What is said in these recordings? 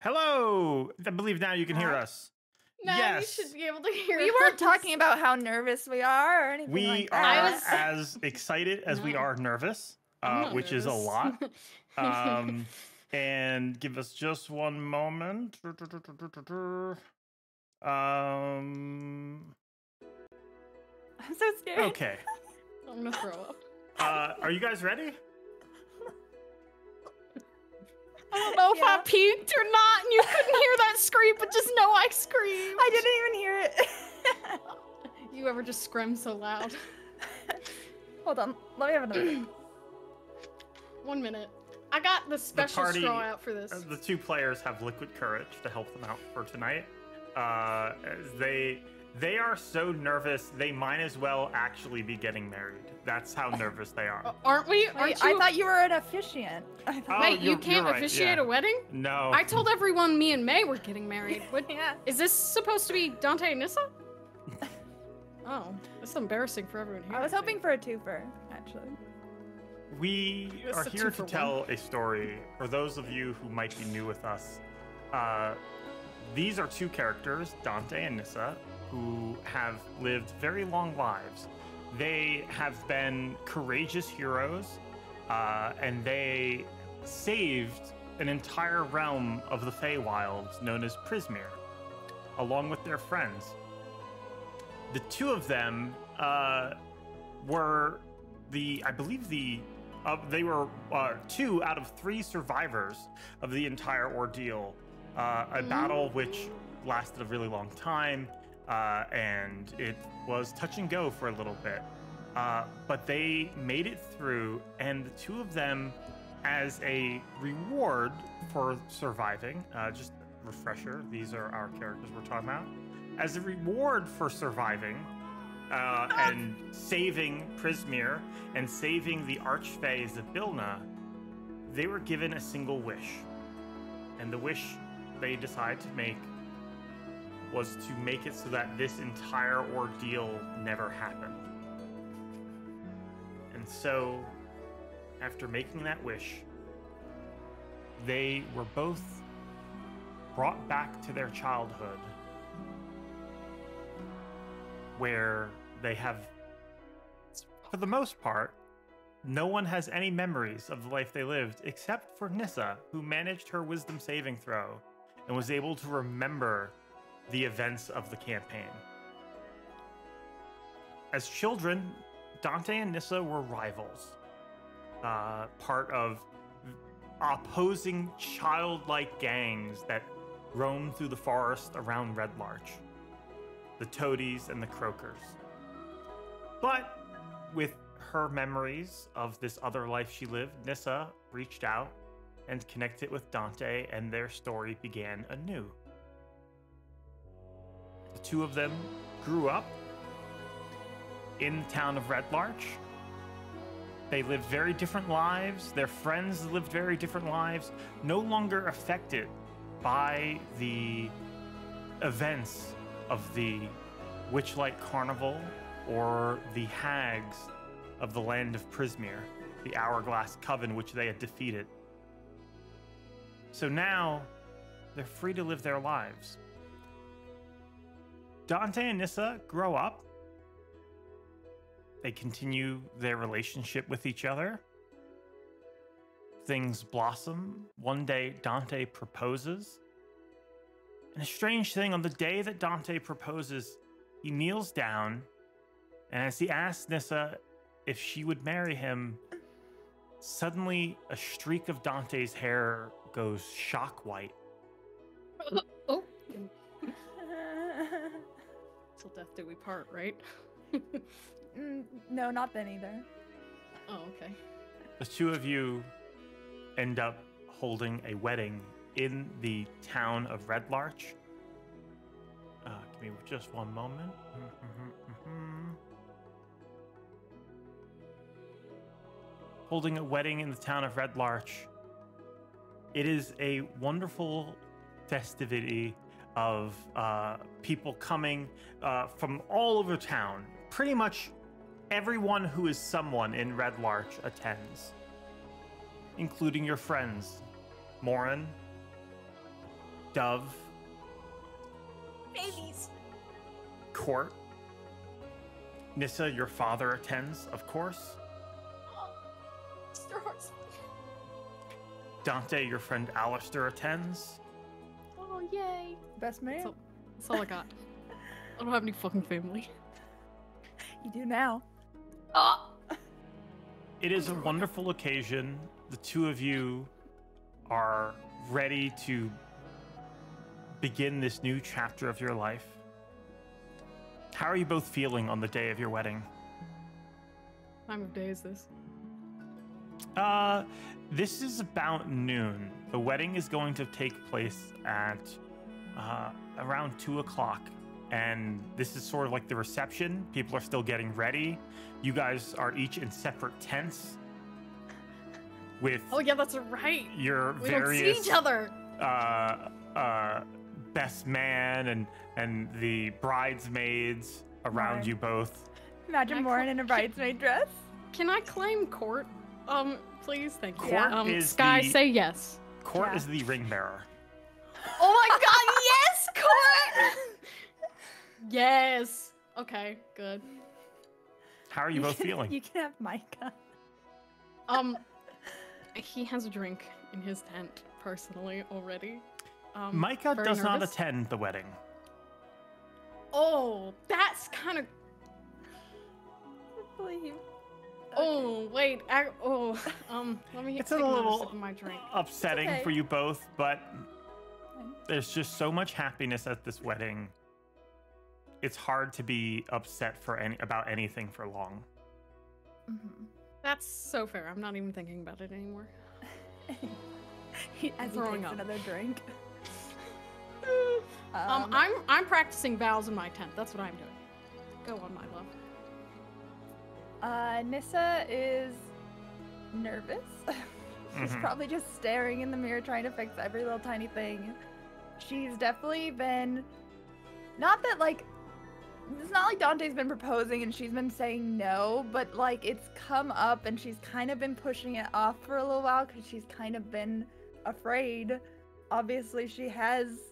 Hello. I believe now you can hear us. Now Yes. you should be able to hear. We weren't talking about how nervous we are or anything We like are that. I was- as excited as we are nervous, uh, not which is a lot. Um, and give us just one moment. Um, I'm so scared. okay. I'm gonna throw up. Uh, are you guys ready? I don't know if I peeked peaked or not, and you couldn't hear that scream, but just know I screamed. I didn't even hear it. You ever just scream so loud? Hold on. Let me have another. One minute. I got the special party- straw out for this. The two players have liquid courage to help them out for tonight. Uh, they they are so nervous they might as well actually be getting married. That's how nervous they are. Uh, aren't we? Aren't I you? thought you were an officiant. I thought- Oh, Wait, you you're- can't you're right, officiate yeah. a wedding? No. I told everyone me and May were getting married. What? yeah. Is this supposed to be Dante and Nissa? Oh, that's embarrassing for everyone here. I was think. hoping for a twofer, actually. We It's are a here two to for one. tell a story for those of you who might be new with us. Uh, these are two characters, Dante and Nissa, who have lived very long lives. They have been courageous heroes, uh, and they saved an entire realm of the Feywilds known as Prismeer, along with their friends. The two of them uh, were the, I believe the, uh, they were uh, two out of three survivors of the entire ordeal. Uh, a Mhm. battle which lasted a really long time, uh, and it was touch and go for a little bit. Uh, but they made it through, and the two of them, as a reward for surviving, uh, just refresher, these are our characters we're talking about. As a reward for surviving uh, and saving Prismeer and saving the Archfey Zybilna, they were given a single wish. And the wish they decided to make was to make it so that this entire ordeal never happened. And so, after making that wish, they were both brought back to their childhood where they have, for the most part, no one has any memories of the life they lived except for Nissa, who managed her wisdom saving throw and was able to remember the events of the campaign. As children, Dante and Nissa were rivals, uh, part of opposing childlike gangs that roamed through the forest around Red Larch the Toadies and the Croakers. But with her memories of this other life she lived, Nissa reached out and connected with Dante, and their story began anew. The two of them grew up in the town of Red Larch. They lived very different lives. Their friends lived very different lives, no longer affected by the events of the Witchlight Carnival or the Hags of the land of Prismeer, the Hourglass Coven which they had defeated. So now they're free to live their lives. Dante and Nissa grow up. They continue their relationship with each other. Things blossom. One day, Dante proposes. And a strange thing, on the day that Dante proposes, he kneels down, and as he asks Nissa if she would marry him, suddenly a streak of Dante's hair goes shock white. Oh. Till death do we part, right? Mm, no, not then either. Oh, okay. The two of you end up holding a wedding in the town of Red Larch. Uh, give me just one moment. Holding a wedding in the town of Red Larch. It is a wonderful festivity of uh, people coming uh, from all over town. Pretty much everyone who is someone in Red Larch attends, including your friends, Morin, Dove, Babies. Court. Nissa, your father attends, of course. Dante, your friend Alistair attends. Oh yay! Best man. So- That's all I got. I don't have any fucking family. You do now. Oh. It is a wonderful occasion. The two of you are ready to begin this new chapter of your life. How are you both feeling on the day of your wedding? Time of day is this? Uh, this is about noon. The wedding is going to take place at uh, around two o'clock, and this is sort of like the reception. People are still getting ready. You guys are each in separate tents with Oh yeah, that's right. your We various don't see each other. uh, uh, best man and and the bridesmaids around Right. you both. Imagine I Warren cl- in a bridesmaid dress. Can I claim court? Um, please, thank you. Court um, is Sky, the- say yes. Court Yeah. is the ring bearer. Oh my god, yes, court! yes. Okay, good. How are you both feeling? You can have Micah. Um, he has a drink in his tent personally already. Um, Micah very does not attend the wedding. Oh, that's kind of. Believe. Oh wait. I, oh, um. Let me It's a take another little- sip of my drink. Upsetting okay. for you both, but there's just so much happiness at this wedding. It's hard to be upset for any about anything for long. Mhm. That's so fair. I'm not even thinking about it anymore. He- As he Throwing takes up. another drink. Um, I'm I'm practicing vows in my tent. That's what I'm doing. Go on, my love. Uh, Nissa is nervous. She's Mhm. probably just staring in the mirror trying to fix every little tiny thing. She's definitely been. Not that, like. It's not like Dante's been proposing and she's been saying no, but like it's come up and she's kind of been pushing it off for a little while because she's kind of been afraid. Obviously, she has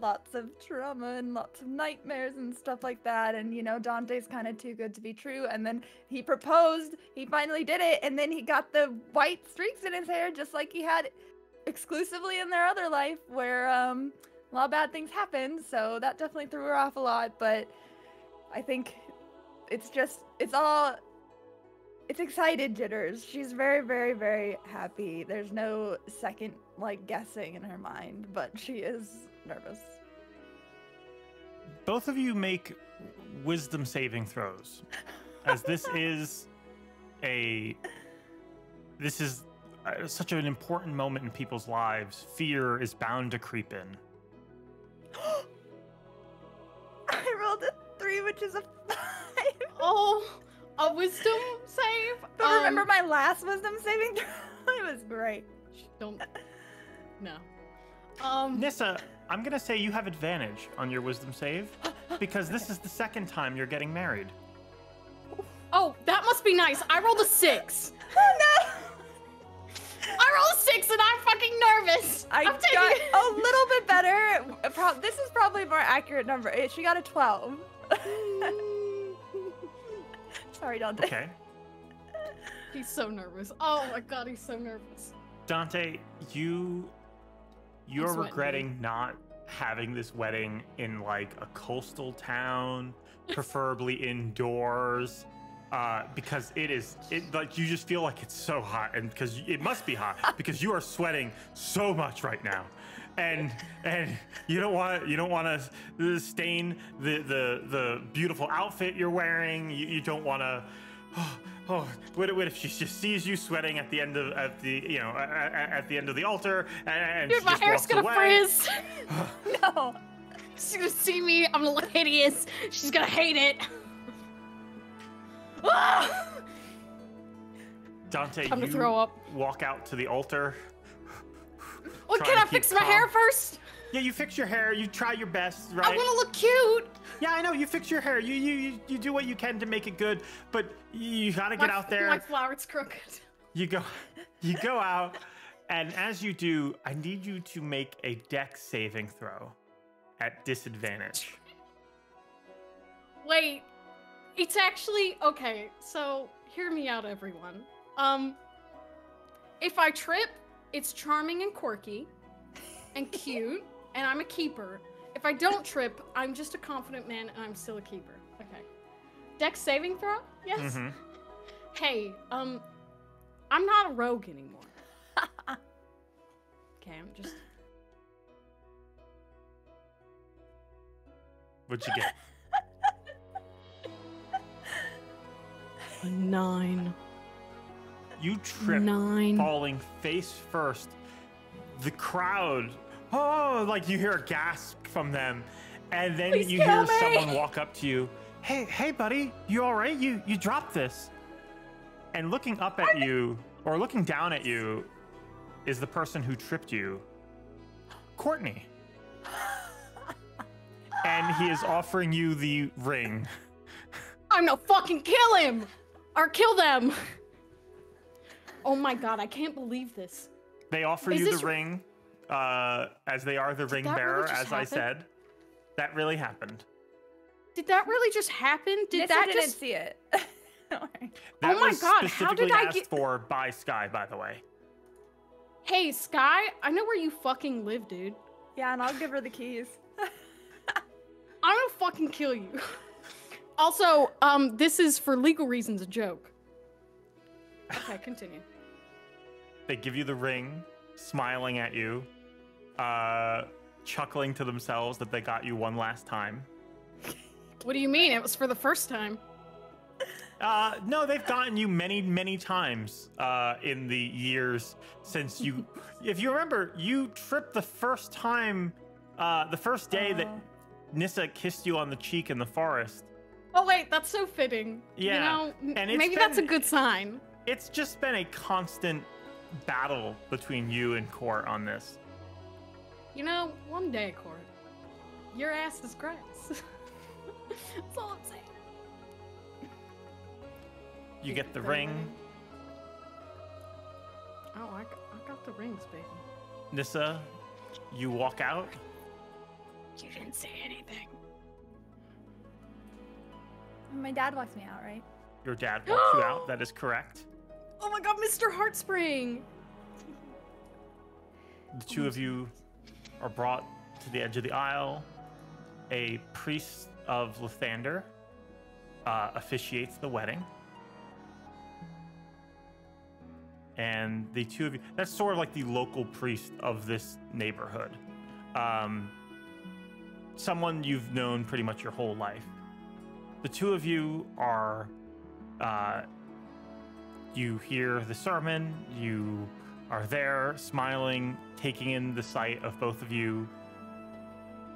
lots of trauma and lots of nightmares and stuff like that. And you know, Dante's kind of too good to be true. And then he proposed, he finally did it, and then he got the white streaks in his hair, just like he had exclusively in their other life, where um, a lot of bad things happened. So that definitely threw her off a lot. But I think it's just, it's all. It's excited jitters. She's very, very, very happy. There's no second like guessing in her mind, but she is nervous. Both of you make wisdom saving throws, as this is a this is uh, such an important moment in people's lives. Fear is bound to creep in. I rolled a three, which is a five. Oh, a wisdom save. But remember Um, my last wisdom saving throw? it was great. Don't. No. Um. Nissa, I'm gonna say you have advantage on your wisdom save because this is the second time you're getting married. Oh, that must be nice. I rolled a six. Oh no! I rolled a six, and I'm fucking nervous. I I'm taking got a little bit better. This is probably a more accurate number. She got a 12. Sorry, Dante. Okay. He's so nervous. Oh my god, he's so nervous. Dante, you you're regretting not having this wedding in like a coastal town, preferably indoors. Uh, because it is it like you just feel like it's so hot and because it must be hot because you are sweating so much right now and and you don't want you don't want to stain the the the beautiful outfit you're wearing you, you don't want to oh, oh what, what if she just sees you sweating at the end of at the you know at, at the end of the altar and Dude, she my hair's gonna away? frizz. No. She's gonna see me. I'm gonna look hideous. She's gonna hate it. Dante to you throw up. walk out to the altar Well, can I fix my hair first? yeah you fix your hair you try your best right? I want to look cute. Yeah I know you fix your hair you you you, you do what you can to make it good but you gotta get my, out there My flower's crooked. you go you go out And as you do, I need you to make a dex saving throw at disadvantage. Wait, it's actually okay. So hear me out, everyone. Um, if I trip, it's charming and quirky, and cute, and I'm a keeper. If I don't trip, I'm just a confident man, and I'm still a keeper. Okay. Dex saving throw? Yes. Mhm. Hey, um, I'm not a rogue anymore. okay, I'm just. What'd you get? A nine. You trip, Nine. falling face first. The crowd, oh, like you hear a gasp from them, and then Please you hear me. someone walk up to you. Hey, hey, buddy, you all right? You you dropped this. And looking up at you, or looking down at you, is the person who tripped you, Courtney. and he is offering you the ring. I'm gonna fucking kill him! Or kill them! Oh my god, I can't believe this. They offer Is you this- the ring, uh, as they are the ring that really bearer, just as I happen? said. That really happened. Did that really just happen? Did Nissa that didn't just. see it. That Oh my was God, how specifically did I asked get- for by Sky, by the way. Hey, Sky, I know where you fucking live, dude. Yeah, and I'll give her the keys. I'm gonna fucking kill you. also, um, this is for legal reasons a joke. Okay, continue. They give you the ring, smiling at you, uh, chuckling to themselves that they got you one last time. What do you mean? It was for the first time. Uh, no, they've gotten you many, many times uh, in the years since you. if you remember, you tripped the first time, uh, the first day that Oh. Nissa kissed you on the cheek in the forest. Oh wait, that's so fitting. Yeah, You know, and maybe that's a good sign. It's just been a constant battle between you and Court on this. You know, one day, Court, your ass is grass. that's all I'm saying. You get the Ring, ring. ring. Oh, I got, I got the rings, baby. Nissa, you walk out. You didn't say anything. My dad walks me out, right? Your dad walks you out. That is correct. Oh my god, Mr. Heartspring! The two of you are brought to the edge of the aisle. A priest of Lathander uh, officiates the wedding. And the two of you, that's sort of like the local priest of this neighborhood. Um, someone you've known pretty much your whole life. The two of you are, uh, you hear the sermon, you are there, smiling, taking in the sight of both of you,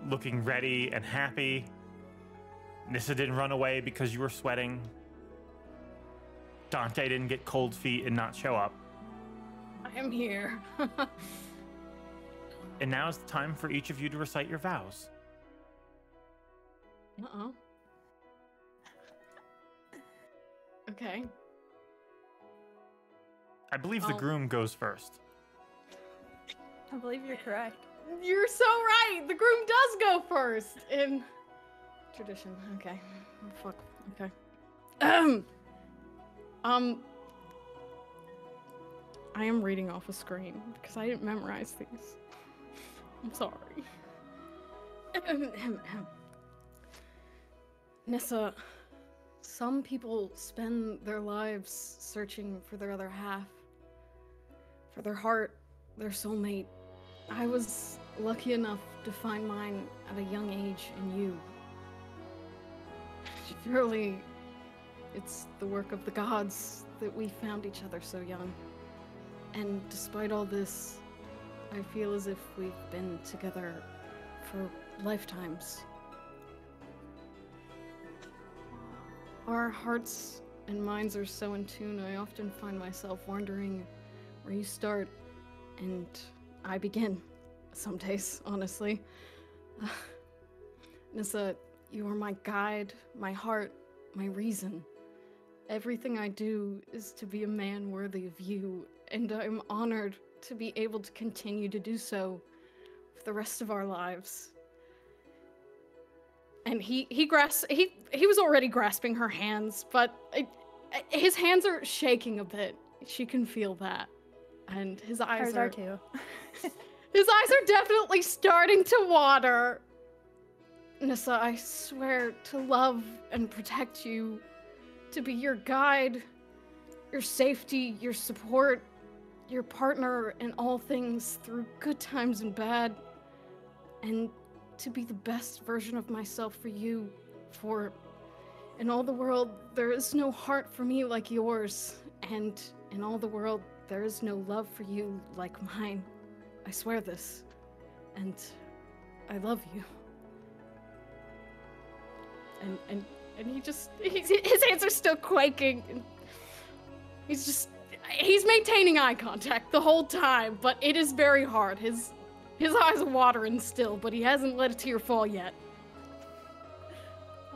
looking ready and happy. Nissa didn't run away because you were sweating. Dante didn't get cold feet and not show up. I am here. And now is the time for each of you to recite your vows. uh oh. Okay. I believe the Oh. groom goes first. I believe you're correct. You're so right. The groom does go first in tradition. Okay. Oh, fuck. Okay. Um. Um. I am reading off a screen because I didn't memorize these. I'm sorry. Nessa, some people spend their lives searching for their other half, for their heart, their soulmate. I was lucky enough to find mine at a young age in you. Surely it's the work of the gods that we found each other so young. And despite all this, I feel as if we've been together for lifetimes. Our hearts and minds are so in tune, I often find myself wondering where you start and I begin. Some days, honestly. Nissa, you are my guide, my heart, my reason. Everything I do is to be a man worthy of you, and I'm honored to be able to continue to do so for the rest of our lives. And he he grasps he he was already grasping her hands, but it, his hands are shaking a bit. She can feel that, and his eyes are are too. his eyes are definitely starting to water. Nissa, I swear to love and protect you, to be your guide, your safety, your support, your partner in all things through good times and bad, and to be the best version of myself for you. For in all the world, there is no heart for me like yours, and in all the world, there is no love for you like mine. I swear this. And I love you. And and and he just he's, his hands are still quaking. He's just he's maintaining eye contact the whole time, but it is very hard. His his eyes are watering still, but he hasn't let a tear fall yet.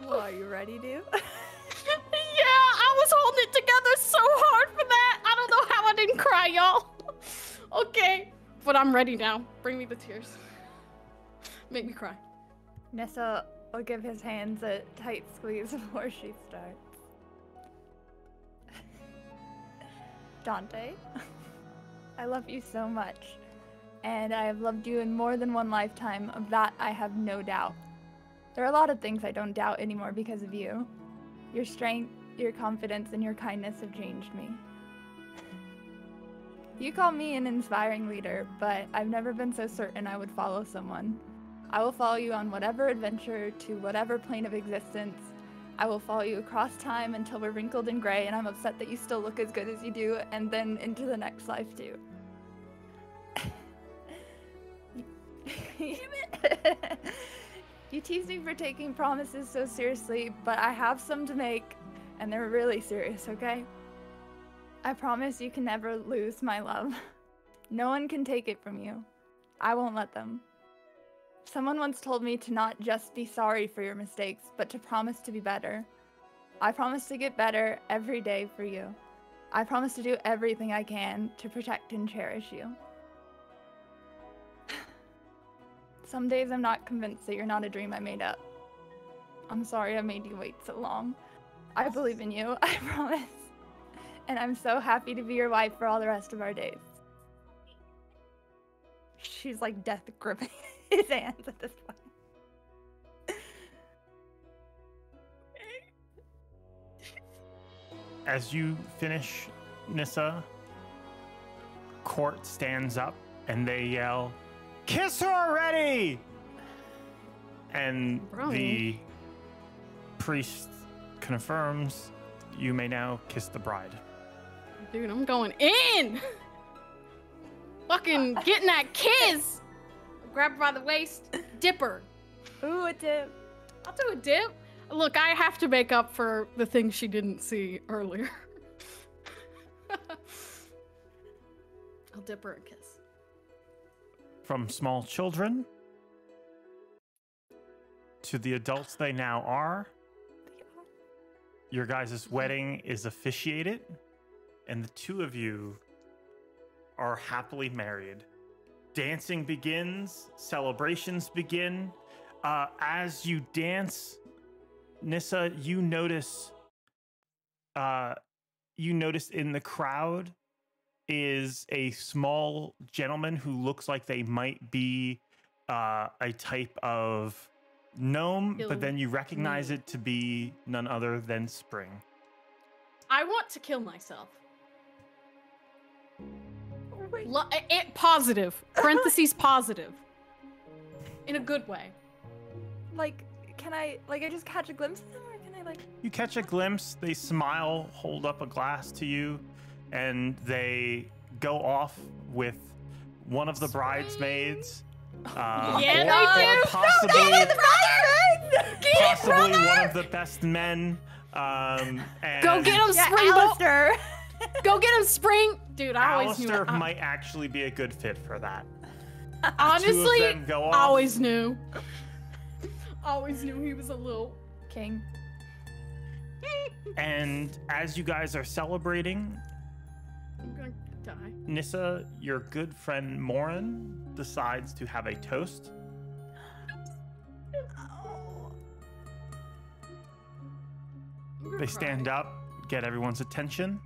Well, are you ready, dude? yeah, I was holding it together so hard for that. Didn't cry, y'all. okay, but I'm ready now. Bring me the tears. Make me cry. Nessa will give his hands a tight squeeze before she starts. Dante, I love you so much, and I have loved you in more than one lifetime. Of that, I have no doubt. There are a lot of things I don't doubt anymore because of you. Your strength, your confidence, and your kindness have changed me. You call me an inspiring leader, but I've never been so certain I would follow someone. I will follow you on whatever adventure to whatever plane of existence. I will follow you across time until we're wrinkled and gray, and I'm upset that you still look as good as you do, and then into the next life too. you tease me for taking promises so seriously, but I have some to make, and they're really serious, okay? I promise you can never lose my love. No one can take it from you. I won't let them. Someone once told me to not just be sorry for your mistakes, but to promise to be better. I promise to get better every day for you. I promise to do everything I can to protect and cherish you. Some days I'm not convinced that you're not a dream I made up. I'm sorry I made you wait so long. I believe in you, I promise. And I'm so happy to be your wife for all the rest of our days. She's like death gripping his hands at this point. As you finish, Nissa, Court stands up and they yell, Kiss her already! And Bro. the priest confirms you may now kiss the bride. Dude, I'm going in. Fucking getting that kiss. Grab her by the waist, dip her. Ooh, a dip. I'll do a dip. Look, I have to make up for the things she didn't see earlier. I'll dip her a kiss. From small children to the adults they now are, your guys' wedding is officiated, and the two of you are happily married. Dancing begins, celebrations begin. Uh, as you dance, Nissa, you notice, uh, you notice in the crowd is a small gentleman who looks like they might be uh, a type of gnome, Kill but then you recognize me. it to be none other than Spring. I want to kill myself. Wait, Lo- it positive. Parentheses positive. In a good way. like, can I, like, I just catch a glimpse of them, or can I, like, You catch a glimpse, they smile, hold up a glass to you, and they go off with one of the bridesmaids. Uh, Yeah, or, they or do. Possibly, Get possibly one of the best men. Um, and Go get him, yeah, Springbolt. Alistair. Go get him, Spring. Dude, I always knew. Alistair might actually be a good fit for that. honestly, go. I always knew. always knew he was a little. King. And as you guys are celebrating, I'm gonna Die. Nissa, your good friend Morin decides to have a toast. Oh. They cry. stand up, get everyone's attention,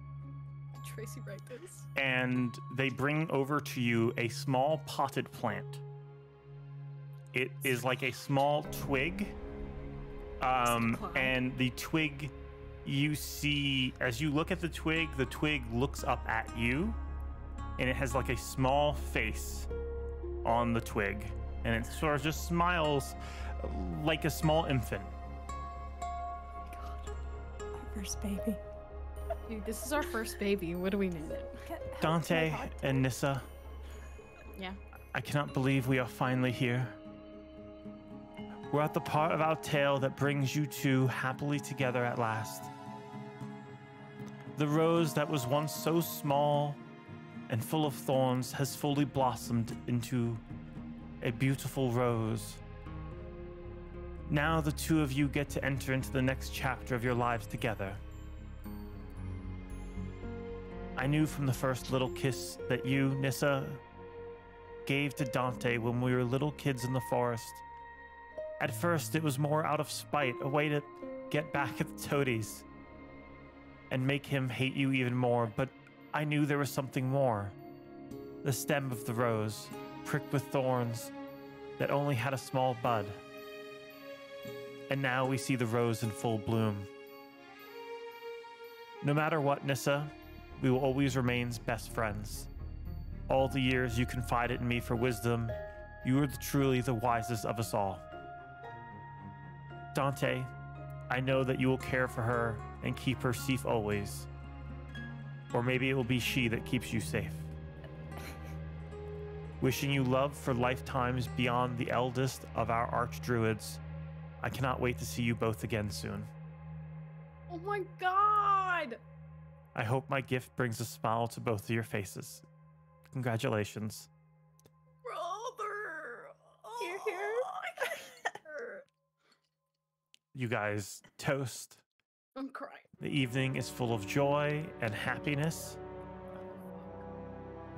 Tracy, this. and they bring over to you a small potted plant. It is like a small twig. Um, and the twig, you see, as you look at the twig, the twig looks up at you, and it has like a small face on the twig, and it sort of just smiles like a small infant. Our first baby. Dude, this is our first baby. What do we name it? Dante and Nissa, Yeah. I cannot believe we are finally here. We're at the part of our tale that brings you two happily together at last. The rose that was once so small and full of thorns has fully blossomed into a beautiful rose. Now the two of you get to enter into the next chapter of your lives together. I knew from the first little kiss that you, Nissa, gave to Dante when we were little kids in the forest. At first, it was more out of spite, a way to get back at the toadies and make him hate you even more, but I knew there was something more. The stem of the rose, pricked with thorns, that only had a small bud. And now we see the rose in full bloom. No matter what, Nissa, we will always remain best friends. All the years you confided in me for wisdom, you are the, truly the wisest of us all. Dante, I know that you will care for her and keep her safe always. Or maybe it will be she that keeps you safe. Wishing you love for lifetimes beyond the eldest of our archdruids. I cannot wait to see you both again soon. Oh my god! I hope my gift brings a smile to both of your faces. Congratulations. Brother! Here, oh, here. You guys toast. I'm crying. The evening is full of joy and happiness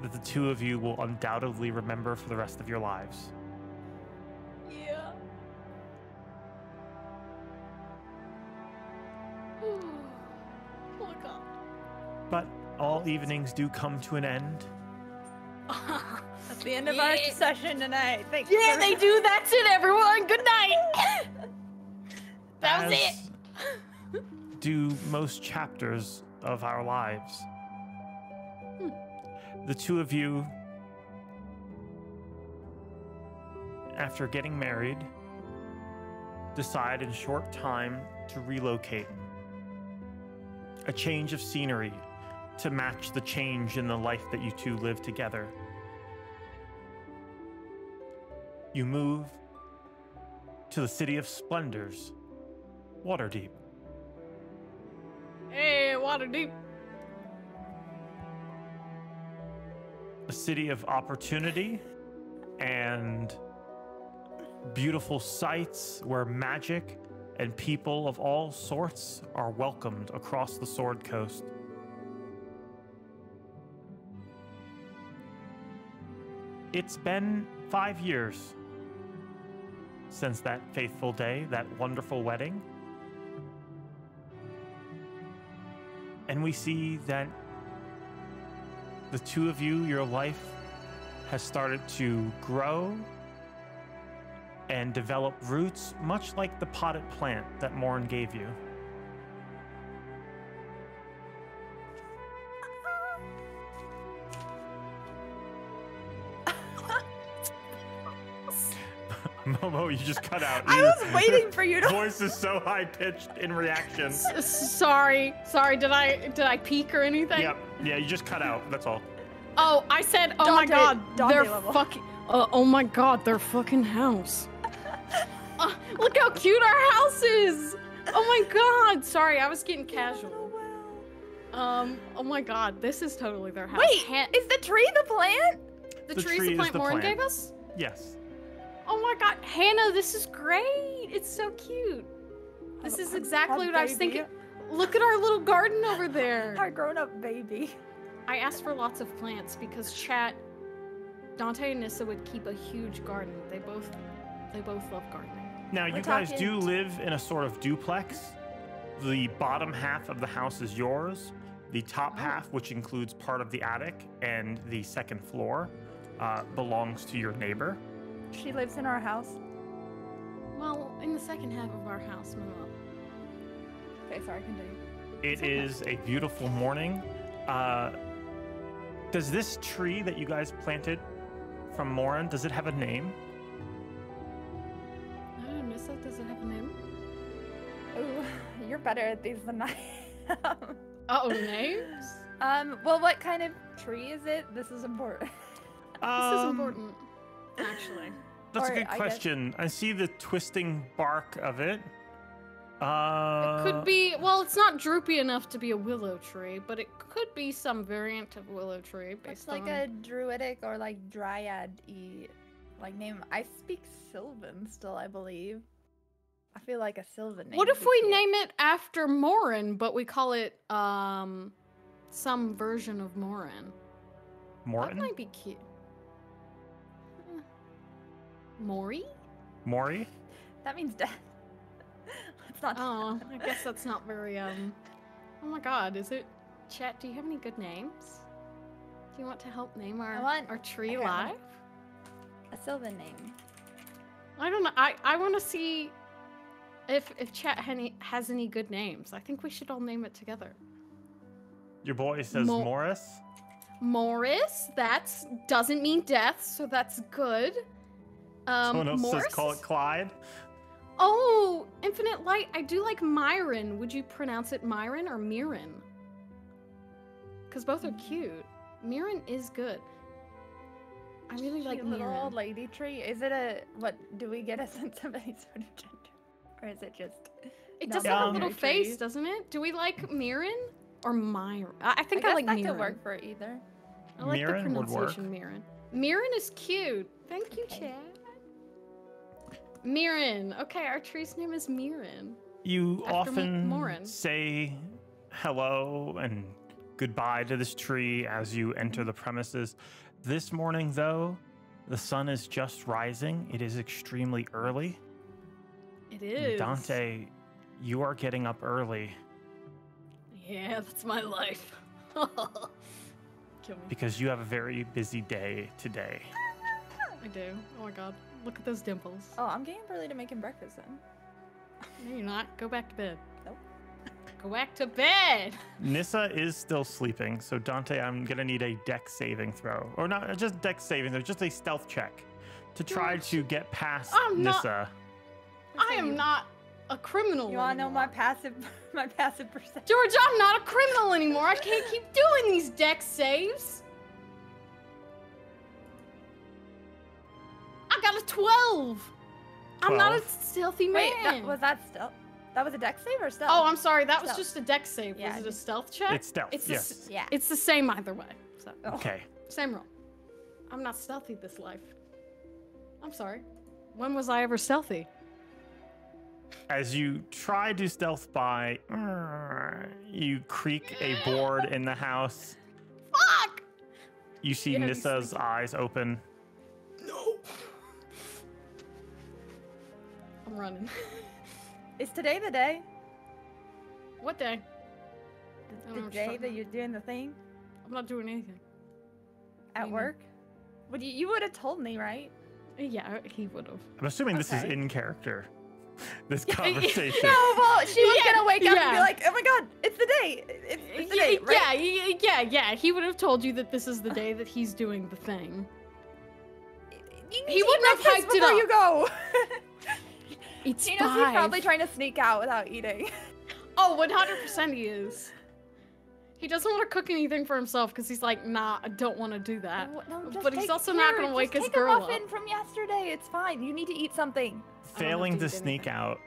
that the two of you will undoubtedly remember for the rest of your lives. But all evenings do come to an end. That's the end of our Yeah. session tonight. Thanks. yeah, for- they do. That's it, everyone. Good night. that was it. Do most chapters of our lives. The two of you, after getting married, decide in short time to relocate. A change of scenery to match the change in the life that you two live together. You move to the city of splendors, Waterdeep. Hey, Waterdeep. a city of opportunity and beautiful sights where magic and people of all sorts are welcomed across the Sword Coast. It's been five years since that faithful day, that wonderful wedding. And we see that the two of you, your life has started to grow and develop roots, much like the potted plant that Morn gave you. Momo, you just cut out. I was waiting for you to. voice is so high pitched in reaction. S- sorry, sorry. Did I did I peek or anything? Yep. Yeah, you just cut out. That's all. Oh, I said, oh my god, Dante their level. fucking, uh, oh my god, their fucking house. Uh, look how cute our house is. Oh my god. Sorry, I was getting casual. Um, oh my god, this is totally their house. Wait, Han- is the tree the plant? the, the tree's tree the is plant the Lauren plant. gave us? Yes. Oh my god, Hannah, this is great. It's so cute. This is exactly Our what I was thinking. Look at our little garden over there. Our grown-up baby. I asked for lots of plants because chat Dante and Nissa would keep a huge garden. They both they both love gardening. Now, We're you guys talking- do live in a sort of duplex. The bottom half of the house is yours. The top Oh. half, which includes part of the attic and the second floor, uh, belongs to your neighbor. She lives in our house. Well, in the second half of our house, Mama. Okay, sorry, continue. It is a beautiful morning. Uh, does this tree that you guys planted from Morin, does it have a name? I don't Nissa, does it have a name? Ooh, you're better at these than I am. Oh, names? um, well, what kind of tree is it? This is important. This is Um, important, actually. That's Or, a good I guess- question. I see the twisting bark of it. Uh, It could be, well, it's not droopy enough to be a willow tree, but it could be some variant of willow tree based It's like on. a druidic or like dryad-y like name. I speak Sylvan still, I believe. I feel like a Sylvan name. What if we cute. name it after Morin, but we call it um some version of Morin? Morton? That might be cute. Mori? Mori? That means death. Let's not. Oh. I guess that's not very um. Oh my God, is it? Chat, do you have any good names? Do you want to help name our want- our tree okay, live? a Sylvan name. I don't know. I I want to see if if chat any, has any good names. I think we should all name it together. Your boy says Mo- Morris? Morris. That's doesn't mean death, so that's good. Um, Someone else Morris. says call it Clyde. Oh, Infinite Light. I do like Myron. Would you pronounce it Myron or Mirren? Because both are cute. Mirren is good. I really like Cute little Mirren. old lady tree. Is it a what? Do we get a sense of any sort of gender, or is it just? It does have a little tree. face, doesn't it? Do we like Mirren or Myron? I, I think I, guess like that Mirren. could work for it either. I like Mirren the would work. pronunciation Mirren. Mirren is cute. Thank you, Okay. Chad. Mirren. Okay, our tree's name is Mirren. You After often Morin. say hello and goodbye to this tree as you enter the premises. This morning, though, the sun is just rising. It is extremely early. It is. Dante, you are getting up early Yeah, that's my life. Because you have a very busy day today. I do. Oh my god. Look at those dimples. Oh, I'm getting up early to make him breakfast then. No, you're not. Go back to bed. Nope. Go back to bed. Nissa is still sleeping, so Dante, I'm gonna need a dex saving throw, or not just dex saving, throw, just a stealth check to try George, to get past I'm not- Nissa. I am not a criminal. You wanna know my passive, my passive perception? George, I'm not a criminal anymore. I can't keep doing these dex saves. I got a 12. I'm not a stealthy man. Wait, that, was that stealth? That was a dex save or stealth? Oh, I'm sorry. That was just a dex save. Yeah, was it a stealth check? It's stealth. It's the yes. s- yeah. It's the same either way. So, Oh. Okay. same roll. I'm not stealthy this life. I'm sorry. When was I ever stealthy? As you try to stealth by, you creak a board in the house. Fuck! You see Yeah, Nissa's eyes open. I'm running. Is today the day? what day? The, the day that you're doing the thing I'm not doing anything. at Mhm. work? Would you? You would have told me, right? Yeah, he would have. I'm assuming this is in character. This Yeah, yeah. conversation. No, well, she was Yeah, gonna wake up and be like, "Oh my god, it's the day! It's, it's the yeah, day!" Right? yeah, yeah, yeah, yeah. He would have told you that this is the day that he's doing the thing. You He wouldn't have breakfast hyped it before up. you go. It's he knows he's probably trying to sneak out without eating. Oh, 100% he is. He doesn't want to cook anything for himself because he's like, nah, I don't want to do that. No, no, but he's take- also not gonna wake his just his take girl a muffin from yesterday. It's fine. You need to eat something. Failing to to sneak anything. out,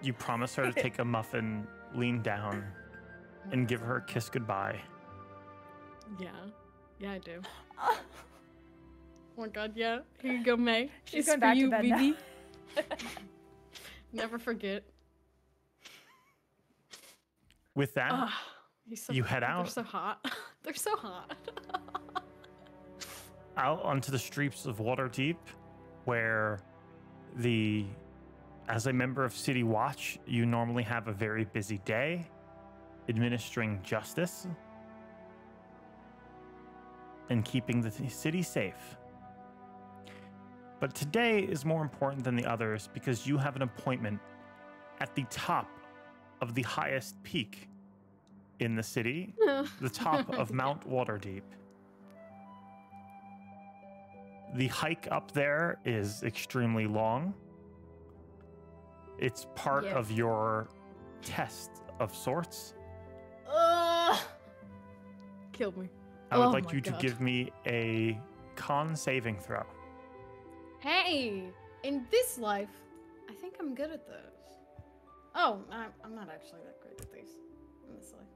you promise her to take a muffin, lean down, and give her a kiss goodbye. Yeah. Yeah, I do. Oh my god, yeah. Here you go, May. She's it's going for back to you, bed now. baby. Never forget. With that. Ah, he's so, You head out. They're so hot. they're so hot. out onto the streets of Waterdeep, where the as a member of City Watch, you normally have a very busy day administering justice and keeping the city safe. But today is more important than the others because you have an appointment at the top of the highest peak in the city, the top of Mount Waterdeep. The hike up there is extremely long. It's part Yeah. of your test of sorts. Ugh. Killed me. I would Oh like you to give me a con saving throw. Hey, in this life, I think I'm good at those. Oh, I'm, I'm not actually that great at these in this life.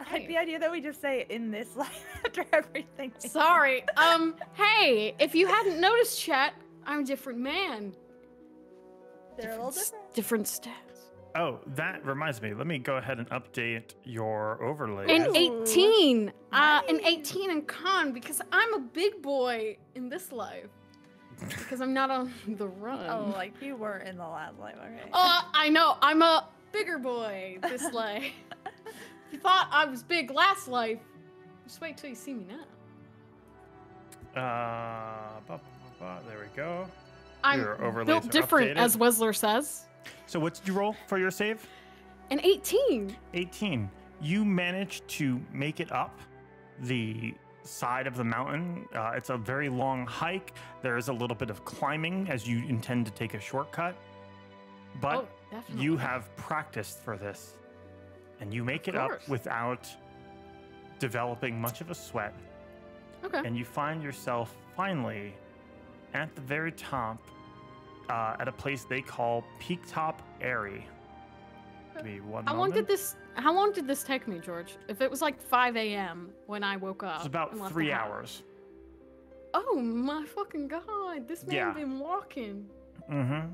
I like Hey. the idea that we just say in this life after everything. Sorry. Um, hey, if you hadn't noticed, chat, I'm a different man. They're a little different. Different stats. Oh, that reminds me. Let me go ahead and update your overlay. An Ooh, 18. Uh, an nice. 18 in con because I'm a big boy in this life. Because I'm not on the run. Oh, like you were in the last life. Okay. Uh, I know. I'm a bigger boy this life. you thought I was big last life. Just wait till you see me now. Uh, ba, ba, ba, there we go. I'm Your overlays built different, updated. as Wesler says. So, what did you roll for your save? An 18. 18. You managed to make it up the side of the mountain. Uh, it's a very long hike. There is a little bit of climbing as you intend to take a shortcut. But oh, you have practiced for this and you make Of it up without developing much of a sweat. Okay. And you find yourself finally at the very top uh, at a place they call Peak Top Airy. Give me one long moment. did this? How long did this take me, George? If it was like 5 a.m. when I woke up, It's about and left the three hours. Oh my fucking god! This man Yeah. been walking. Mm-hmm.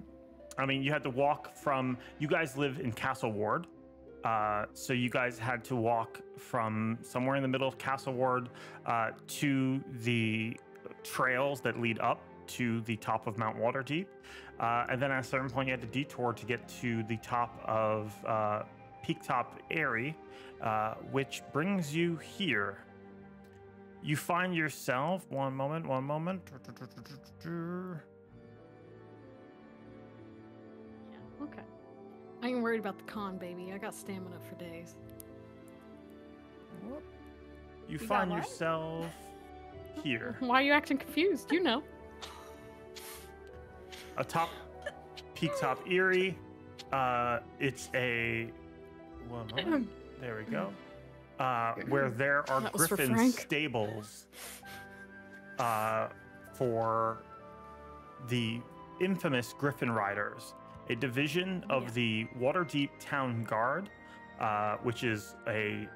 I mean, you had to walk from. You guys live in Castle Ward, uh, so you guys had to walk from somewhere in the middle of Castle Ward uh, to the trails that lead up to the top of Mount Waterdeep, uh, and then at a certain point you had to detour to get to the top of uh, Peak Top Airy, uh, which brings you here. You find yourself. One moment. One moment. Yeah. Okay. I ain't worried about the con, baby. I got stamina for days. You got find yourself here, Why are you acting confused? You know. atop Peak Top Erie. Uh, it's a one moment. There we go. Uh, where there are That for Griffin stables uh, for the infamous Griffin Riders, a division of Yeah. the Waterdeep Town Guard, uh, which is a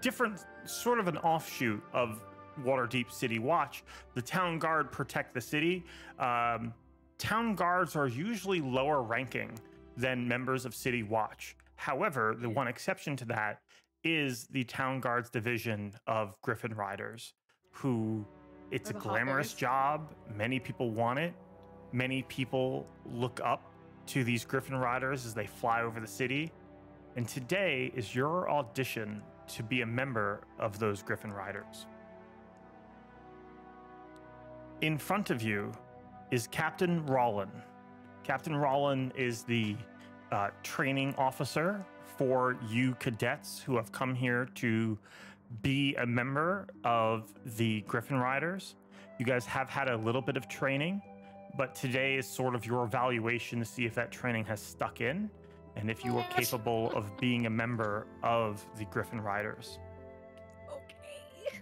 different, sort of an offshoot of Waterdeep City Watch. The Town Guard protect the city. Um, town guards are usually lower ranking than members of City Watch. However, the one exception to that is the Town Guards division of Griffin Riders, who it's a They're the hot glamorous job. Many people want it. Many people look up to these Griffin Riders as they fly over the city. And today is your audition to be a member of those Griffin Riders. In front of you is Captain Rollin. Captain Rollin is the uh, training officer for you cadets who have come here to be a member of the Griffin Riders. You guys have had a little bit of training, but today is sort of your evaluation to see if that training has stuck in and if you are capable of being a member of the Griffin Riders. Okay.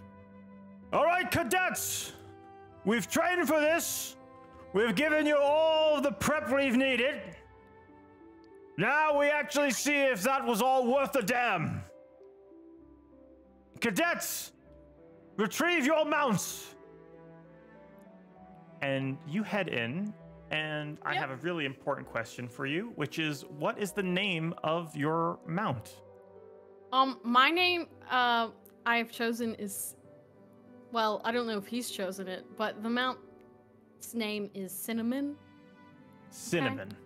All right, cadets, we've trained for this. We've given you all the prep we've needed. Now we actually see if that was all worth a damn. Cadets, retrieve your mounts. And you head in, and I have a really important question for you, which is what is the name of your mount? Um, my name, uh, I have chosen is, well, I don't know if he's chosen it, but the mount's name is Cinnamon. Cinnamon. Okay.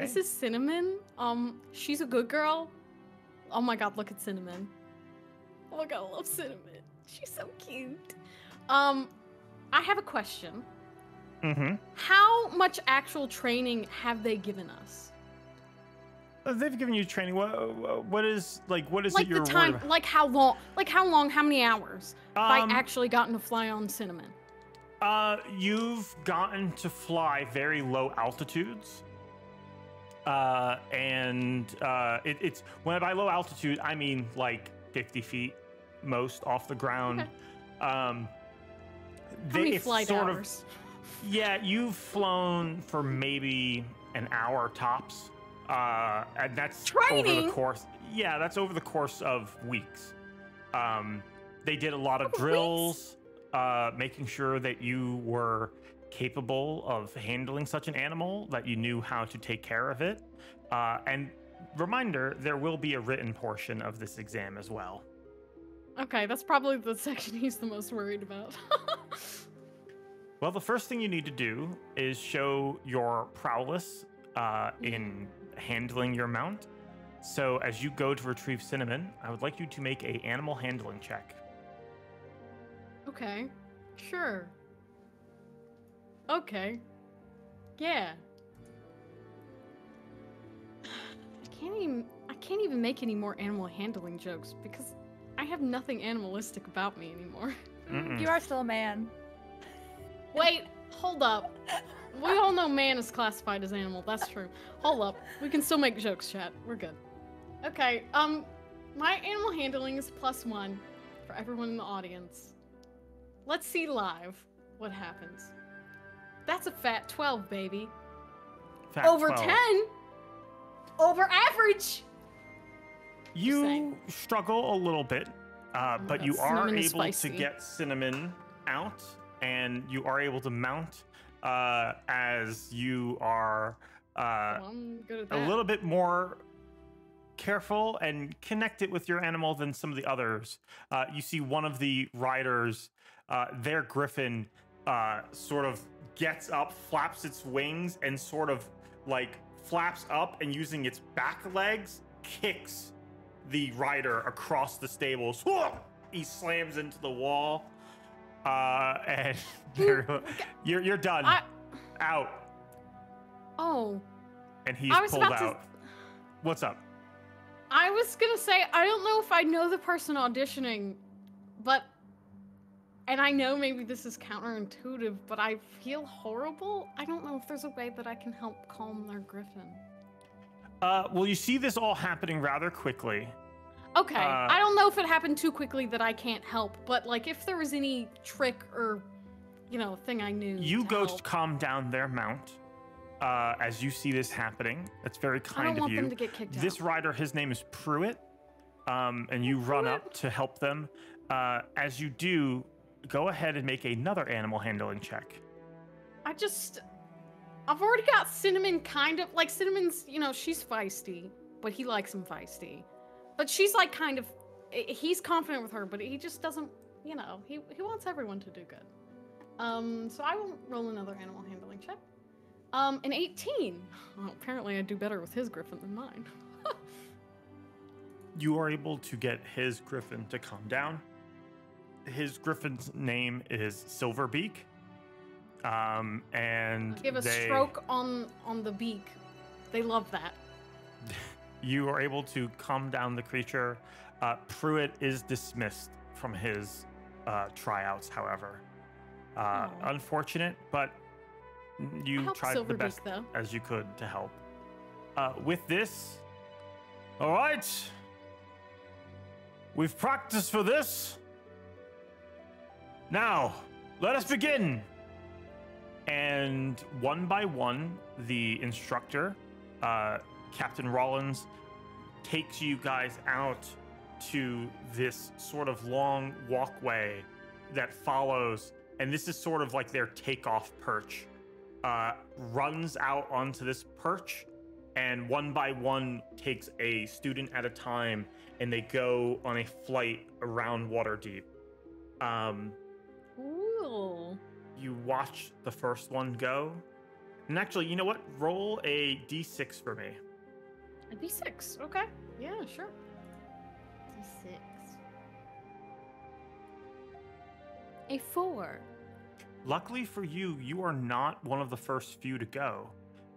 This is Cinnamon. Um, she's a good girl. Oh my god, look at Cinnamon. Oh my god, I love Cinnamon. She's so cute. Um, I have a question. mm-hmm. How much actual training have they given us? Uh, They've given you training. What, what is like? What is like it you're the time, like how long, like how long, how many hours have Um, I actually gotten to fly on Cinnamon? Uh, you've gotten to fly very low altitudes. Uh, and uh, it, it's when I by low altitude, I mean like 50 feet most off the ground. Um, How they, many it's flight sort hours? of yeah. You've flown for maybe an hour tops, uh, and that's over the course. Yeah, that's over the course of weeks. Um, they did a lot of drills, uh, making sure that you were capable of handling such an animal, that you knew how to take care of it. Uh, and reminder, there will be a written portion of this exam as well. Okay, that's probably the section he's the most worried about. Well, the first thing you need to do is show your prowess uh, in handling your mount. So, as you go to retrieve cinnamon, I would like you to make a animal handling check. okay, sure. Okay, yeah. I can't even. I can't even make any more animal handling jokes because I have nothing animalistic about me anymore. Mm-mm. You are still a man. Wait, hold up. We all know man is classified as animal. That's true. Hold up. We can still make jokes, chat. We're good. Okay, um, my animal handling is plus one for everyone in the audience. Let's see live what happens. That's a fat 12, baby. Fact Over 12. 10? Over average! You saying. struggle a little bit, uh, Oh, but you are able to get cinnamon out, and you are able to mount uh, as you are uh, Well, I'm good at a little bit more careful and connect it with your animal than some of the others. Uh, you see one of the riders, uh, their griffin, uh, sort of gets up, flaps its wings, and sort of like flaps up and using its back legs kicks the rider across the stables. He slams into the wall. Uh, and you're, you're, you're done. I- Out. Oh, And he's pulled out. to. What's up? I was gonna say I don't know if I know the person auditioning, but and I know maybe this is counterintuitive, but I feel horrible. I don't know if there's a way that I can help calm their griffin. Uh, well, you see this all happening rather quickly. Okay, Uh, I don't know if it happened too quickly that I can't help, but like if there was any trick or you know thing I knew. You go help. to calm down their mount uh, as you see this happening. That's very I kind don't of want you. them to get kicked This out. rider, his name is Pruitt, um, and you run up to help them. Uh, as you do, go ahead and make another animal handling check. I just I've already got Cinnamon kind of like Cinnamon's, you know, she's feisty, but he likes him feisty. But she's like kind of he's confident with her, but he just doesn't, you know, he he wants everyone to do good. Um so I will roll another animal handling check. Um an 18. Well, apparently I do better with his griffin than mine. You are able to get his griffin to calm down. His griffin's name is Silverbeak. Um, and Give a they- stroke on on the beak. They love that. You are able to calm down the creature. Uh, Pruitt is dismissed from his uh, tryouts, however. Uh, Aw. unfortunate, but you tried the Silverbeak, best though. as you could to help. Uh, with this, all right, we've practiced for this. Now, let us begin. And one by one, the instructor, uh, Captain Rollins, takes you guys out to this sort of long walkway that follows, and this is sort of like their takeoff perch. Uh, runs out onto this perch, and one by one takes a student at a time, and they go on a flight around Waterdeep. Um, Ooh. you watch the first one go, and actually, you know what? Roll a d6 for me. A D6. Okay. Yeah, sure. D6. A four. Luckily for you, you are not one of the first few to go.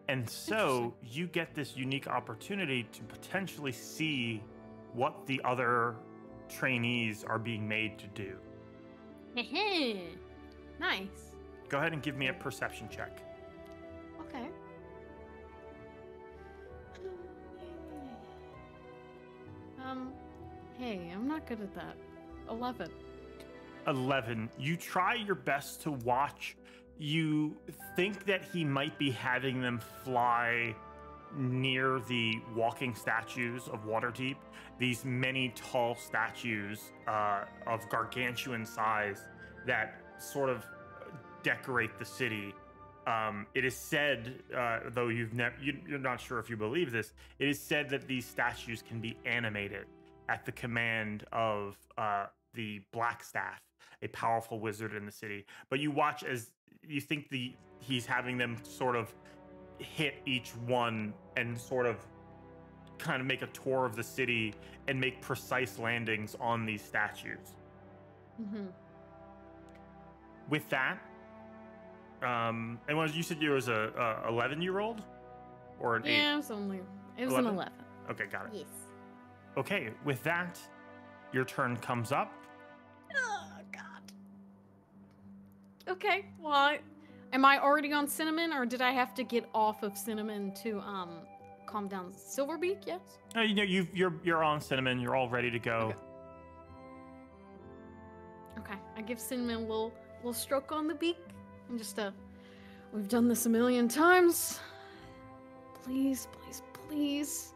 And so you get this unique opportunity to potentially see what the other trainees are being made to do. Nice. Go ahead and give me a perception check. Okay. Um, hey, I'm not good at that. 11. 11. You try your best to watch. You think that he might be having them fly near the walking statues of Waterdeep. These many tall statues uh, of gargantuan size that sort of decorate the city. Um, it is said, uh, though you've never, you, you're not sure if you believe this, it is said that these statues can be animated at the command of uh, the Blackstaff, a powerful wizard in the city. But you watch as you think the he's having them sort of hit each one and sort of kind of make a tour of the city and make precise landings on these statues. Mm-hmm. With that, um, and was you said you was a, a 11 year old or an Yeah, it was only, it was 11? an 11. Okay, got it. Yes. Okay, with that, your turn comes up. Oh, God. Okay, well, I, am I already on Cinnamon, or did I have to get off of Cinnamon to, um, calm down Silverbeak? Yes? No, you know, you you're you're on cinnamon. You're all ready to go. Okay. Okay, I give Cinnamon a little, little stroke on the beak, and just, uh, we've done this a million times. Please, please, please.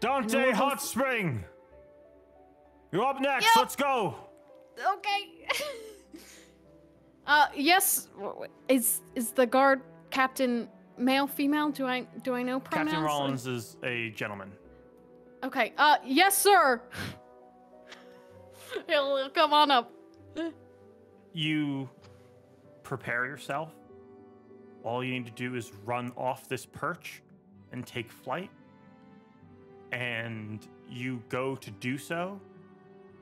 Dante Hot what Spring, you're up next. Yep. Let's go. Okay. uh, yes. Is is the guard captain male, female? Do I do I know pronouns? Captain Rollins is a gentleman. Okay. Uh, yes, sir. he'll come on up. You prepare yourself. All you need to do is run off this perch and take flight. And you go to do so.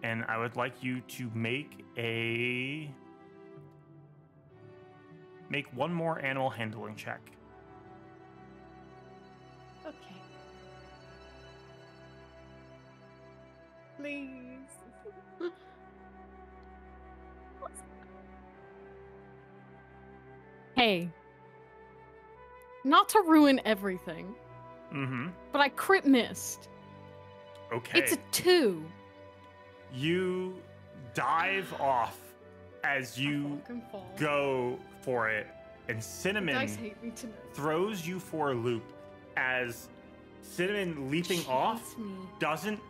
And I would like you to make a make one more animal handling check. Okay. Please. Hey. Not to ruin everything, Mm-hmm. but I crit missed. Okay. It's a two. you dive off as you go for it, and Cinnamon throws you for a loop as Cinnamon leaping off me. doesn't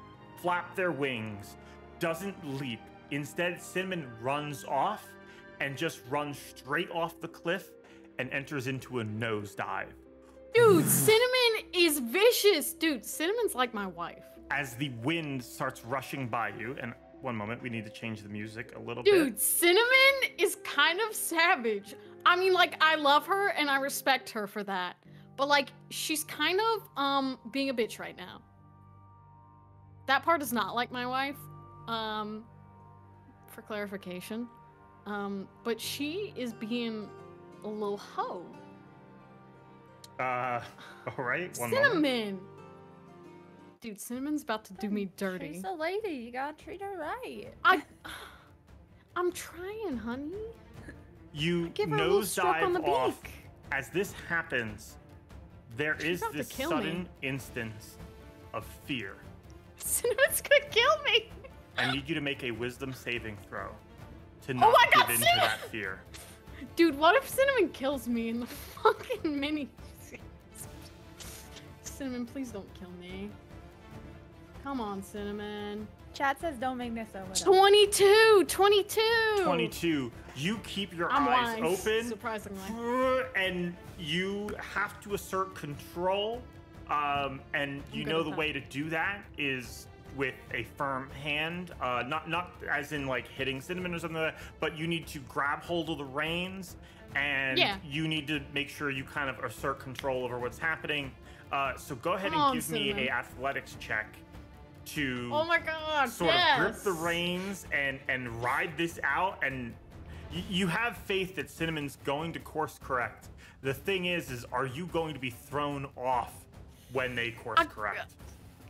flap their wings, doesn't leap. Instead, Cinnamon runs off and just runs straight off the cliff and enters into a nosedive. Dude, Cinnamon is vicious. Dude, Cinnamon's like my wife. As the wind starts rushing by you, and one moment, we need to change the music a little Dude, bit. Cinnamon is kind of savage. I mean, like, I love her and I respect her for that. But like, she's kind of um being a bitch right now. That part is not like my wife. Um for clarification. Um, but she is being a little hoe. Uh, all right, one moment. Cinnamon! Dude, Cinnamon's about to do me dirty. She's a lady. You gotta treat her right. I I'm trying, honey. You Give her a little stroke on the nosedive off. beak. As this happens, there She's is this sudden me. instance of fear. Cinnamon's gonna kill me. I need you to make a wisdom saving throw to Oh not my give God, in to Cinnamon! that fear. Dude, what if Cinnamon kills me in the fucking mini? Cinnamon, please don't kill me. Come on, Cinnamon. Chat says don't make this over. 22! 22! 22. You keep your I'm eyes wise, open, surprisingly. and you have to assert control Um, and you know the that. way to do that is with a firm hand, uh, not not as in like hitting cinnamon or something like that, but you need to grab hold of the reins and Yeah. you need to make sure you kind of assert control over what's happening. Uh, so go ahead and on, give me Cinnamon. a athletics check to Oh my god! sort yes. of grip the reins and and ride this out and y- you have faith that cinnamon's going to course correct the thing is is are you going to be thrown off when they course correct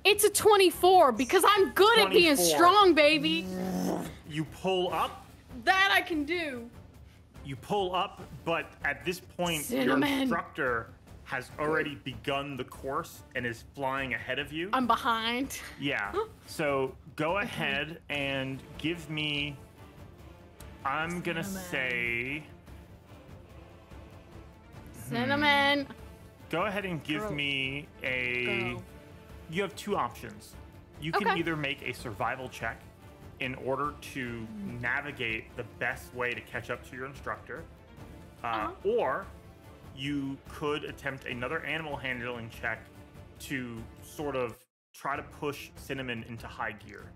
It's a 24 because I'm good at being strong, baby. you pull up That I can do. you pull up but at this point your instructor has already begun the course and is flying ahead of you I'm behind. Yeah. So go ahead and give me. I'm gonna say. Cinnamon. Go ahead and give Girl. me a. Go. You have two options. You can Okay. either make a survival check in order to navigate the best way to catch up to your instructor, uh, Uh-huh. or you could attempt another animal handling check to sort of try to push Cinnamon into high gear.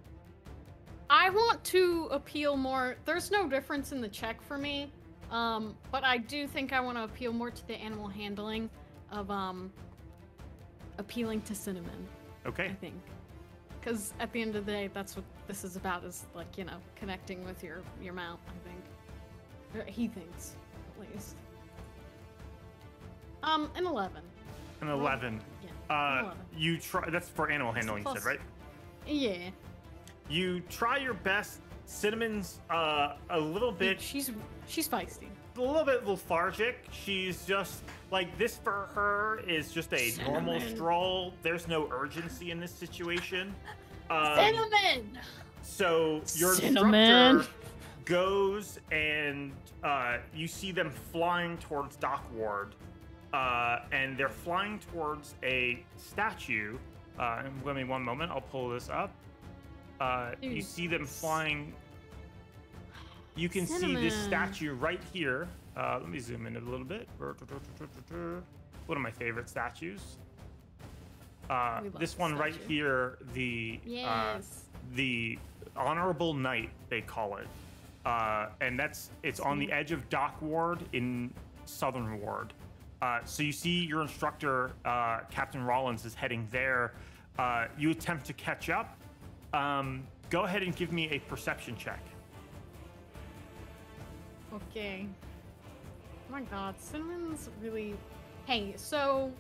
I want to appeal more. There's no difference in the check for me, um, but I do think I want to appeal more to the animal handling of um, appealing to cinnamon. I think, because at the end of the day, that's what this is about. Is like you know connecting with your your mount. I think Or he thinks at least. Um, an eleven. An 11. Yeah. Uh, 11. you try. That's for animal handling, you said, right? Yeah. You try your best. Cinnamon's uh, a little bit, She's she's feisty. a little bit lethargic. She's just like this for her is just a normal stroll. There's no urgency in this situation. Um, Cinnamon. So your Cinnamon. instructor goes and uh, you see them flying towards Dock Ward, uh, and they're flying towards a statue. Uh, and give me one moment, I'll pull this up. Uh, you see them flying. You can see this statue right here. Uh, let me zoom in a little bit. One of my favorite statues. Uh, this one right here, the uh, the honorable knight they call it. Uh, and that's it's on the edge of dock ward in southern ward. Uh, so you see your instructor uh, captain rollins is heading there. Uh, you attempt to catch up. Um, go ahead and give me a perception check. Okay. Oh my god, Cinnamon's really. Hey, so.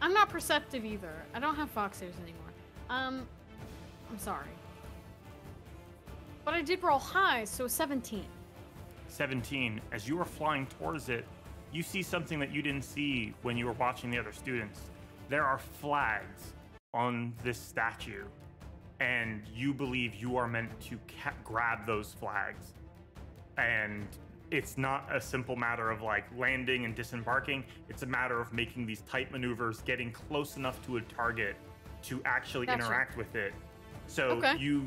I'm not perceptive either. I don't have fox ears anymore. Um. I'm sorry. But I did roll high, so 17. 17 as you are flying towards it you see something that you didn't see when you were watching the other students there are flags on this statue and you believe you are meant to grab those flags and it's not a simple matter of like landing and disembarking it's a matter of making these tight maneuvers getting close enough to a target to actually Gotcha. interact with it so Okay. you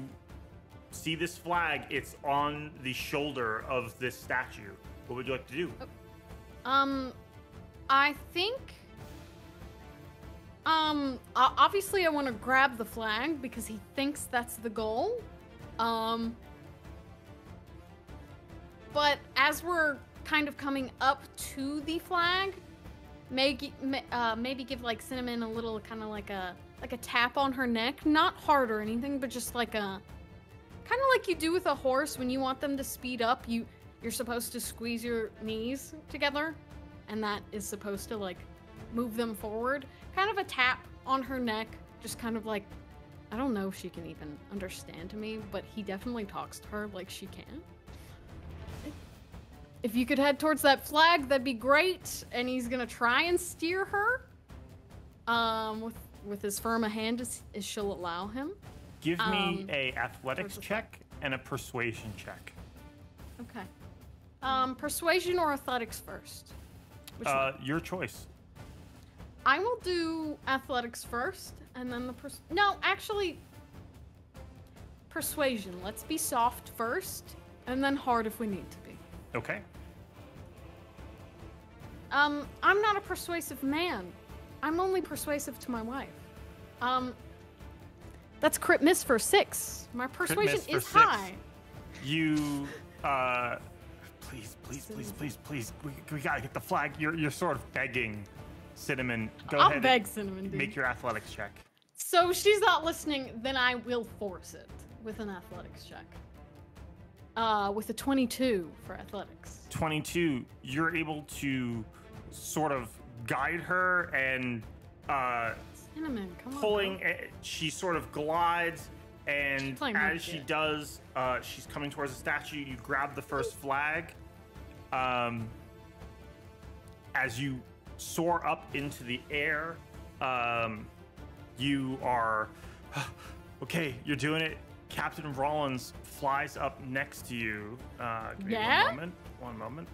see this flag it's on the shoulder of this statue what would you like to do Um, I think. Um, obviously, I want to grab the flag because he thinks that's the goal. Um, but as we're kind of coming up to the flag, maybe uh, maybe give like Cinnamon a little kind of like a like a tap on her neck, not hard or anything, but just like a kind of like you do with a horse when you want them to speed up. You you're supposed to squeeze your knees together, and that is supposed to like move them forward. Kind of a tap on her neck, just kind of like I don't know if she can even understand to me, but he definitely talks to her like she can. If you could head towards that flag, that'd be great. And he's gonna try and steer her, um, with with as firm a hand as, as she'll allow him. give me Um, a athletics check and a persuasion check Okay. Um, persuasion or athletics first? Uh, your choice I will do athletics first, and then the pers- no, actually, persuasion. Let's be soft first, and then hard if we need to be. okay Um, I'm not a persuasive man. I'm only persuasive to my wife. Um, that's crit miss for six. My persuasion is six. high. You, uh, please, please, please, please, please, we, we gotta get the flag. You're, you're sort of begging Cinnamon. Go I'll ahead. beg Cinnamon, dude. Make your athletics check. So if she's not listening, then I will force it with an athletics check. Uh, with a 22 for athletics. 22, you're able to sort of guide her and uh, Cinnamon, come on. pulling. She sort of glides, and as she shit. does, uh, she's coming towards the statue. You grab the first flag. Um, as you soar up into the air, um, you are okay. You're doing it. Captain Rollins flies up next to you. Uh, Yeah? One moment. One moment.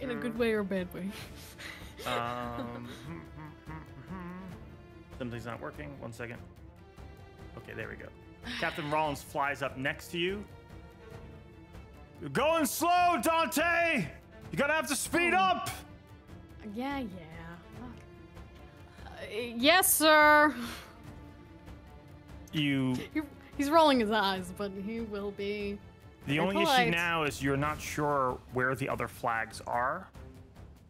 In a good way or a bad way. Um, something's not working. One second. Okay, there we go. Captain Rollins flies up next to you. You're going slow, Dante. You're gonna have to speed Oh. up. Yeah, yeah. Uh, yes, sir. You. He, he's rolling his eyes, but he will be. The Very only issue now is you're not sure where the other flags are.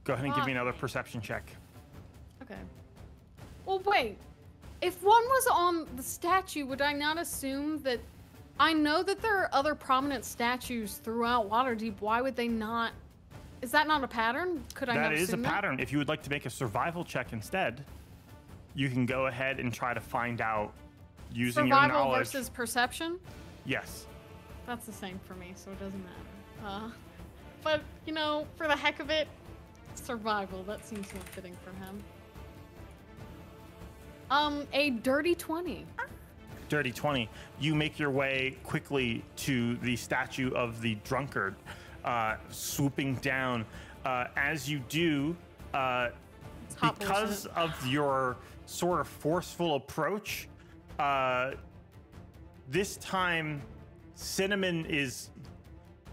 Go ahead and give me ah. another perception check. Okay. Well, wait. If one was on the statue, would I not assume that? I know that there are other prominent statues throughout Waterdeep. Why would they not? Is that not a pattern? Could I That not is a that? pattern. If you would like to make a survival check instead, you can go ahead and try to find out using your knowledge. Survival versus perception. Yes. That's the same for me, so it doesn't matter. Uh, but you know, for the heck of it, survival. That seems more fitting for him. Um, a dirty twenty. Dirty 20. You make your way quickly to the statue of the drunkard, uh, swooping down. Uh, as you do, uh, because bullshit. of your sort of forceful approach, uh, this time Cinnamon is.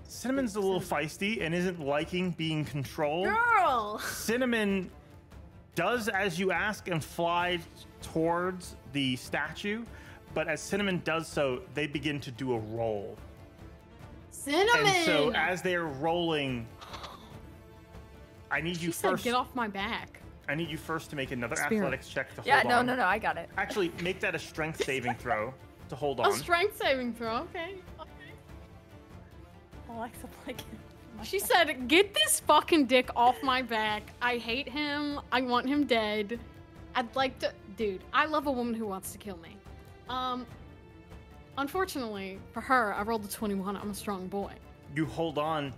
Cinnamon's a little feisty and isn't liking being controlled. Girl. Cinnamon does as you ask and flies towards the statue, but as Cinnamon does so, they begin to do a roll. Cinnamon. And so as they are rolling, I need you she said, first. "Get off my back." I need you first to make another Spirit. athletics check to Yeah, hold no, on. Yeah, no, no, no, I got it. Actually, make that a strength saving throw to hold on. A on. strength saving throw. Okay. Okay. Alexa, like. She said, "Get this fucking dick off my back. I hate him. I want him dead. I'd like to, dude. I love a woman who wants to kill me. Um, unfortunately for her, I rolled a 21. I'm a strong boy. you hold on,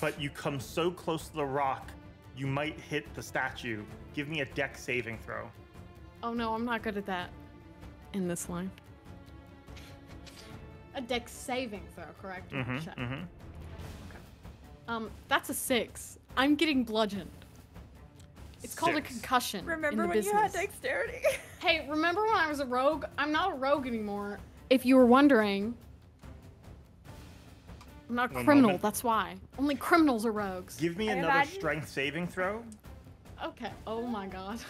but you come so close to the rock, you might hit the statue. Give me a dex saving throw. Oh no, I'm not good at that. In this line. A dex saving throw, correct? Mm-hmm, Check. mm-hmm. Um, that's a six. I'm getting bludgeoned. It's called a Six. concussion. in Remember the when you had dexterity? Hey, remember when I was a rogue? I'm not a rogue anymore. If you were wondering, I'm not a One criminal. moment. That's why. Only criminals are rogues. Give me I another imagine- strength saving throw. Okay. Oh my god.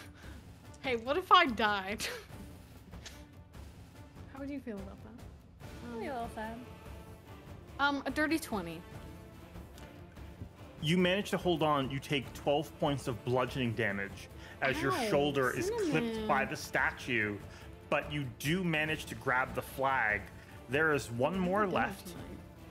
Hey, what if I died? How would you feel about that? A little sad. Um, a dirty twenty. You manage to hold on. You take 12 points of bludgeoning damage as your Ow, shoulder is clipped by the statue, but you do manage to grab the flag. There is one more left,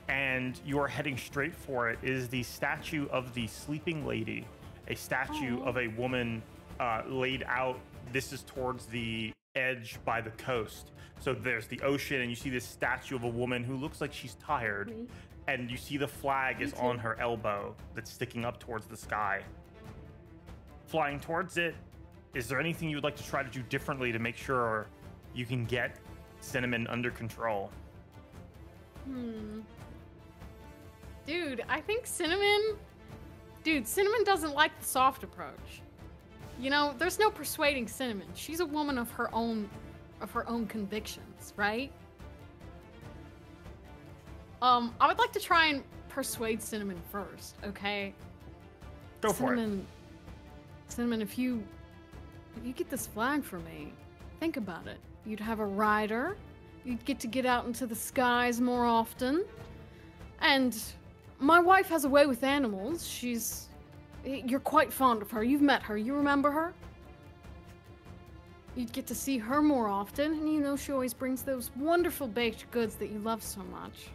and you are heading straight for it. It Is the statue of the sleeping lady, a statue Aw. of a woman uh, laid out. This is towards the edge by the coast. So there's the ocean, and you see this statue of a woman who looks like she's tired. Me? And you see the flag is Me on her elbow that's sticking up towards the sky. Flying towards it, is there anything you would like to try to do differently to make sure you can get Cinnamon under control? Hmm. Dude, I think Cinnamon. Dude, Cinnamon doesn't like the soft approach. You know, there's no persuading Cinnamon. She's a woman of her own, of her own convictions, right? Um, I would like to try and persuade Cinnamon first, okay? Go for it. Cinnamon, Cinnamon, if you, if you get this flag for me, think about it. You'd have a rider. You'd get to get out into the skies more often. And my wife has a way with animals. She's. You're quite fond of her. You've met her. You remember her? You'd get to see her more often, and you know she always brings those wonderful baked goods that you love so much.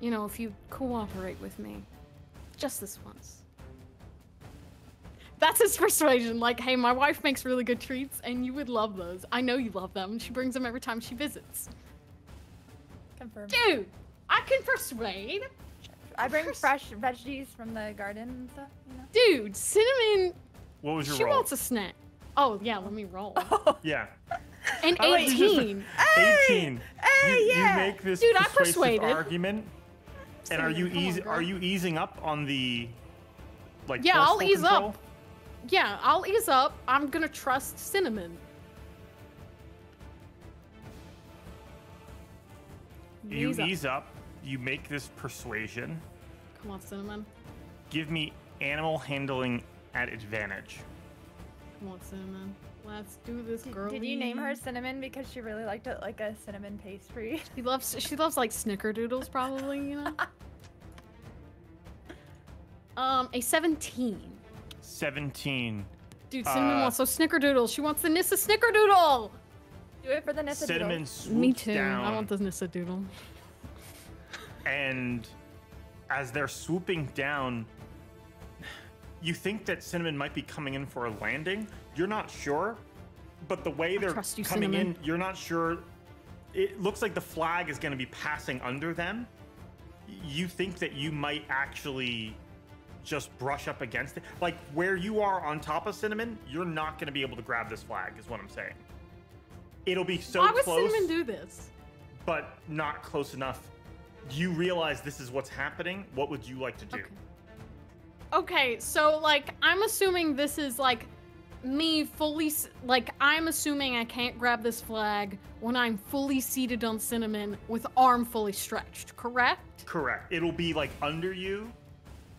You know, if you cooperate with me. Just this once. That's his persuasion. Like, hey, my wife makes really good treats, and you would love those. I know you love them. She brings them every time she visits. Confirm. Dude, I can persuade. I bring fresh veggies from the garden and stuff. You know. Dude, cinnamon. What was your She roll? wants a snack. Oh yeah, let me roll. Yeah. And I like you just- 18. 18. Hey, you, yeah. you make this Dude, I persuasive persuaded. argument. And are you Cinnamon, on, easy? Are you easing up on the like? Yeah, I'll ease control? up. Yeah, I'll ease up. I'm gonna trust cinnamon. You Ease up. ease up. You make this persuasion. Come on, cinnamon. Give me animal handling at advantage. Come on, cinnamon. Let's do this, girl. did you name her cinnamon because she really liked it like a cinnamon pastry? She loves. She loves like snickerdoodles, probably. You know. um, a 17. 17. Dude, cinnamon Uh, wants those snickerdoodles. She wants the Nissa snickerdoodle. Do it for the Nissa Cinnamon swoops Me too. down. I want the Nissa doodle. and as they're swooping down, you think that Cinnamon might be coming in for a landing. You're not sure, but the way they're trust you, coming Cinnamon. in, you're not sure. It looks like the flag is going to be passing under them. You think that you might actually just brush up against it. Like where you are on top of Cinnamon, you're not going to be able to grab this flag, is what I'm saying. It'll be so Why would close cinnamon do this? but not close enough. You realize this is what's happening. What would you like to do? Okay. Okay, so like I'm assuming this is like me fully like I'm assuming I can't grab this flag when I'm fully seated on cinnamon with arm fully stretched, correct? Correct. It'll be like under you,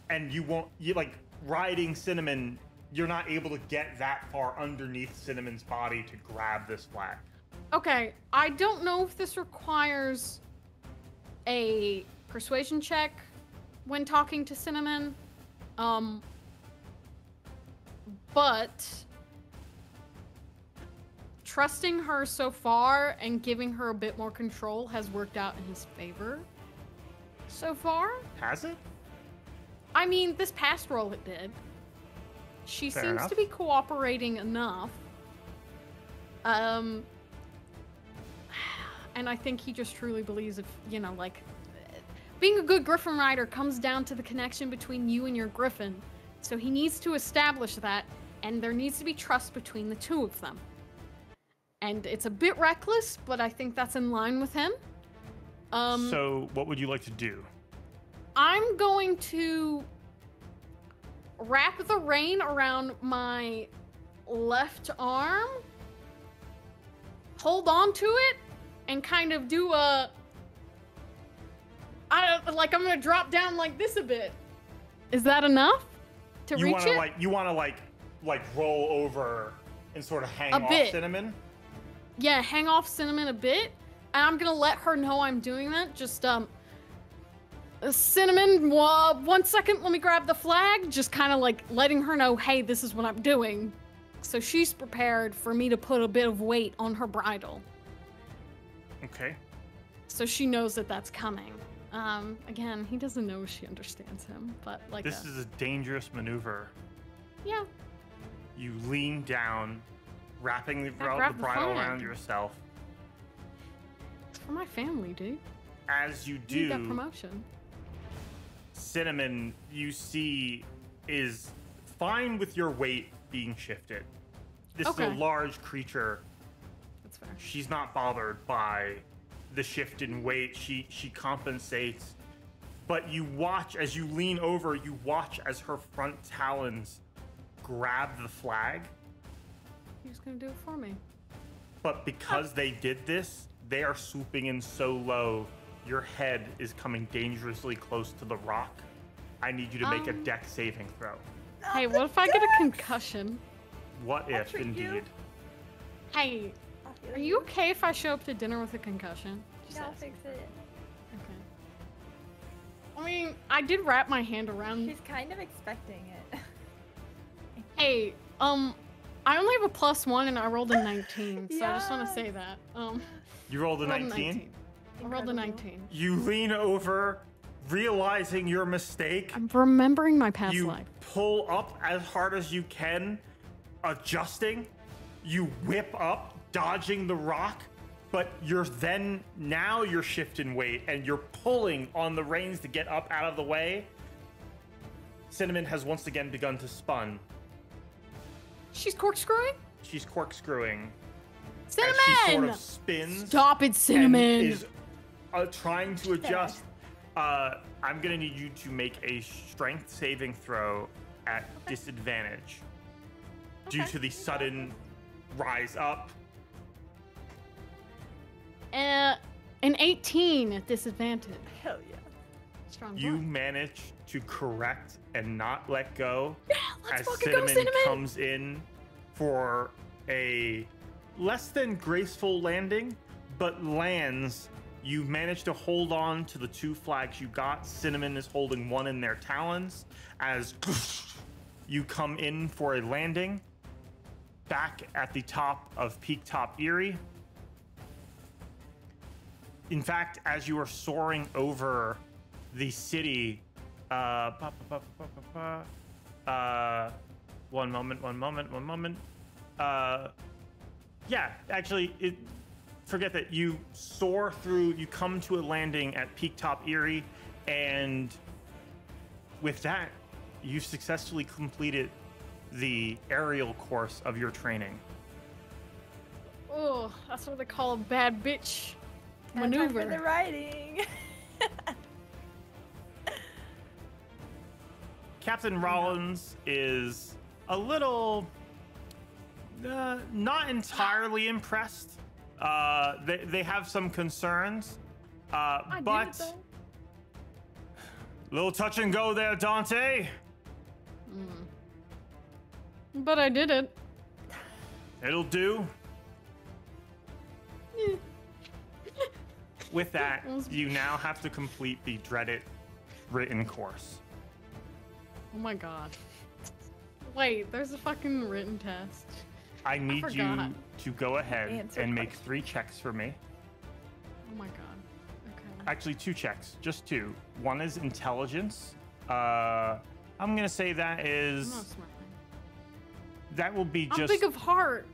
and you won't. You like riding cinnamon. You're not able to get that far underneath cinnamon's body to grab this flag. Okay, I don't know if this requires a persuasion check when talking to cinnamon. Um but trusting her so far and giving her a bit more control has worked out in his favor so far. Has it? I mean, this past roll it did. She Fair seems enough. to be cooperating enough. Um and I think he just truly believes if, you know, like being a good griffin rider comes down to the connection between you and your griffin. So he needs to establish that and there needs to be trust between the two of them. And it's a bit reckless, but I think that's in line with him. Um so, what would you like to do? I'm going to wrap the rein around my left arm, hold on to it, and kind of do a. I don't like. I'm gonna drop down like this a bit. Is that enough to you reach want to it? like you want to like like roll over and sort of hang A off bit. cinnamon. yeah, hang off cinnamon a bit, and I'm gonna let her know I'm doing that. Just um, uh, cinnamon, uh, one second, let me grab the flag. Just kind of like letting her know, hey, this is what I'm doing, so she's prepared for me to put a bit of weight on her bridle, Okay. so she knows that that's coming. Um, again, he doesn't know she understands him, but like, This a- is a dangerous maneuver. yeah, You lean down, wrapping the, bri- grab the the bridle flag. around yourself. it's for my family, dude. As you Need that do, promotion. Cinnamon, you see, is fine with your weight being shifted. This is a large creature. That's fair. She's not bothered by the shift in weight. She she compensates. But you watch as you lean over, you watch as her front talons grab the flag. He's gonna do it for me. But because they did this, they are swooping in so low, your head is coming dangerously close to the rock. I need you to make a Um, dex saving throw. Hey, what if I get a concussion? What if, treat you. indeed? Hey, are you okay if I show up to dinner with a concussion? Just Yeah, I'll fix it. Okay. I mean, I did wrap my hand around. She's kind of expecting it. Hey, um, I only have a plus one and I rolled a 19, so I just want to say that. Um, You rolled a I rolled 19. I rolled a 19. You lean over, realizing your mistake. I'm remembering my past you life. pull up as hard as you can, adjusting. You whip up, dodging the rock, but you're then now you're shifting weight and you're pulling on the reins to get up out of the way. Cinnamon has once again begun to spun. She's corkscrewing? She's corkscrewing Cinnamon! as she sort of spins. Stop it, Cinnamon! is uh, trying to adjust. Uh, I'm gonna need you to make a strength saving throw at disadvantage due to the sudden rise up. Uh, an 18 at disadvantage. Hell yeah. Strong You blood. manage to correct and not let go Yeah, let's as fucking cinnamon, go, Cinnamon! comes in for a less than graceful landing, but lands. You manage to hold on to the two flags you got. Cinnamon is holding one in their talons as you come in for a landing back at the top of Peaktop Aerie. In fact, as you are soaring over the city, uh, uh, one moment, one moment, one moment. Uh, yeah, actually, it, forget that. You soar through, you come to a landing at Peaktop Aerie, and with that, you've successfully completed the aerial course of your training. Oh, that's what they call a bad bitch Now time for maneuver. the riding. Captain Rollins is a little uh, not entirely impressed. Uh, they, they have some concerns, uh, I but it, though. little touch and go there, Dante. But I did it. It'll do. Eh. With that, That you now have to complete the dreaded written course. Oh my god. Wait, there's a fucking written test. I need you to go ahead Answer and make question. three checks for me. Oh my god. Okay. Actually, two checks, just two. One is intelligence. Uh, I'm gonna say that is. I'm not a smart that will be just. I'm just. big of heart,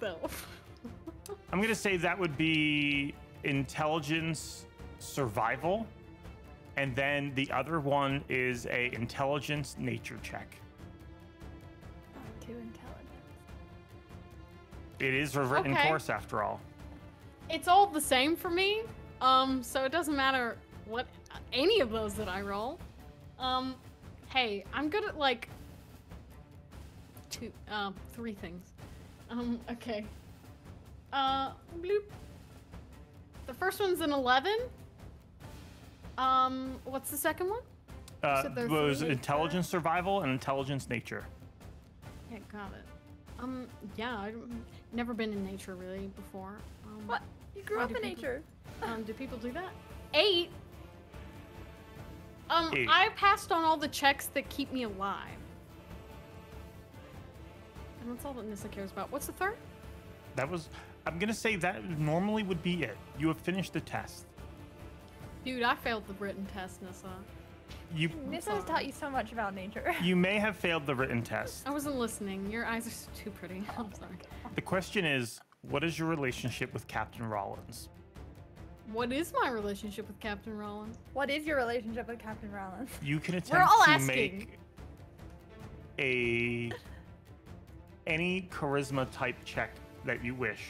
though. I'm gonna say that would be intelligence survival, and then the other one is a intelligence nature check. Too intelligent. It is a written Okay. course after all. it's all the same for me. Um, so it doesn't matter what any of those that I roll. Um, hey, I'm good at like two, um, three things. Um, okay. Uh, bloop. The first one's an eleven. Um, what's the second one? Uh, said was three. intelligence survival and intelligence nature. Yeah, got it. Um, yeah, I've never been in nature really before. Um, What? You grew up in people- nature. Um, do people do that? Eight. Um, Eight. I passed on all the checks that keep me alive. And that's all that Nissa cares about. What's the third? That was. I'm gonna say that normally would be it. You have finished the test. Dude, I failed the written test, Nissa. You Nissa has taught you so much about nature. you may have failed the written test. I wasn't listening. Your eyes are too pretty. I'm sorry. The question is, what is your relationship with Captain Rollins? What is my relationship with Captain Rollins? What is your relationship with Captain Rollins? You can attempt We're all to asking. make a any charisma type check that you wish.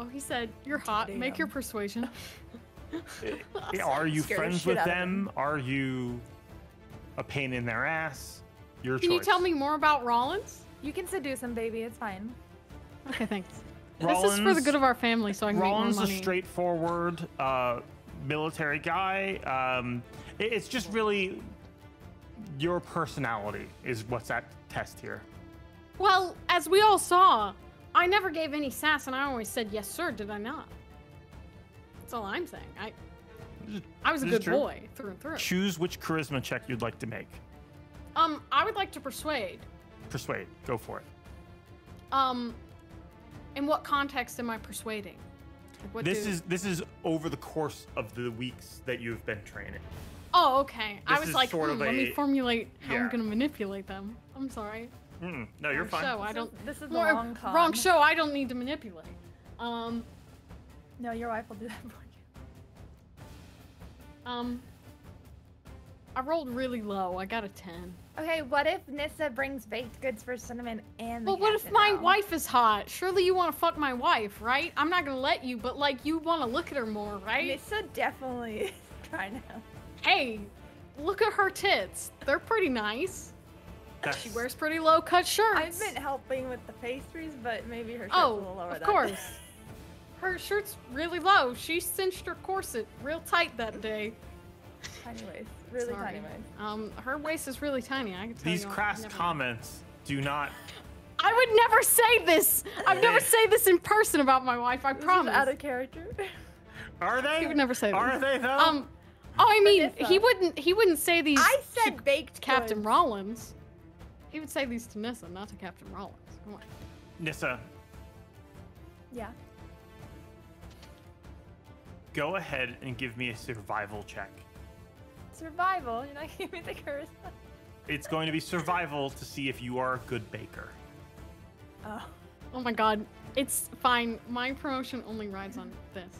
Oh, he said, You're hot. Make your Damn. persuasion. Are you Scare friends with out of them? Are you a pain in their ass? Your Can you tell me more about Rollins? You can seduce him, baby. It's fine. Okay, thanks. this is for the good of our family, so I can Rollins make a more money. straightforward uh, military guy. Um, it- it's just really your personality is what's at test here. Well, as we all saw, I never gave any sass, and I always said yes, sir. Did I not? That's all I'm saying. I, I was a good boy through and through. Choose which charisma check you'd like to make. Um, I would like to persuade. Persuade. Go for it. Um, in what context am I persuading? Like, what This do- is this is over the course of the weeks that you've been training. Oh, okay. I was like, hmm, let me formulate how yeah. I'm gonna manipulate them. I'm sorry. Mm, no, you're Wrong fine. Show. I This don't. is- This is the More, long con. wrong show. I don't need to manipulate. Um, No, your wife will do that for you. um. I rolled really low. I got a ten. Okay, what if Nissa brings baked goods for Cinnamon and the Well, what if my now? wife is hot? Surely you want to fuck my wife, right? I'm not gonna let you, but like you want to look at her more, right? Nissa definitely is trying to. Hey, look at her tits. They're pretty nice. That's- She wears pretty low cut shirts. I've been helping with the pastries, but maybe her shirt's Oh, a little lower of than course. Her shirt's really low. She cinched her corset real tight that day. tiny waist. Really Sorry. tiny waist. Um, her waist is really tiny. I can tell These you. Crass never- comments do not. I would never say this. I've never say this in person about my wife. I This is promise. out of character. Are they? He would never say that. Are this. they though? Um, oh, I mean, Vanessa. he wouldn't. He wouldn't say these. I said baked Captain goods. Rollins. He would say these to Nissa, not to Captain Rollins. Come on. Nissa, Yeah. go ahead and give me a survival check. Survival. You're not giving me the curse. It's going to be survival to see if you are a good baker. Oh. Oh my god. It's fine. My promotion only rides on this.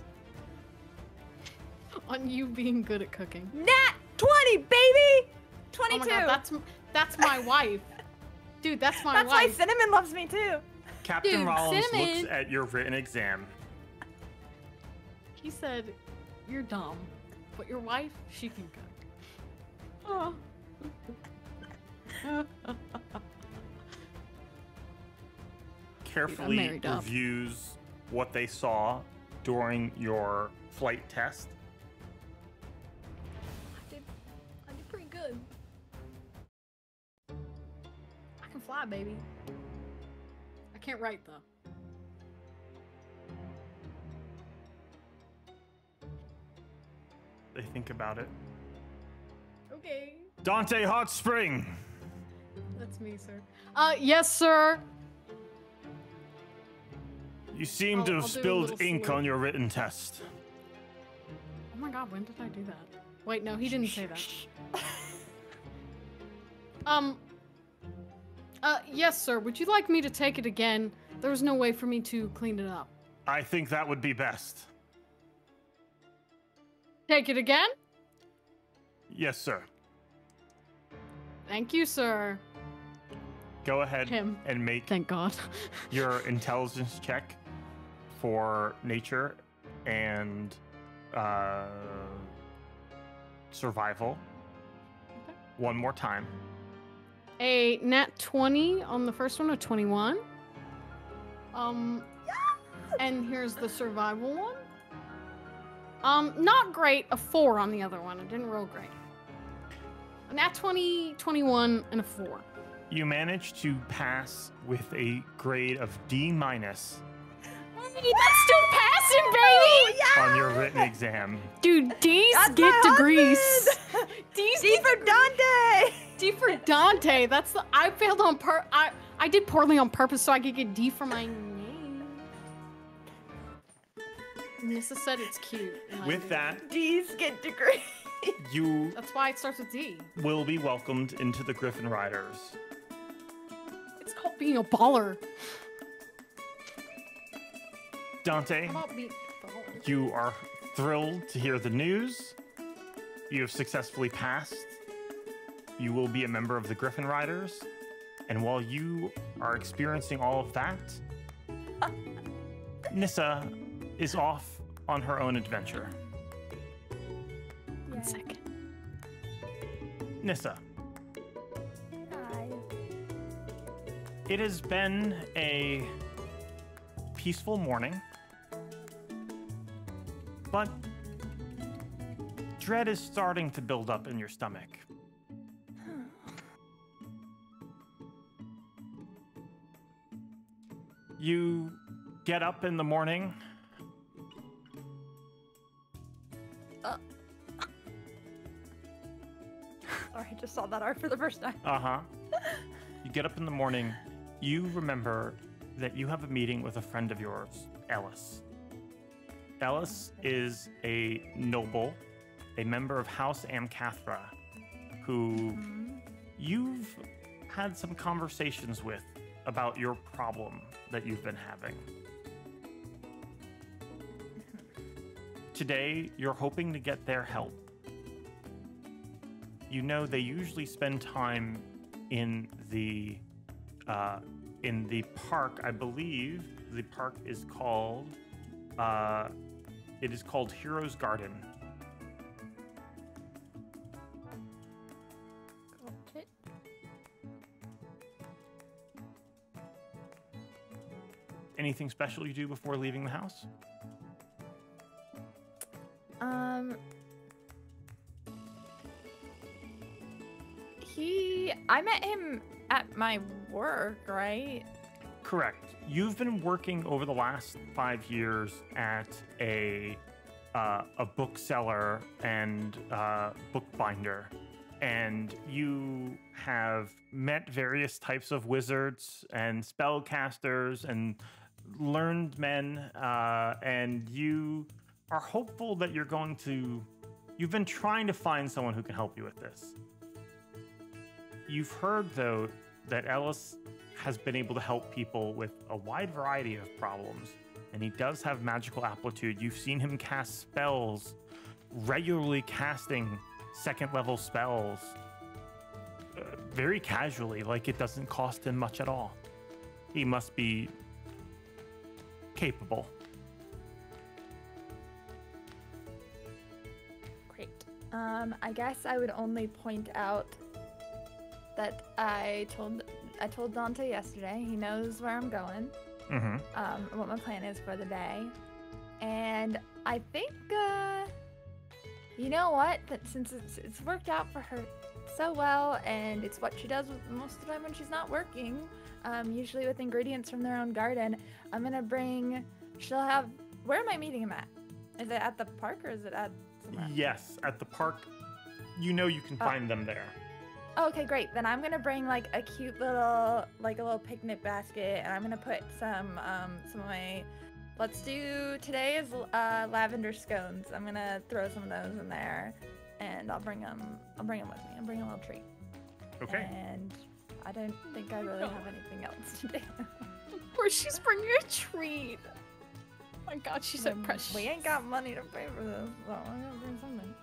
On you being good at cooking. Nat 20, baby! 22. Oh my god, that's that's my wife. Dude, that's my That's why. Cinnamon loves me too. Captain Dude, Rollins Cinnamon- looks at your written exam. He said, "You're dumb, but your wife, she can cook." Oh. carefully married up. reviews what they saw during your flight test. Fly, baby. I can't write though. They think about it. Okay. Dante Hot Spring. That's me, sir. Uh, yes, sir. You seem I'll- to I'll have spilled ink slip. on your written test. Oh my god, when did I do that? Wait, no, he didn't say that. Um. Uh, yes, sir. Would you like me to take it again? There was no way for me to clean it up. I think that would be best. Take it again? Yes, sir. Thank you, sir. Go ahead Him. and make Thank God. your intelligence check for nature and uh, survival. Okay. One more time. A nat 20 on the first one, a 21. Um, and here's the survival one. Um, not great, a 4 on the other one. I didn't roll great. A nat 20, 21, and a 4. You managed to pass with a grade of D minus Hey, that's still passing, baby! on your written exam. Dude, D's That's get degrees. husband! D's D for Dante! D for Dante. That's the I failed on pur I I did poorly on purpose so I could get D for my name. Nissa said it's cute. and I With that, D's get degree. you that's why it starts with D. will be welcomed into the Griffin Riders. It's called being a baller. Dante, How about being a baller? you are thrilled to hear the news. You have successfully passed. You will be a member of the Griffin Riders. And while you are experiencing all of that, Nissa is off on her own adventure. One second. Nissa, Hi. it has been a peaceful morning, but dread is starting to build up in your stomach. You get up in the morning. Sorry, I just saw that art for the first time. Uh huh. you get up in the morning. You remember that you have a meeting with a friend of yours, Ellis. Ellis is a noble, a member of House Amcathra, who Mhm. you've had some conversations with about your problem that you've been having. Today, you're hoping to get their help. You know they usually spend time in the uh, in the park. I believe the park is called uh, it is called Heroes Garden. Anything special you do before leaving the house? Um. He. I met him at my work, right? Correct. You've been working over the last five years at a uh, a bookseller and uh, bookbinder, and you have met various types of wizards and spellcasters and learned men, uh, and you are hopeful that you're going to. You've been trying to find someone who can help you with this. You've heard though that Ellis has been able to help people with a wide variety of problems, and he does have magical aptitude. You've seen him cast spells, regularly casting second level spells, uh, very casually, like it doesn't cost him much at all. He must be capable. Great. Um, I guess I would only point out that I told I told Dante yesterday. He knows where I'm going. Mm-hmm. um, what my plan is for the day. And I think, uh, you know what? That since it's, it's worked out for her so well, and it's what she does most of the time when she's not working, um, usually with ingredients from their own garden, I'm gonna bring. She'll have. Where am I meeting him at? Is it at the park or is it at somewhere? Yes, at the park, you know you can Oh. find them there. Oh, okay, great. Then I'm gonna bring like a cute little, like a little picnic basket, and I'm gonna put some, um, some of my. Let's do today is uh, lavender scones. I'm gonna throw some of those in there, and I'll bring them. I'll bring them with me. I'll bring a little treat. Okay. And I don't think I really have anything else to do. Of course, she's bringing a treat. Oh my god, she's so Um, precious. We ain't got money to pay for this, so I'm gonna bring something.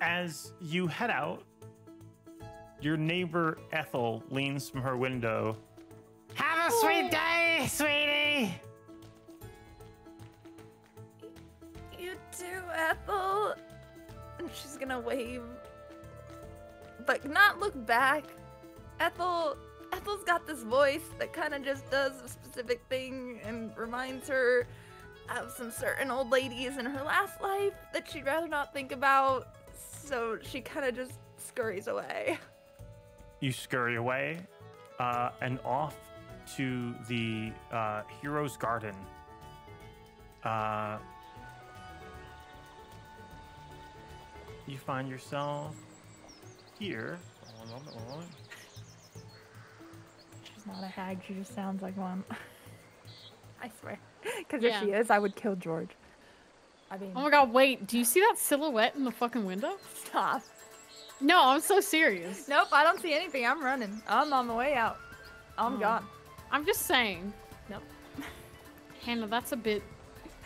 As you head out, your neighbor Ethel leans from her window. Have a sweet day, sweetie! You too, Ethel. And she's gonna wave, but not look back. Ethel, Ethel's got this voice that kind of just does a specific thing and reminds her of some certain old ladies in her last life that she'd rather not think about. So she kind of just scurries away. You scurry away uh, and off to the uh, hero's garden. Uh, you find yourself here. She's not a hag. She just sounds like one. I swear. Because if she is, I would kill George. I mean, Oh my god, wait, do you see that silhouette in the fucking window? stop. No, I'm so serious. Nope, I don't see anything. I'm running. I'm on the way out. I'm Oh. gone. I'm just saying. Nope. Hannah, that's a bit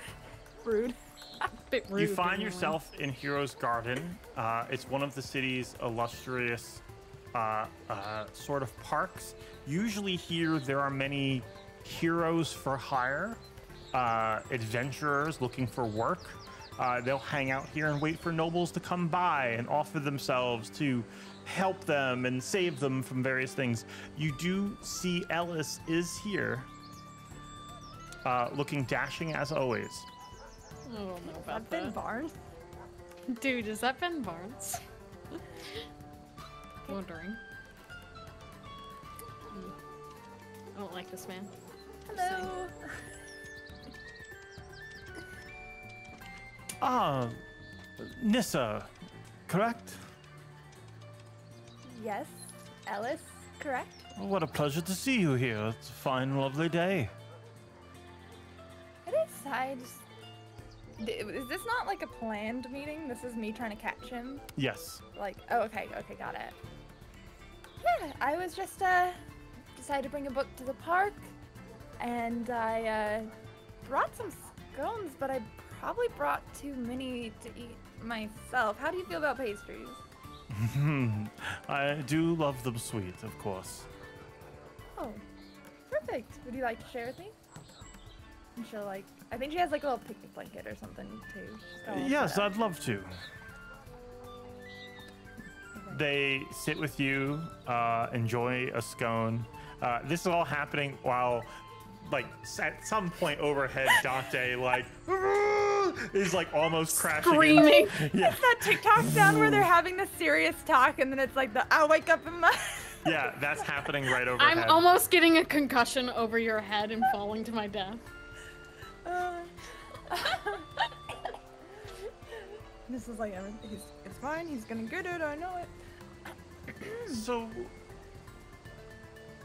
Rude. A bit rude. You find yourself in Hero's Garden. Uh, it's one of the city's illustrious uh, uh, sort of parks. Usually, here there are many heroes for hire, uh, adventurers looking for work. Uh, they'll hang out here and wait for nobles to come by and offer themselves to help them and save them from various things. You do see Ellis is here, uh, looking dashing as always. I don't know about I've been. Barnes. Dude, is that Ben Barnes? Wondering. Hmm. I don't like this man. Hello. Ah, Nissa, correct? Yes, Ellis, correct? What a pleasure to see you here. It's a fine, lovely day. It is. I just. Is this not like a planned meeting? This is me trying to catch him. Yes. Like, oh, okay, okay, got it. Yeah, I was just uh decided to bring a book to the park, and I uh brought some scones, but I probably brought too many to eat myself. How do you feel about pastries? I do love them sweet, of course. Oh, perfect. Would you like to share with me? And she'll like, I think she has like a little picnic blanket or something too. She's got all Yes. I'd love to. They sit with you, uh, enjoy a scone. Uh, this is all happening while, like, at some point overhead, Dante like is like almost crashing. in- Screaming. Yeah, It's that TikTok sound where they're having the serious talk, and then it's like the I wake up in my. yeah, that's happening right over. I'm almost getting a concussion over your head and falling to my death. Uh, this is like everything. He's, it's fine. He's gonna get it. I know it. So,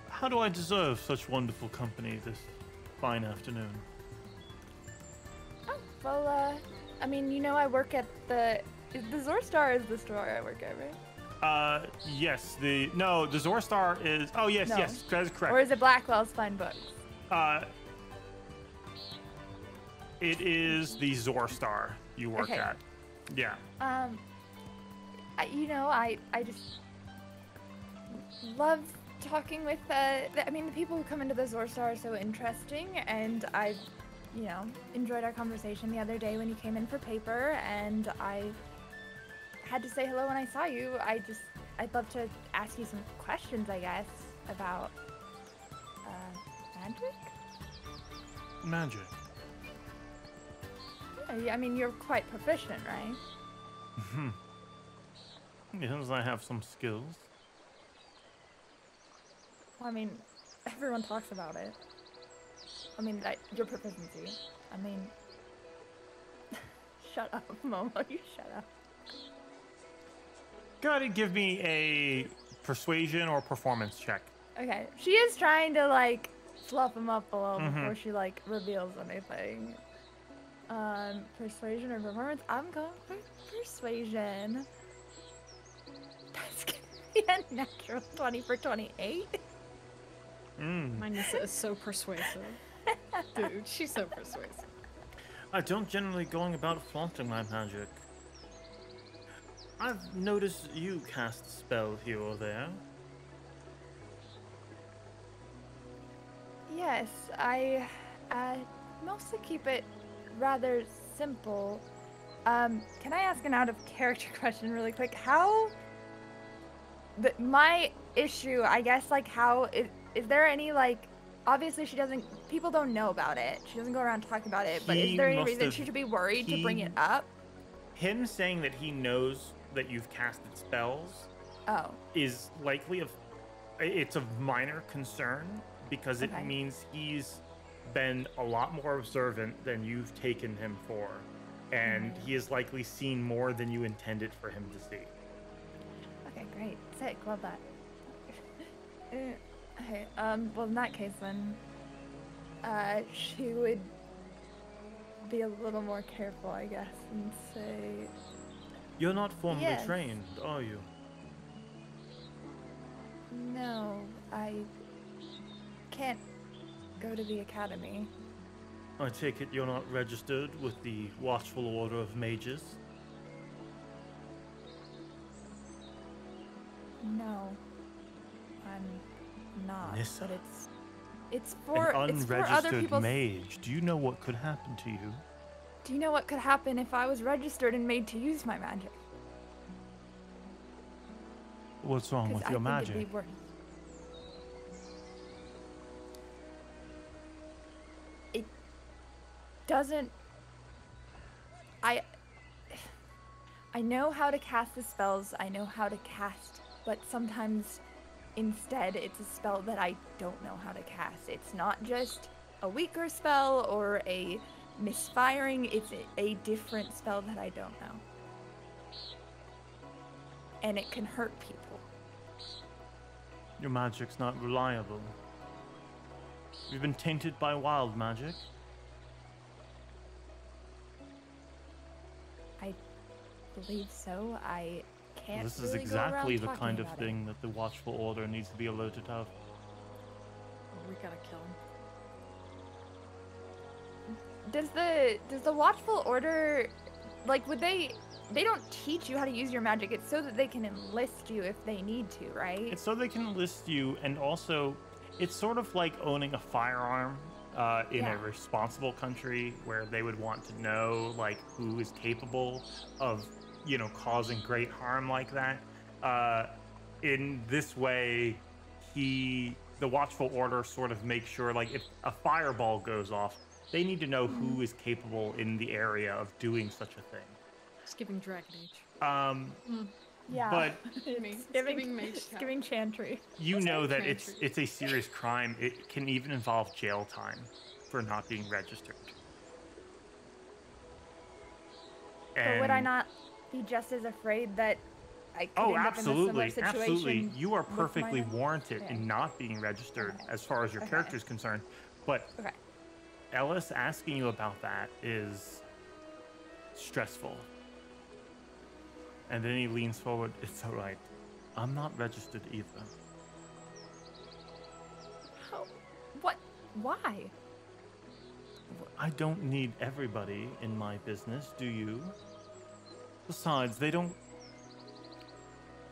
how do I deserve such wonderful company this fine afternoon? Oh, well, uh, I mean, you know, I work at the. The Zorstar is the store I work at, right? Uh, yes. The no, the Zorstar is. Oh yes, No. yes, that is correct. Or is it Blackwell's Fine Books? Uh, it is the Zorstar you work Okay. at. Yeah. Um, I, you know, I I just love talking with. Uh, the, I mean, the people who come into the Zorstar are so interesting, and I've, you know, enjoyed our conversation the other day when you came in for paper, and I had to say hello when I saw you. I just, I'd love to ask you some questions, I guess, about uh, magic. Magic. Yeah, I mean, you're quite proficient, right? Hmm. Yes, I have some skills. Well, I mean, everyone talks about it. I mean, that your proficiency. I mean, shut up, Momo. You shut up. Go ahead and give me a persuasion or performance check. Okay, she is trying to like fluff him up a little Mhm. before she like reveals anything. Um, persuasion or performance? I'm going for persuasion. That's gonna be a natural twenty for twenty-eight. Mm. My Nissa is so persuasive. Dude, she's so persuasive. I don't generally going about flaunting my magic. I've noticed you cast a spell here or there. Yes, I uh, mostly keep it rather simple. Um, can I ask an out of character question really quick? How the, my issue, I guess, like how is, is there any like obviously she doesn't people don't know about it. She doesn't go around talking about it, but is there any reason have- she should be worried to bring it up? Him saying that he knows that you've casted spells Oh, is likely of it's of minor concern because it means he's been a lot more observant than you've taken him for and Mhm. he has likely seen more than you intended for him to see okay, great. Sick, love that. Okay, um, well in that case then, uh, she would be a little more careful, I guess, and say, you're not formally Yes. trained are you no, I can't go to the academy. i take it you're not registered with the watchful order of mages No, I'm not. Nissa. But it's it's for an it's for other unregistered people's. mage do you know what could happen to you Do you know what could happen if I was registered and made to use my magic? what's wrong with I your magic it'd be worse. It doesn't. I. I know how to cast the spells. I know how to cast, but sometimes instead it's a spell that I don't know how to cast. It's not just a weaker spell or a misfiring. It's a, different spell that I don't know. And it can hurt people. Your magic's not reliable. You've been tainted by wild magic. I believe so. I can't. this is really go exactly the kind of about it. thing that the Watchful Order needs to be alerted of. We gotta kill him. Does the does the watchful order like would they they don't teach you how to use your magic. It's so that they can enlist you if they need to, right? It's so they can list you, and also, it's sort of like owning a firearm uh, in Yeah. a responsible country where they would want to know like who is capable of, you know, causing great harm like that. Uh, in this way, he, the Watchful Order, sort of makes sure like if a fireball goes off, they need to know who is capable in the area of doing such a thing. It's giving Dragon Age. Um, yeah. but It's it's giving giving, mage it's tap. giving chantry. you It's know like that it's transfer. it's a serious crime. It can even involve jail time for not being registered. But would I And- not be just as afraid that I could Oh, end up in a absolutely, absolutely. You are perfectly warranted Okay. in not being registered Okay. as far as your Okay. character is concerned. But Okay. Ellis asking you about that is stressful. And then he leans forward. It's all right. I'm not registered either. How? What? Why? I don't need everybody in my business, do you? Besides, they don't.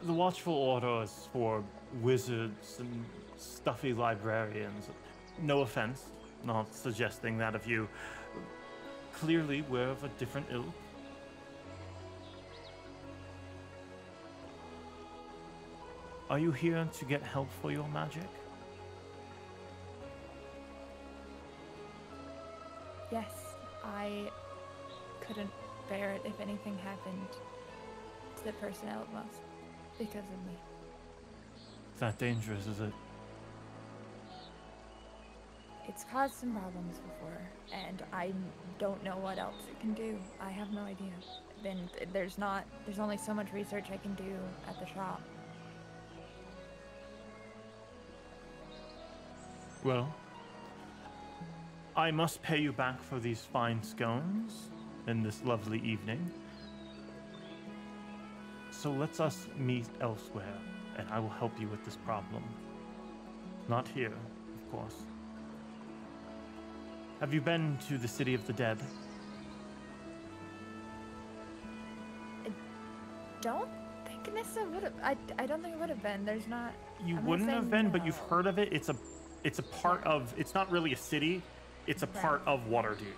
The Watchful Order is for wizards and stuffy librarians. No offense, not suggesting that of you. Clearly, we're of a different ilk. Are you here to get help for your magic? Yes, I couldn't bear it if anything happened to the person Elmos because of me. Is that dangerous, is it? It's caused some problems before, and I don't know what else it can do. I have no idea. Then there's not. There's only so much research I can do at the shop. Well, I must pay you back for these fine scones and this lovely evening. So let's us meet elsewhere, and I will help you with this problem. Not here, of course. Have you been to the City of the Dead? Don't think Nissa would have. I, I don't think it would have been. There's not. You I'm wouldn't have been, but you've heard of it. It's a, it's a part of. It's not really a city. It's a Right. part of Waterdeep.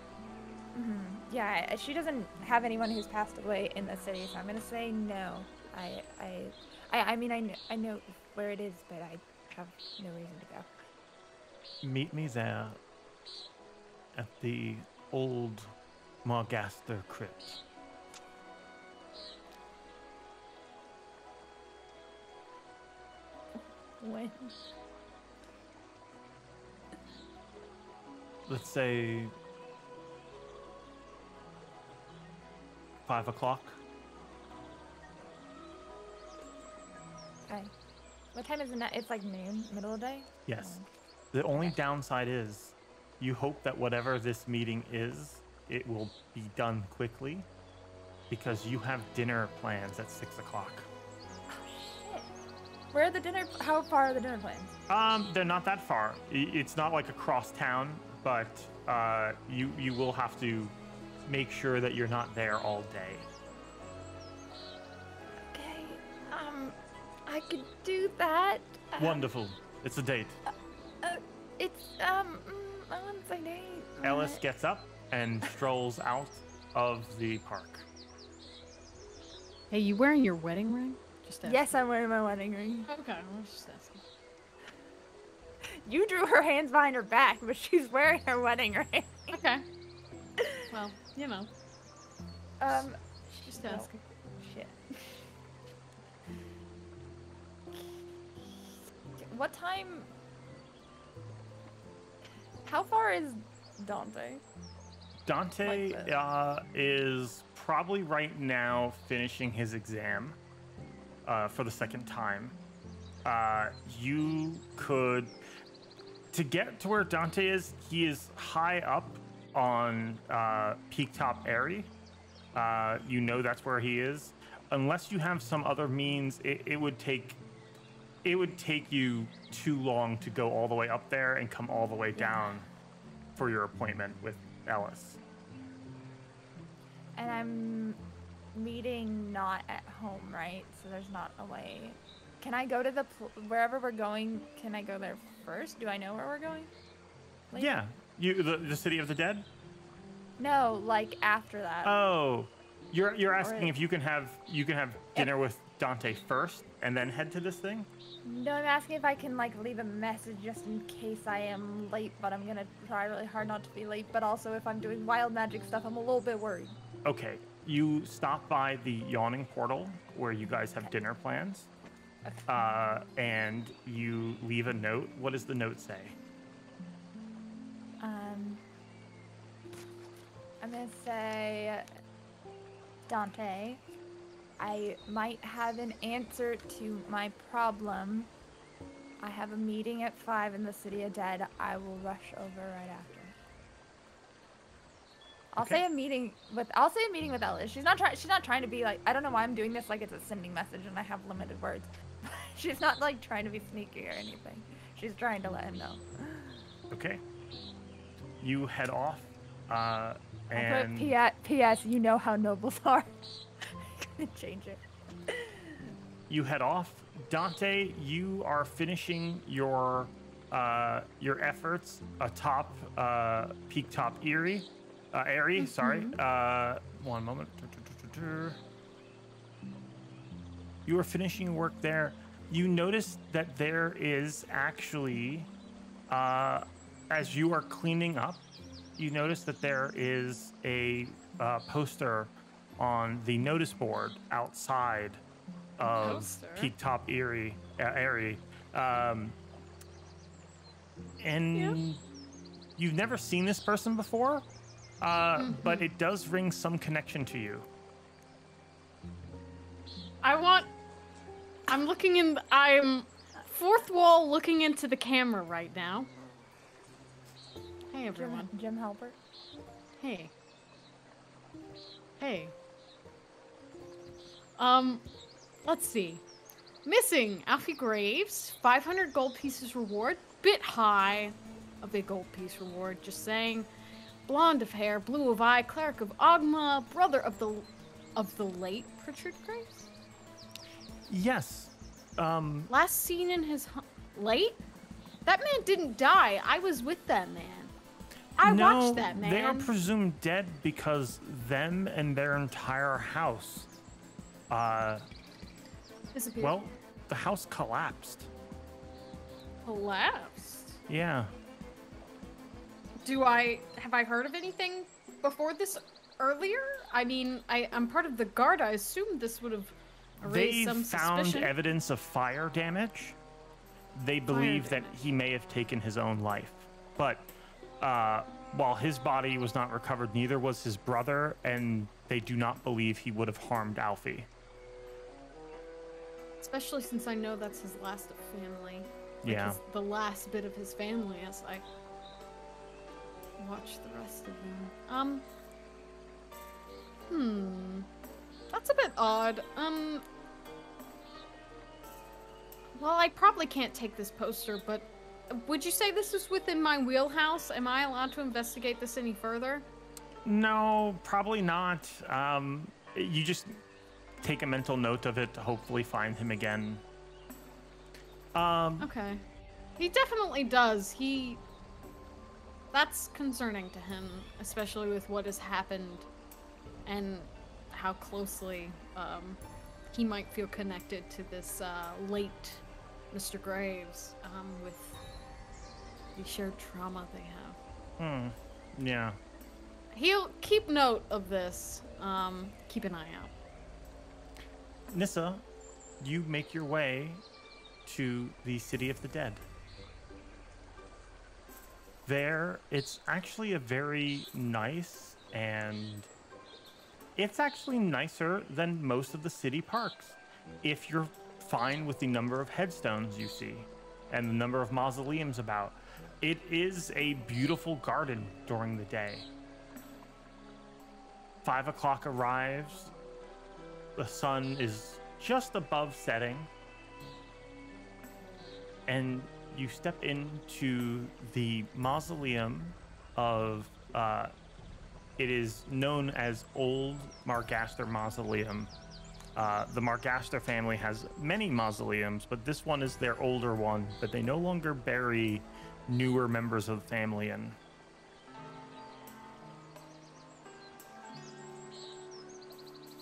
mhm. Yeah, she doesn't have anyone who's passed away in the city, so I'm gonna say no. I, I, I, I mean, I, kn- I know where it is, but I have no reason to go. Meet me there at the old Margaster crypt. When? Let's say five o'clock. Okay. What time is it now? It's like noon, middle of the day? Yes. Oh. The only downside is you hope that whatever this meeting is, it will be done quickly because you have dinner plans at six o'clock. Shit. Where are the dinner? How far are the dinner plans? Um, they're not that far. It's not like across town, but uh, you you will have to make sure that you're not there all day. Okay. Um, I could do that. Uh, Wonderful. It's a date. Uh, it's um, mm, I want to say date. Ellis Uh, gets up and strolls out of the park. Hey, you wearing your wedding ring? Just asking. Yes, I'm wearing my wedding ring. Okay, I was just asking. You drew her hands behind her back, but she's wearing her wedding ring. Okay. Well, you know, Um, just No. asking. shit. What time? How far is Dante? Dante Like uh, is probably right now finishing his exam uh, for the second time. Uh, you could, to get to where Dante is, he is high up on uh, Peaktop Aerie. Uh, you know that's where he is. Unless you have some other means, it, it would take it would take you too long to go all the way up there and come all the way down for your appointment with Ellis. And I'm meeting not at home, right? So there's not a way. Can I go to the pl- wherever we're going? Can I go there first? Do I know where we're going? Yeah, you the, the city of the dead. No, like after that. Oh, you're you're asking if you can have you can have dinner with Dante first and then head to this thing. no, I'm asking if I can like leave a message just in case I am late, but I'm gonna try really hard not to be late. But also, if I'm doing wild magic stuff, I'm a little bit worried. Okay, you stop by the yawning portal where you guys have dinner plans, uh, and you leave a note. What does the note say? Um, I'm gonna say, Dante, I might have an answer to my problem. I have a meeting at five in the City of Dead. I will rush over right after. I'll say a meeting with. I'll say a meeting with Ellis. She's not trying. She's not trying to be like. I don't know why I'm doing this like it's a sending message and I have limited words. she's not like trying to be sneaky or anything. She's trying to let him know. Okay. You head off, uh, and put P.S. You know how nobles are. Gonna change it. you head off. Dante, you are finishing your uh, your efforts atop uh, Peak Top Erie, uh, Aerie. Sorry. Uh, one moment. You are finishing work there. You notice that there is actually, uh, as you are cleaning up, you notice that there is a uh, poster on the notice board outside of Poster? Peaktop Aerie, uh, Aerie. Um, and you've never seen this person before, uh, but it does ring some connection to you. I want. I'm looking in. I'm fourth wall looking into the camera right now. Hey Jim, everyone. Jim Halpert. Hey. Hey. Um, let's see. Missing Alfie Graves, 500 gold pieces reward. Bit high. A big gold piece reward, just saying. Blonde of hair, blue of eye, cleric of Ogma, brother of the of the late Pritchard Graves. Yes. Um, Last seen in his hu- late? That man didn't die. I was with that man. I no, watched that man. They are presumed dead because them and their entire house. Uh, Disappeared. well, the house collapsed. collapsed. Yeah. Do I have I heard of anything before this earlier? I mean, I I'm part of the guard. I assumed this would have erased They some found suspicion. evidence of fire damage. They believe that damage. he may have taken his own life. But uh, while his body was not recovered, neither was his brother, and they do not believe he would have harmed Alfie. Especially since I know that's his last family. Like Yeah. his- the last bit of his family as I watch the rest of them. Um. Hmm. That's a bit odd. Um. Well, I probably can't take this poster, but would you say this is within my wheelhouse? Am I allowed to investigate this any further? No, probably not. Um, you just take a mental note of it to hopefully find him again. Um, Okay. He definitely does. He. That's concerning to him, especially with what has happened and how closely um, he might feel connected to this uh, late Mr. Graves um, with the shared trauma they have. hmm, yeah. He'll keep note of this. Um, keep an eye out. Nissa, you make your way to the city of the dead. there, it's actually a very nice and it's actually nicer than most of the city parks if you're fine with the number of headstones you see and the number of mausoleums about. It is a beautiful garden during the day. Five o'clock arrives. The sun is just above setting. And you step into the mausoleum of, uh, it is known as Old Mark Astor Mausoleum. Uh, the Mark Astor family has many mausoleums, but this one is their older one but they no longer bury newer members of the family in.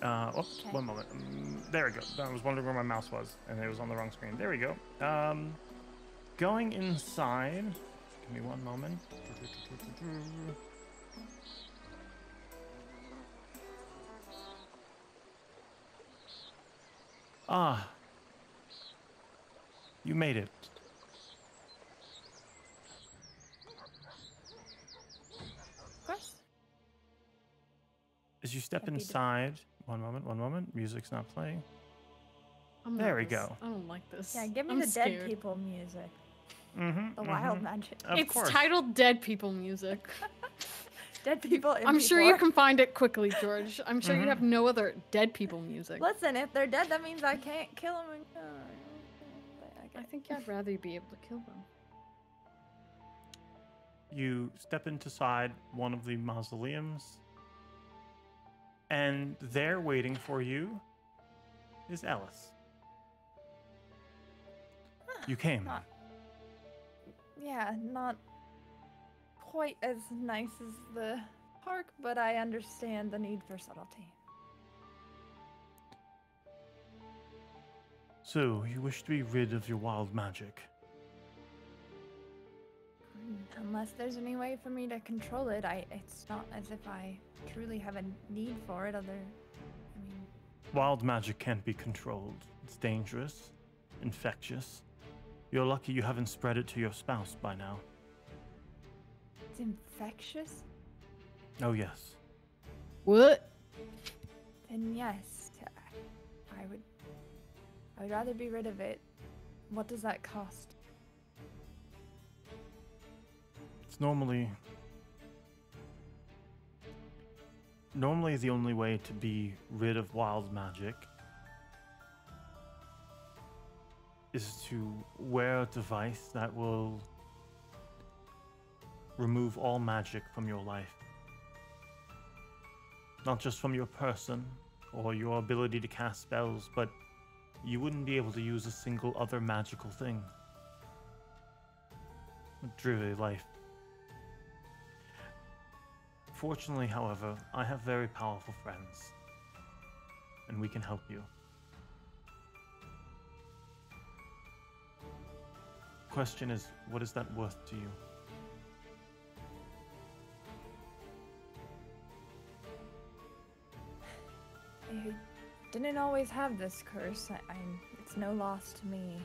Uh, oops, Okay. one moment. Um, there we go. I was wondering where my mouse was, and it was on the wrong screen. There we go. Um, going inside. Give me one moment. Ah. You made it. As you step Happy to- inside, one moment, one moment. Music's not playing. I'm There we go. I don't like this. Yeah, give me I'm the scared. dead people music. Mm-hmm. The wild magic. Of it's course. titled Dead People Music. Dead people. in I'm sure you can find it quickly, George. I'm sure Mhm. you have no other dead people music. Listen, if they're dead, that means I can't kill them. And... uh, I I think I'd rather you be able to kill them. You step inside one of the mausoleums, and there waiting for you is Ellis. You came. Not- Yeah, not quite as nice as the park, but I understand the need for subtlety. So, you wish to be rid of your wild magic? Unless there's any way for me to control it, I it's not as if I truly have a need for it. Other, I mean, Wild magic can't be controlled. It's dangerous, infectious. You're lucky you haven't spread it to your spouse by now. it's infectious. Oh, yes. What? Then yes, I would. I would rather be rid of it. What does that cost? It's normally. Normally, the only way to be rid of wild magic is to wear a device that will remove all magic from your life. Not just from your person or your ability to cast spells, but you wouldn't be able to use a single other magical thing. Dreary life. Fortunately, however, I have very powerful friends, and we can help you. Question is, what is that worth to you? I didn't always have this curse. I, I, it's no loss to me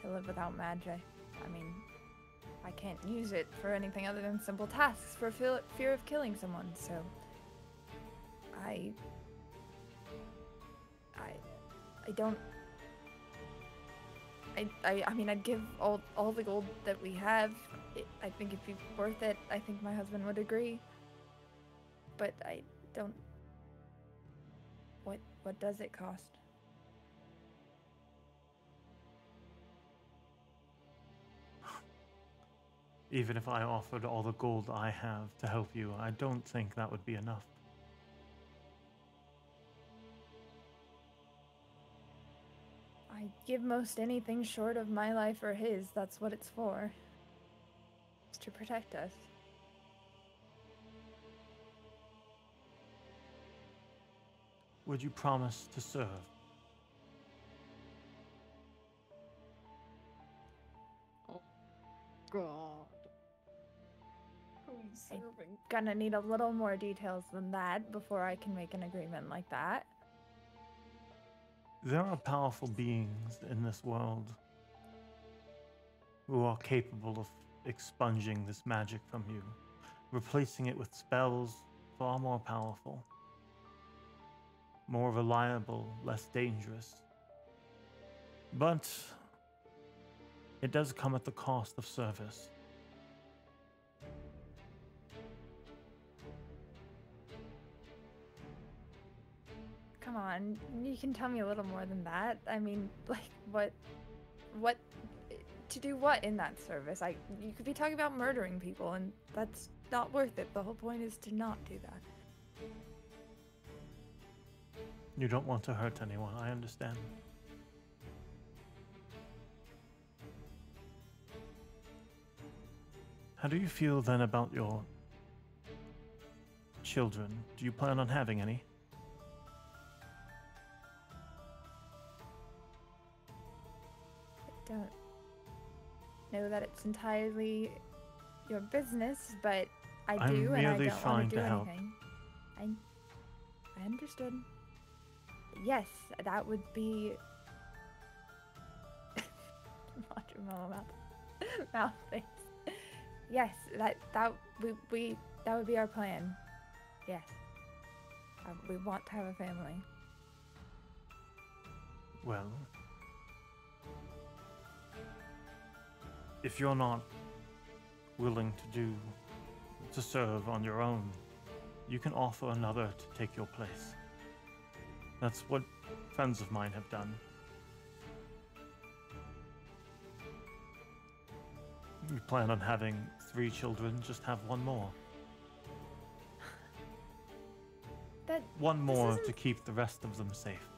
to live without magic. I mean, I can't use it for anything other than simple tasks for fear of killing someone. So, I, I, I don't. I, I, I mean, I'd give all all the gold that we have. It, I think it'd be worth it. I think my husband would agree. But I don't what what does it cost? Even if I offered all the gold I have to help you, I don't think that would be enough. I'd give most anything short of my life or his. That's what it's for. It's to protect us. Would you promise to serve? Oh, God. You? Gonna need a little more details than that before I can make an agreement like that. There are powerful beings in this world who are capable of expunging this magic from you, replacing it with spells far more powerful, more reliable, less dangerous. But it does come at the cost of service. Come on, you can tell me a little more than that. I mean, like, what, what, to do what in that service? I, you could be talking about murdering people, and that's not worth it. The whole point is to not do that. You don't want to hurt anyone, I understand. How do you feel then about your children? Do you plan on having any? Don't know that it's entirely your business, but I I'm do, and I don't want to do to anything. I, I understood. Yes, that would be. Watch your mama mouth, mouth face. Yes, that that we we that would be our plan. Yes, uh, we want to have a family. Well, if you're not willing to do to serve on your own, you can offer another to take your place. That's what friends of mine have done. You plan on having three children, just have one more. That One more to keep the rest of them safe.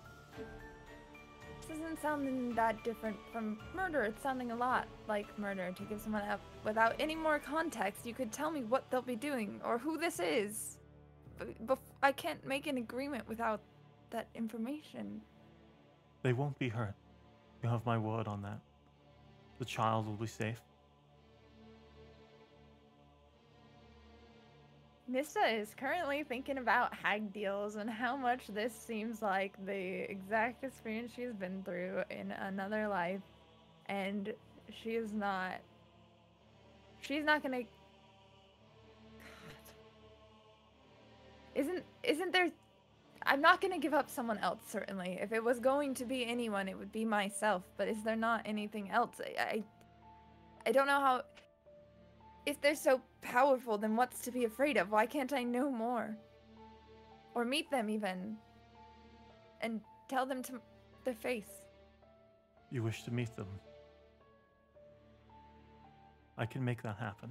Sounding that different from murder. It's sounding a lot like murder. To give someone up without any more context, you could tell me what they'll be doing or who this is. But I can't make an agreement without that information. They won't be hurt. You have my word on that. The child will be safe. Nissa is currently thinking about hag deals and how much this seems like the exact experience she's been through in another life. And she is not. She's not gonna. God. Isn't isn't there? I'm not gonna give up someone else. Certainly, if it was going to be anyone, it would be myself. But is there not anything else? I, I, I don't know how. If they're so powerful, then what's to be afraid of? Why can't I know more? Or meet them even. And tell them to their face. You wish to meet them. I can make that happen.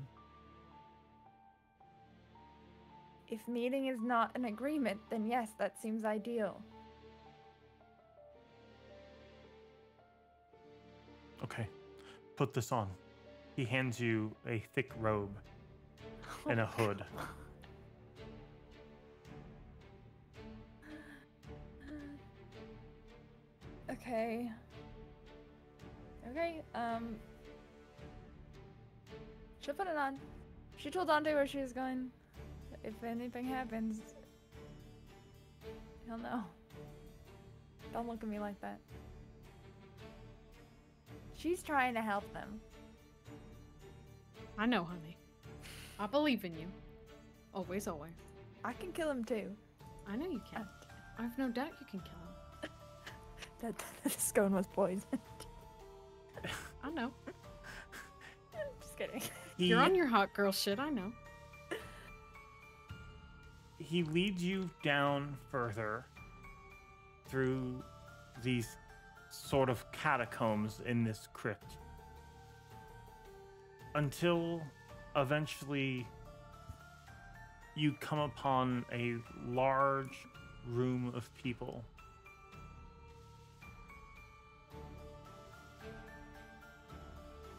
If meeting is not an agreement, then yes, that seems ideal. Okay. Put this on. He hands you a thick robe and a hood. Okay. Okay, um. She'll put it on. She told Dante where she was going. If anything happens, he'll know. Don't look at me like that. She's trying to help them. I know, honey. I believe in you. Always, always. I can kill him too. I know you can. I have no doubt you can kill him. That the scone was poisoned. I know. I'm Just kidding. He, You're on your hot girl shit. I know. he leads you down further through these sort of catacombs in this crypt until eventually you come upon a large room of people.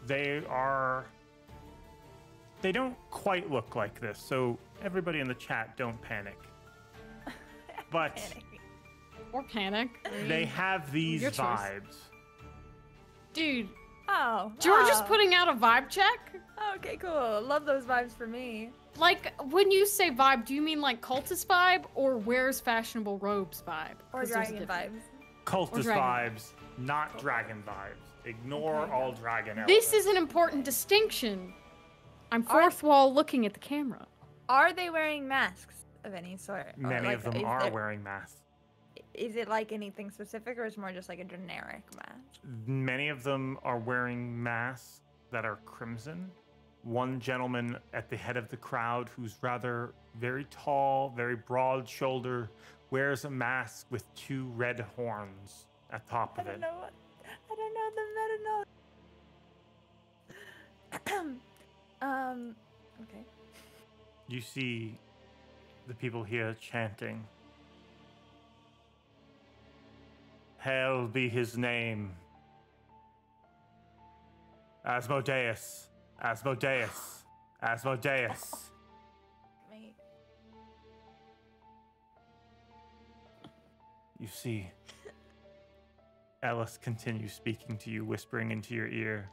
They are. They don't quite look like this, so everybody in the chat don't panic. But Or panic. They have these your choice. vibes. Dude, Oh. George is oh. putting out a vibe check. Okay, cool. Love those vibes for me. Like, when you say vibe, do you mean like cultist vibe or wears fashionable robes vibe? Or there's dragon vibes. Cultist dragon. vibes, not dragon vibes. Ignore Okay. all dragon This is an important distinction. I'm Are- fourth wall looking at the camera. Are they wearing masks of any sort? Many like, of them is are there- wearing masks. Is it like anything specific, or is it more just like a generic mask? Many of them are wearing masks that are crimson. One gentleman at the head of the crowd, who's rather very tall, very broad shoulder, wears a mask with two red horns at top of I don't it. know what. I don't know the meta note. um. Okay. You see the people here chanting. Hail be his name. Asmodeus. Asmodeus. Asmodeus. Wait. You see, Ellis continues speaking to you, whispering into your ear.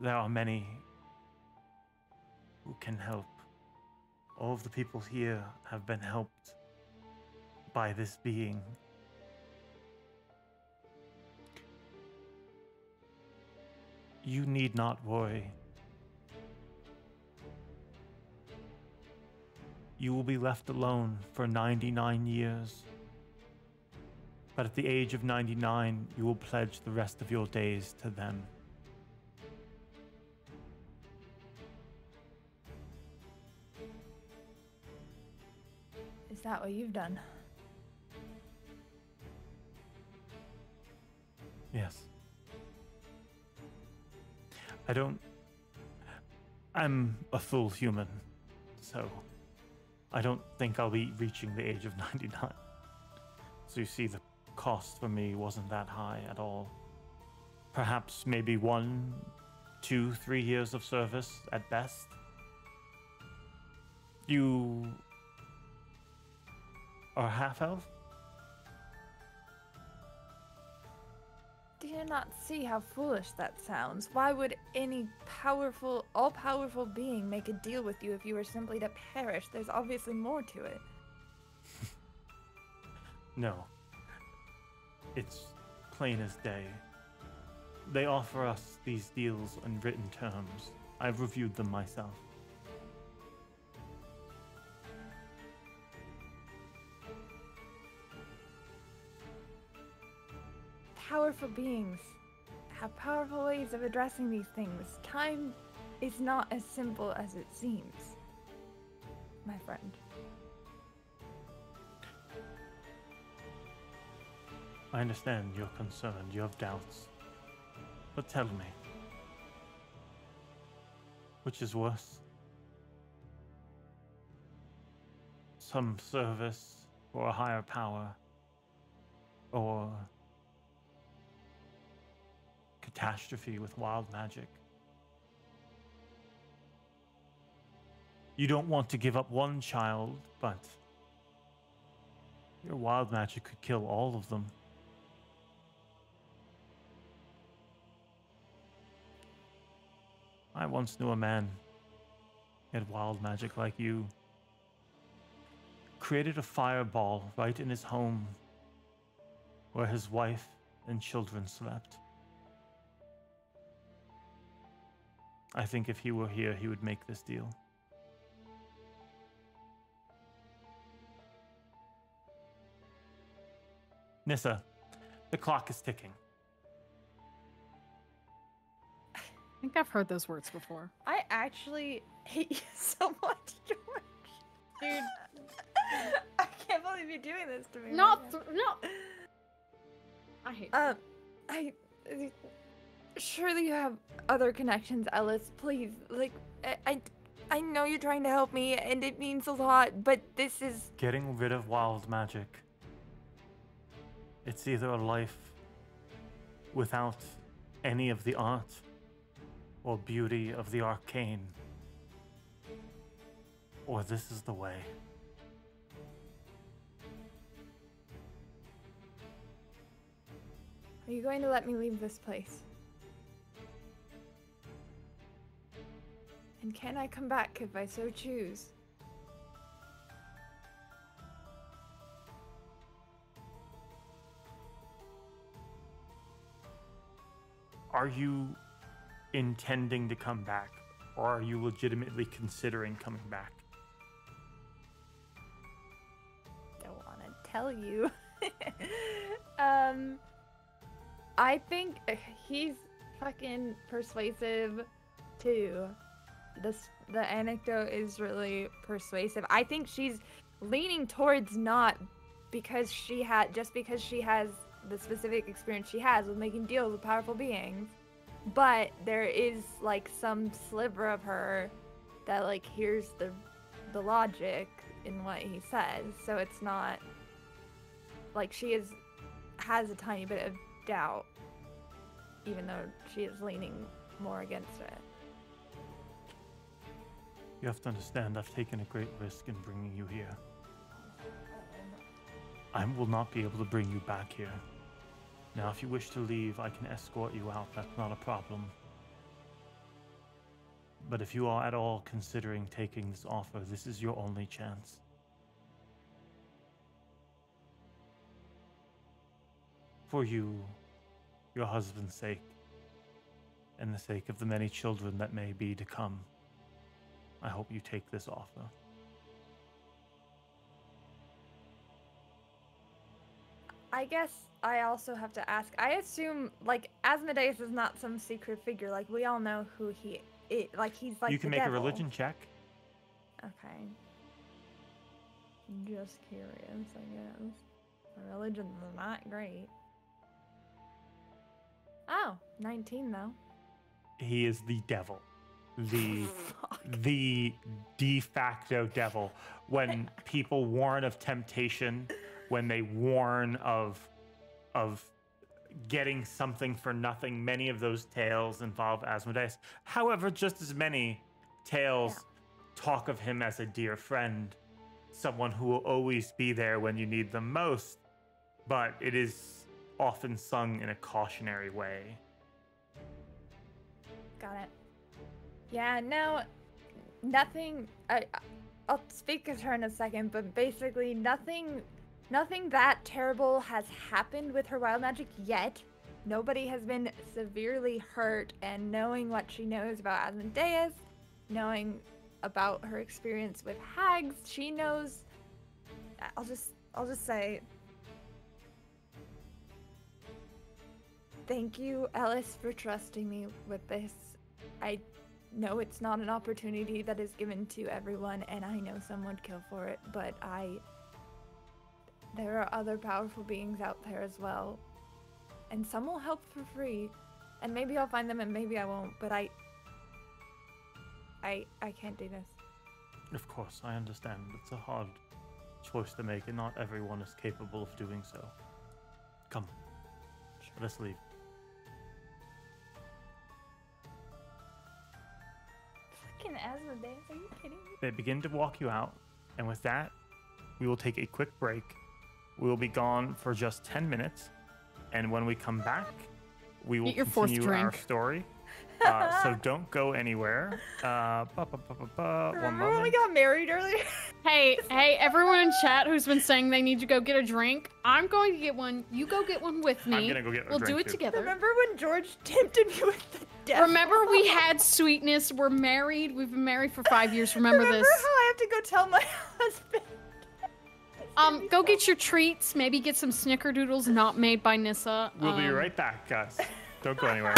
There are many who can help. All of the people here have been helped by this being. You need not worry. You will be left alone for 99 years. But at the age of 99, you will pledge the rest of your days to them. Is that what you've done? Yes. I don't. I'm a full human, so I don't think I'll be reaching the age of 99. So you see, the cost for me wasn't that high at all. Perhaps maybe one, two, three years of service at best. You are half elf? Do you not see how foolish that sounds? Why would any powerful, all powerful being make a deal with you if you were simply to perish? There's obviously more to it. No. It's plain as day. They offer us these deals on written terms. I've reviewed them myself. Powerful beings have powerful ways of addressing these things. Time is not as simple as it seems, my friend. I understand you're concerned, you have doubts. But tell me, which is worse? Some service for a higher power, or catastrophe with wild magic? You don't want to give up one child, but your wild magic could kill all of them. I once knew a man. He had wild magic like you. Created a fireball right in his home where his wife and children slept. I think if he were here, he would make this deal. Nissa, the clock is ticking. I think I've heard those words before. I actually hate you so much, George. Dude, I can't believe you're doing this to me. not right th- no. I hate. now. Um, I. Surely you have other connections, Ellis. Please, like, I, I, I know you're trying to help me, and it means a lot. But this is Getting rid of wild magic. It's either a life without any of the art or beauty of the arcane, or this is the way. Are you going to let me leave this place? And can I come back if I so choose? Are you intending to come back, or are you legitimately considering coming back? don't want to tell you. um, I think uh, he's fucking persuasive too. This the anecdote is really persuasive. I think she's leaning towards not because she had just because she has the specific experience she has with making deals with powerful beings. But there is like some sliver of her that like hears the the logic in what he says. So it's not like she is has a tiny bit of doubt even though she is leaning more against it. You have to understand, I've taken a great risk in bringing you here. I will not be able to bring you back here. Now, if you wish to leave, I can escort you out. That's not a problem. But if you are at all considering taking this offer, this is your only chance. For you, your husband's sake, and the sake of the many children that may be to come, I hope you take this offer. I guess I also have to ask. I assume like Asmodeus is not some secret figure. Like we all know who he is. Like he's like you can make devil. a religion check. Okay. Just curious, I guess. My religion's not great. Oh, 19 though. He is the devil. The Fuck. the de facto devil. When people warn of temptation, when they warn of of getting something for nothing, many of those tales involve Asmodeus. However, just as many tales talk of him as a dear friend, someone who will always be there when you need them most, but it is often sung in a cautionary way. Got it. Yeah, no, nothing. I, I'll speak to her in a second, but basically, nothing, nothing that terrible has happened with her wild magic yet. Nobody has been severely hurt, and knowing what she knows about Asmodeus, knowing about her experience with hags, she knows. I'll just, I'll just say. Thank you, Ellis, for trusting me with this. I know it's not an opportunity that is given to everyone, and I know some would kill for it, but I. There are other powerful beings out there as well. And some will help for free. And maybe I'll find them and maybe I won't, but I. I I can't do this. Of course, I understand. It's a hard choice to make, and not everyone is capable of doing so. Come, let's leave. Fucking Asmodeus, are you kidding me? They begin to walk you out, and with that, we will take a quick break. We will be gone for just 10 minutes, and when we come back, we will Get your fourth continue our story. Uh, so don't go anywhere. Uh, ba, Remember when we got married earlier? Hey, hey, everyone in chat who's been saying they need to go get a drink, I'm going to get one. You go get one with me. I'm gonna go get a We'll do it too. together. Remember when George tempted me with the devil? Remember we had sweetness. We're married. We've been married for five years. Remember, Remember this. how I have to go tell my husband? Um, go get your treats. Maybe get some snickerdoodles not made by Nissa. We'll be Um, right back, guys. Don't go anywhere.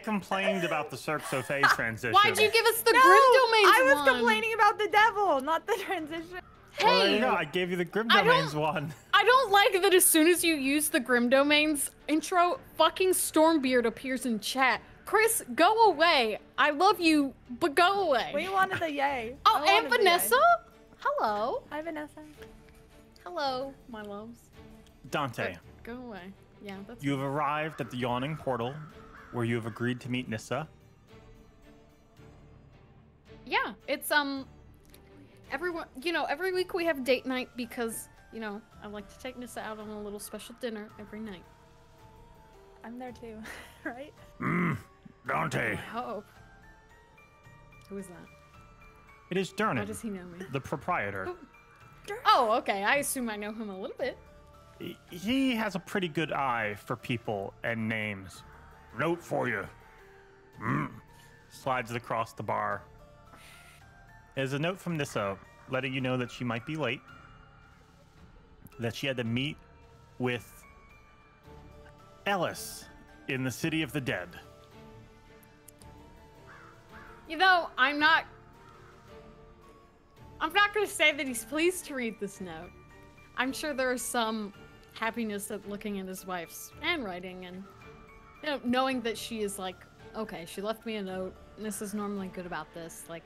Hey. complained about the Cirque so Fey transition. Why'd you give us the no, Grim Domains I was one? complaining about the devil, not the transition. Well, there you Hey, go. I gave you the Grim I Domains one. I don't like that as soon as you use the Grim Domains intro, fucking Stormbeard appears in chat. Chris, go away. I love you, but go away. We wanted the yay. oh, I and wanted the yay. Vanessa? Hello. Hi, Vanessa. Hello, my loves. Dante, Go away. Yeah, that's you have arrived at the yawning portal where you have agreed to meet Nissa. Yeah, it's um everyone you know, every week we have date night because, you know, I like to take Nissa out on a little special dinner every night. I'm there too, right? Mmm, Dante. I hope. Who is that? It is Why Durnan, does he know me? the proprietor. Oh, okay. I assume I know him a little bit. He- He has a pretty good eye for people and names. Note for you. Mm. Slides across the bar. There's a note from Nissa letting you know that she might be late. That she had to meet with Ellis in the City of the Dead. You know, I'm not. I'm not going to say that he's pleased to read this note. I'm sure there is some happiness at looking at his wife's handwriting and you know, knowing that she is like, okay, she left me a note. This is normally good about this. Like,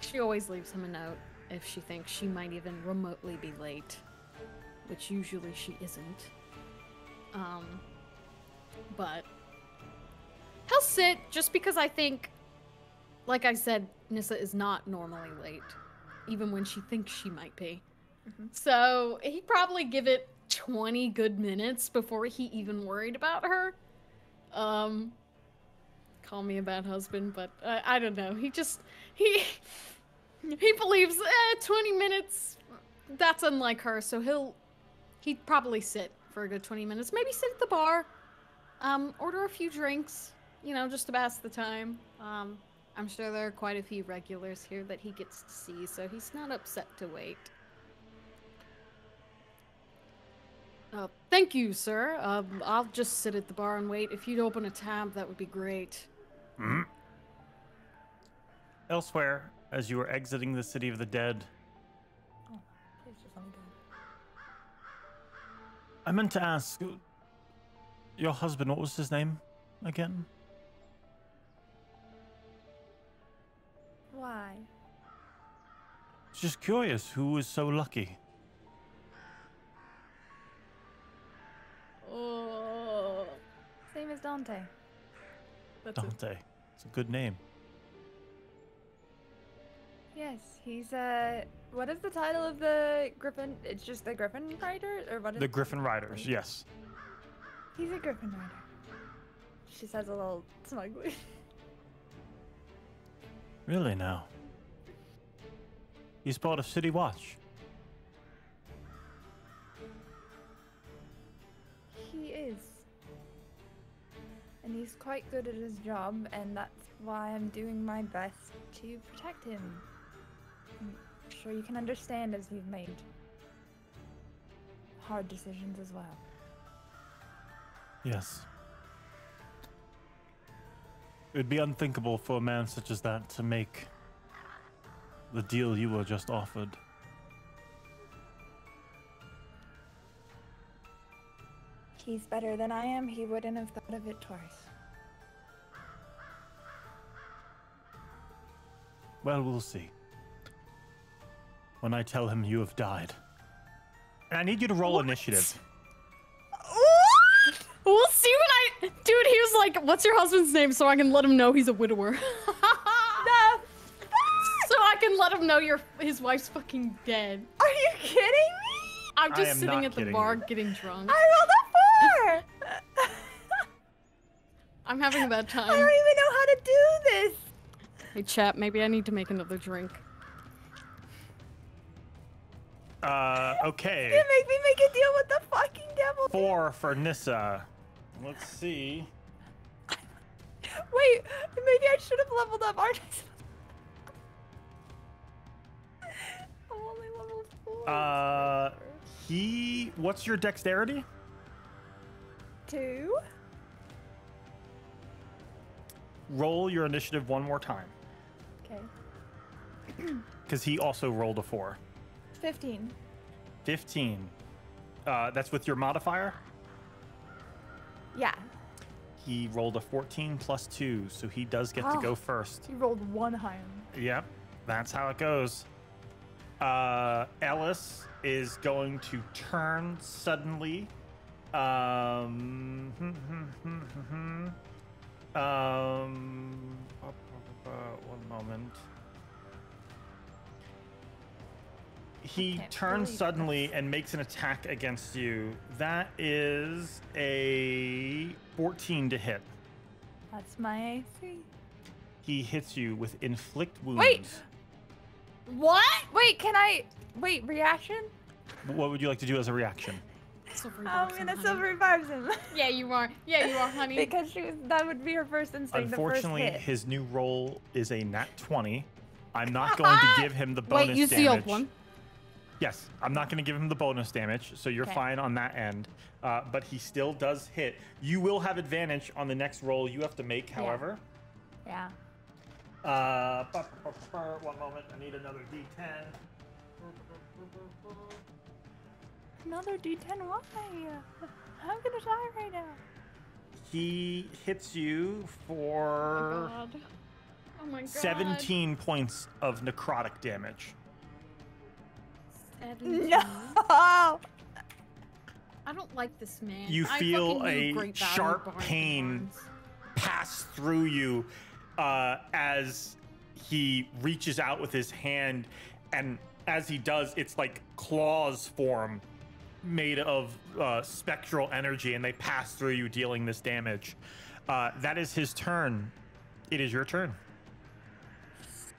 she always leaves him a note if she thinks she might even remotely be late, which usually she isn't. Um, but he'll sit just because I think like I said, Nissa is not normally late, even when she thinks she might be. So he'd probably give it 20 good minutes before he even worried about her. Um, call me a bad husband, but uh, I don't know. He just he he believes eh, 20 minutes. That's unlike her, so he'll he'd probably sit for a good 20 minutes. Maybe sit at the bar, um, order a few drinks, you know, just to pass the time. Um, I'm sure there are quite a few regulars here that he gets to see, so he's not upset to wait. Uh, thank you, sir. Um, I'll just sit at the bar and wait. If you'd open a tab, that would be great. Mm. Elsewhere, as you are exiting the City of the Dead, Please just let me go. I meant to ask your husband, what was his name again? Why? Just curious who was so lucky. Oh, Same as Dante. that's it. Dante. It's a good name. Yes, he's uh. What is the title of the Griffin? It's just the Griffin Rider, or what is? The Griffin Riders, yes. He's a Griffin Rider. She says a little smugly. Really now. He's part of City Watch. Is. And he's quite good at his job, and that's why I'm doing my best to protect him. I'm sure you can understand as you've made hard decisions as well. Yes. It would be unthinkable for a man such as that to make the deal you were just offered. He's better than I am, he wouldn't have thought of it twice. Well, we'll see. When I tell him you have died. And I need you to roll initiative. We'll see when I. Dude, he was like, What's your husband's name so I can let him know he's a widower? No! so I can let him know your his wife's fucking dead. Are you kidding me? I'm just sitting at the bar you. getting drunk. I rolled I'm having a bad time. I don't even know how to do this! Hey, chat, maybe I need to make another drink. Uh, okay. You make me make a deal with the fucking devil. Four for Nissa. Let's see. Wait, maybe I should have leveled up, aren't I? I'm only level four. Uh, he. What's your dexterity? Two? Roll your initiative one more time Okay. because he also rolled a four. 15. 15. Uh, that's with your modifier. Yeah. He rolled a 14 plus two, so he does get to Oh. go first. He rolled one higher. Yep, that's how it goes. Uh, Ellis is going to turn suddenly. Um, um, one moment. He turns suddenly and makes an attack against you. That is a 14 to hit. That's my AC. He hits you with inflict wounds. Wait! What? Wait, can I. Wait, reaction? What would you like to do as a reaction? Silver I'm revives him, gonna honey. silver revives him. Yeah, you are. Yeah, you are, honey. because she was, that would be her first instinct. Unfortunately, the first hit. his new roll is a nat 20. I'm not going to give him the bonus Wait, use damage. the old one. Yes, I'm not going to give him the bonus damage, so you're Okay. fine on that end. Uh, but he still does hit. You will have advantage on the next roll you have to make, however. Yeah. yeah. Uh, one moment, I need another d10. Another D10. Why? I'm gonna die right now. He hits you Oh for my god. Oh my god. 17 points of necrotic damage. 17. No. I don't like this man. You feel a great sharp pain pass through you uh, as he reaches out with his hand, and as he does, it's like claws form made of uh, spectral energy, and they pass through you, dealing this damage. Uh, that is his turn. It is your turn.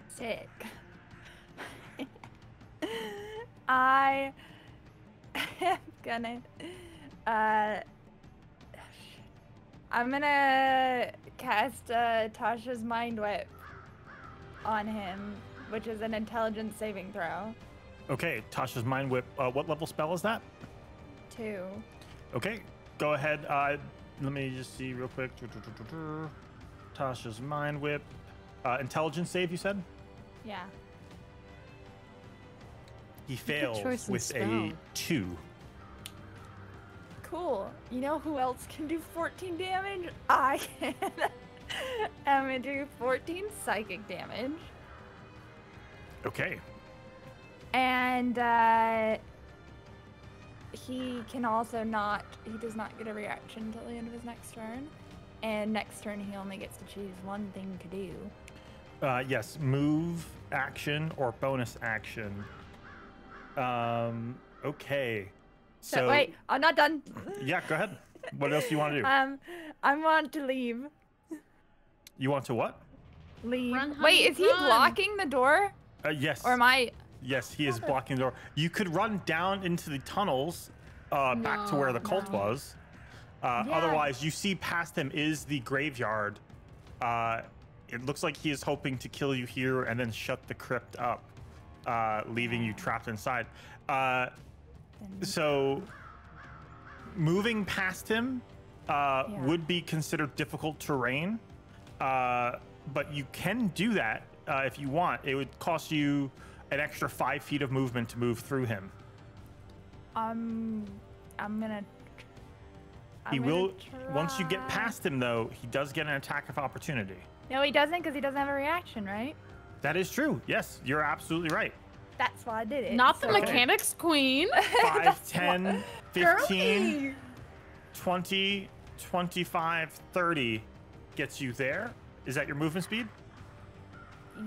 Sick. I am gonna. Uh, I'm gonna cast uh, Tasha's Mind Whip on him, which is an intelligence saving throw. Okay, Tasha's Mind Whip. Uh, what level spell is that? Two. Okay, go ahead. Uh, let me just see real quick. Tasha's Mind Whip. Uh, intelligence save, you said? Yeah. He fails with a two. Cool. You know who else can do 14 damage? I can. I'm gonna do 14 psychic damage. Okay. And uh, he can also not, he does not get a reaction until the end of his next turn. And next turn, he only gets to choose one thing to do. Uh, yes, move, action, or bonus action. Um, okay. So, So, wait, I'm not done. yeah, go ahead. What else do you want to do? Um, I want to leave. you want to what? Leave. Run, wait, honey, is he run. blocking the door? Uh, yes. Or am I? Yes, he is blocking the door. You could run down into the tunnels uh, back to where the cult no. was. Uh, Yeah. Otherwise, you see past him is the graveyard. Uh, it looks like he is hoping to kill you here and then shut the crypt up, uh, leaving you trapped inside. Uh, so, moving past him uh, Yeah. would be considered difficult terrain, uh, but you can do that uh, if you want. It would cost you an extra five feet of movement to move through him. Um, I'm gonna. He I'm will, gonna once you get past him, though, he does get an attack of opportunity. No, he doesn't because he doesn't have a reaction, right? That is true. Yes, you're absolutely right. That's why I did it. Not the so- mechanics queen. 5, 10, why- 15, Girly! 20, 25, 30 gets you there. Is that your movement speed?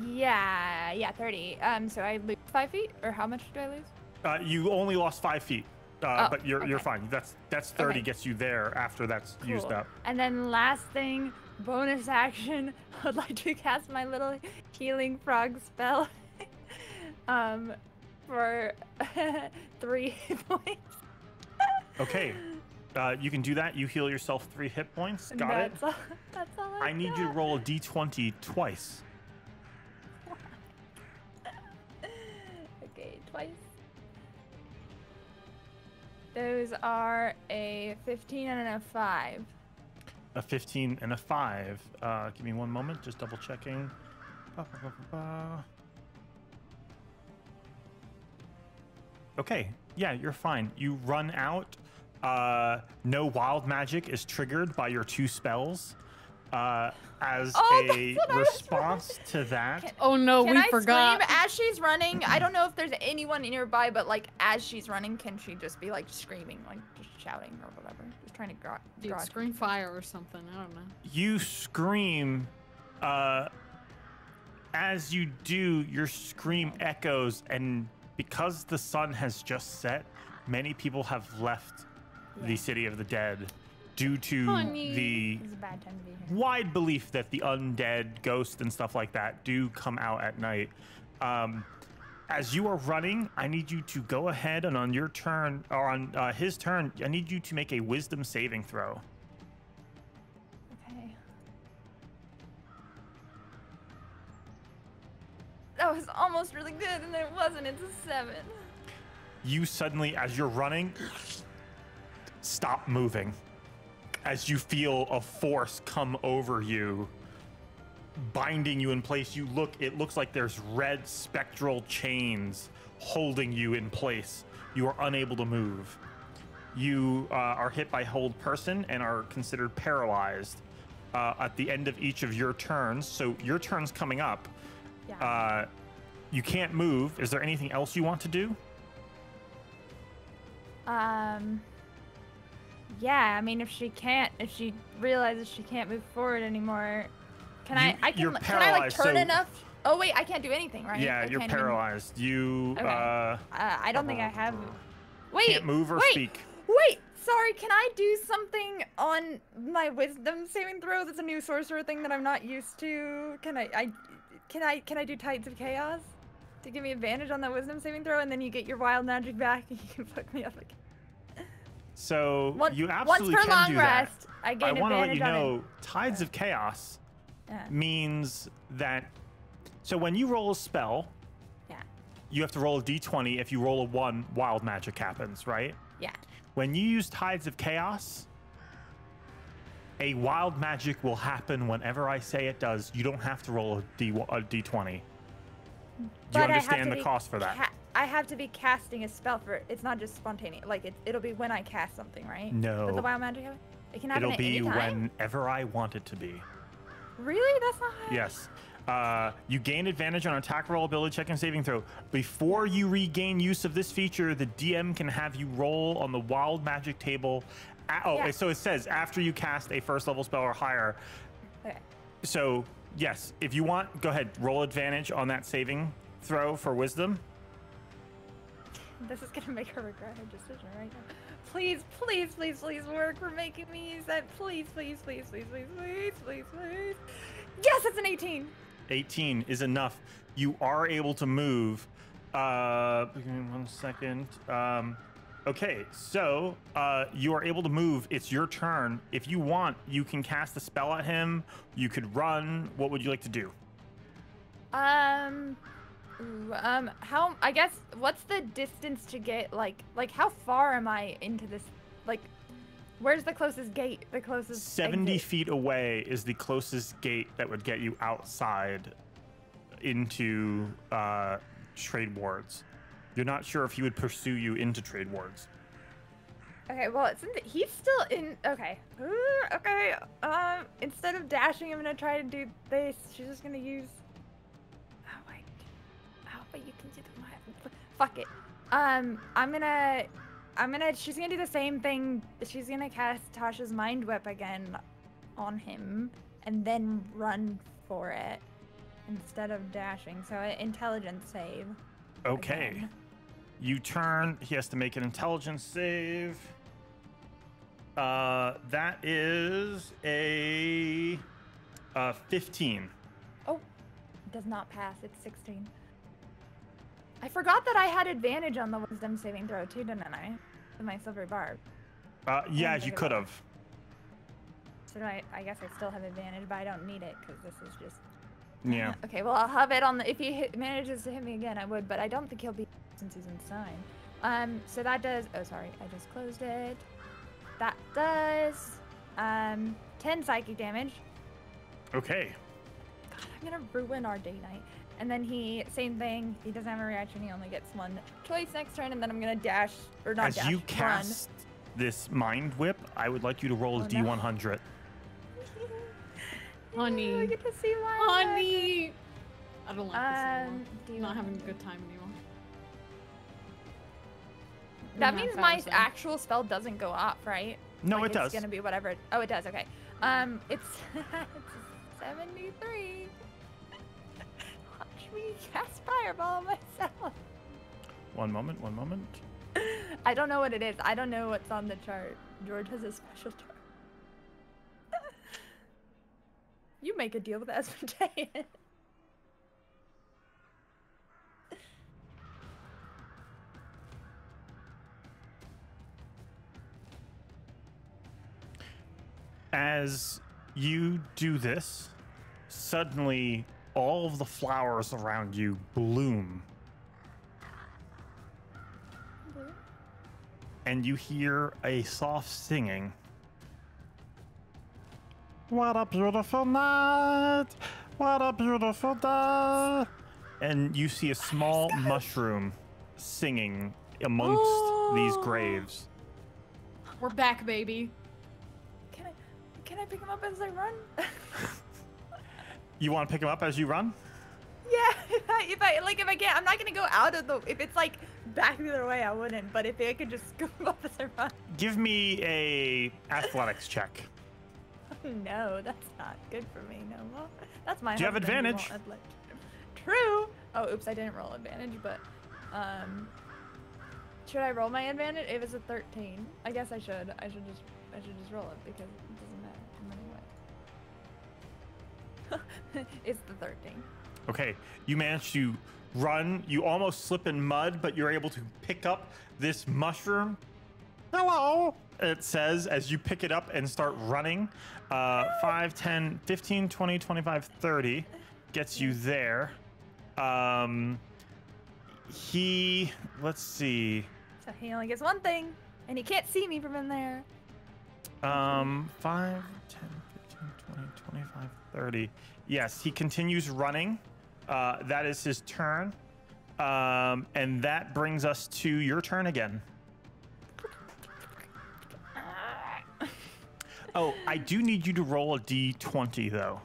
Yeah, yeah, 30. Um, so I lose five feet, or how much do I lose? Uh, you only lost five feet, uh, Oh, but you're you're fine. That's that's thirty Okay. gets you there after that's used up. And then last thing, bonus action, I'd like to cast my little healing frog spell. um, for three hit points. Okay, uh, you can do that. You heal yourself three hit points. Got it. All, that's all I I need you to roll a d20 twice. Those are a 15 and a 5. a 15, and a 5. Uh, give me one moment, just double checking. Okay, yeah, you're fine. You run out. Uh, no wild magic is triggered by your two spells. Uh, as Oh, a that's what I was response to that, Can- Oh no, Can we I forgot. scream as she's running? I don't know if there's anyone nearby, but like as she's running, can she just be like screaming, like just shouting or whatever? Just trying to gra- Dude, draw scream fire or something. I don't know. you scream. Uh, as you do, your scream echoes, and because the sun has just set, many people have left the city of the dead due to Honey. the bad time to wide belief that the undead, ghosts, and stuff like that do come out at night. Um, as you are running, I need you to go ahead and on your turn, or on uh, his turn, I need you to make a wisdom saving throw. Okay. That was almost really good, and then it wasn't. It's a seven. You suddenly, as you're running, stop moving. As you feel a force come over you, binding you in place. You look, it looks like there's red spectral chains holding you in place. You are unable to move. You uh, are hit by hold person and are considered paralyzed uh, at the end of each of your turns. So your turn's coming up. Yeah. Uh, you can't move. Is there anything else you want to do? Um. Yeah, I mean, if she can't, if she realizes she can't move forward anymore, can I? You- I can. you're can I like turn so- enough? Oh wait, I can't do anything, right? Yeah, I you're can't even- paralyzed. You Okay. uh, Uh, I don't think I have. Wait. can't move or wait, speak. Wait, sorry. Can I do something on my wisdom saving throw? That's a new sorcerer thing that I'm not used to. Can I? I can I? Can I do tides of chaos to give me advantage on that wisdom saving throw, and then you get your wild magic back, and you can fuck me up again. So Once, you once absolutely per can long do that. rest, I I gain want to let you know, Tides of Chaos. Yeah. means that. So when you roll a spell, Yeah. you have to roll a d20. If you roll a one, wild magic happens, right? Yeah. When you use Tides of Chaos, a wild magic will happen whenever I say it does. You don't have to roll a, D, a d20. Do you But I have understand to the cost for that? I have to be casting a spell for it. It's not just spontaneous. Like it, it'll be when I cast something, right? No. Does the wild magic happen? It can happen It'll at be whenever I want it to be. Really? That's not. Yes. Uh, you gain advantage on attack roll, ability check, and saving throw. Before you regain use of this feature, the DM can have you roll on the wild magic table. a- oh, Yeah. so it says after you cast a first level spell or higher. Okay. So, yes, if you want, go ahead, roll advantage on that saving throw for wisdom. This is gonna make her regret her decision right now. Please, please, please, please work for making me use that. Please, please, please, please, please, please, please, please. Yes, it's an 18. 18 is enough. You are able to move. Uh, give me one second. Um, okay, so uh, you are able to move. It's your turn. If you want, you can cast a spell at him. You could run. What would you like to do? Um, ooh, um, how? I guess what's the distance to get like like how far am I into this? Like, where's the closest gate? The closest. 70 exit? feet away is the closest gate that would get you outside into uh, Trade Wards. You're not sure if he would pursue you into Trade Wards. Okay, well, since he's still in. Okay. Ooh, okay. Um, instead of dashing, I'm gonna try to do this. She's just gonna use. But you can do the. Fuck it. Um, I'm gonna. I'm gonna. She's gonna do the same thing. She's gonna cast Tasha's Mind Whip again on him, and then run for it instead of dashing. So intelligence save. Okay. again. You turn. He has to make an intelligence save. Uh, that is a uh, 15. Oh, it does not pass. It's 16. I forgot that I had advantage on the wisdom saving throw too, didn't I? With my silver barb. Uh, yeah, you could have. So do I, I guess I still have advantage, but I don't need it because this is just. Yeah. Okay, well I'll have it on the. If he hit, manages to hit me again, I would, but I don't think he'll be since he's inside. Um, so that does. Oh, sorry, I just closed it. That does Um, 10 psychic damage. Okay. God, I'm gonna ruin our day night. And then he, same thing. He doesn't have a reaction. He only gets one choice next turn, and then I'm gonna dash or not As dash. you run. cast this mind whip, I would like you to roll a Oh, no. D100. I Honey. get to see my Honey! I don't like this anymore. Um, do I'm you not want- having a good time anymore. That means my thousand. actual spell doesn't go off, right? No, Like, it does. It's gonna be whatever. it- Oh, it does. Okay. Um, it's it's 73. Cast fireball myself. One moment, one moment. I don't know what it is. I don't know what's on the chart. George has a special chart. you make a deal with Asmodeus. As you do this, suddenly all of the flowers around you bloom, and you hear a soft singing. What a beautiful night! What a beautiful day! And you see a small mushroom singing amongst these oh. graves. We're back, baby. Can I can I pick him up as I run? You want to pick him up as you run? yeah, if I, if I like if I can't, I'm not gonna go out of the. If it's like back the other way, I wouldn't. But if I could just scoop up as I run, Give me a athletics check. no, that's not good for me. No, well, that's my. Do you have advantage? True. Oh, oops, I didn't roll advantage, but um, should I roll my advantage? It was a 13. I guess I should. I should just. I should just roll it because it's the third thing. Okay, you manage to run. You almost slip in mud, but you're able to pick up this mushroom. Hello, it says as you pick it up and start running. Uh, 5, 10, 15, 20, 25, 30 gets you there. Um, he, let's see. So he only gets one thing, and he can't see me from in there. Um, 5, 10, 15, 20, 25, 30. Yes, he continues running. Uh, that is his turn. Um, and that brings us to your turn again. Oh, I do need you to roll a d20 though.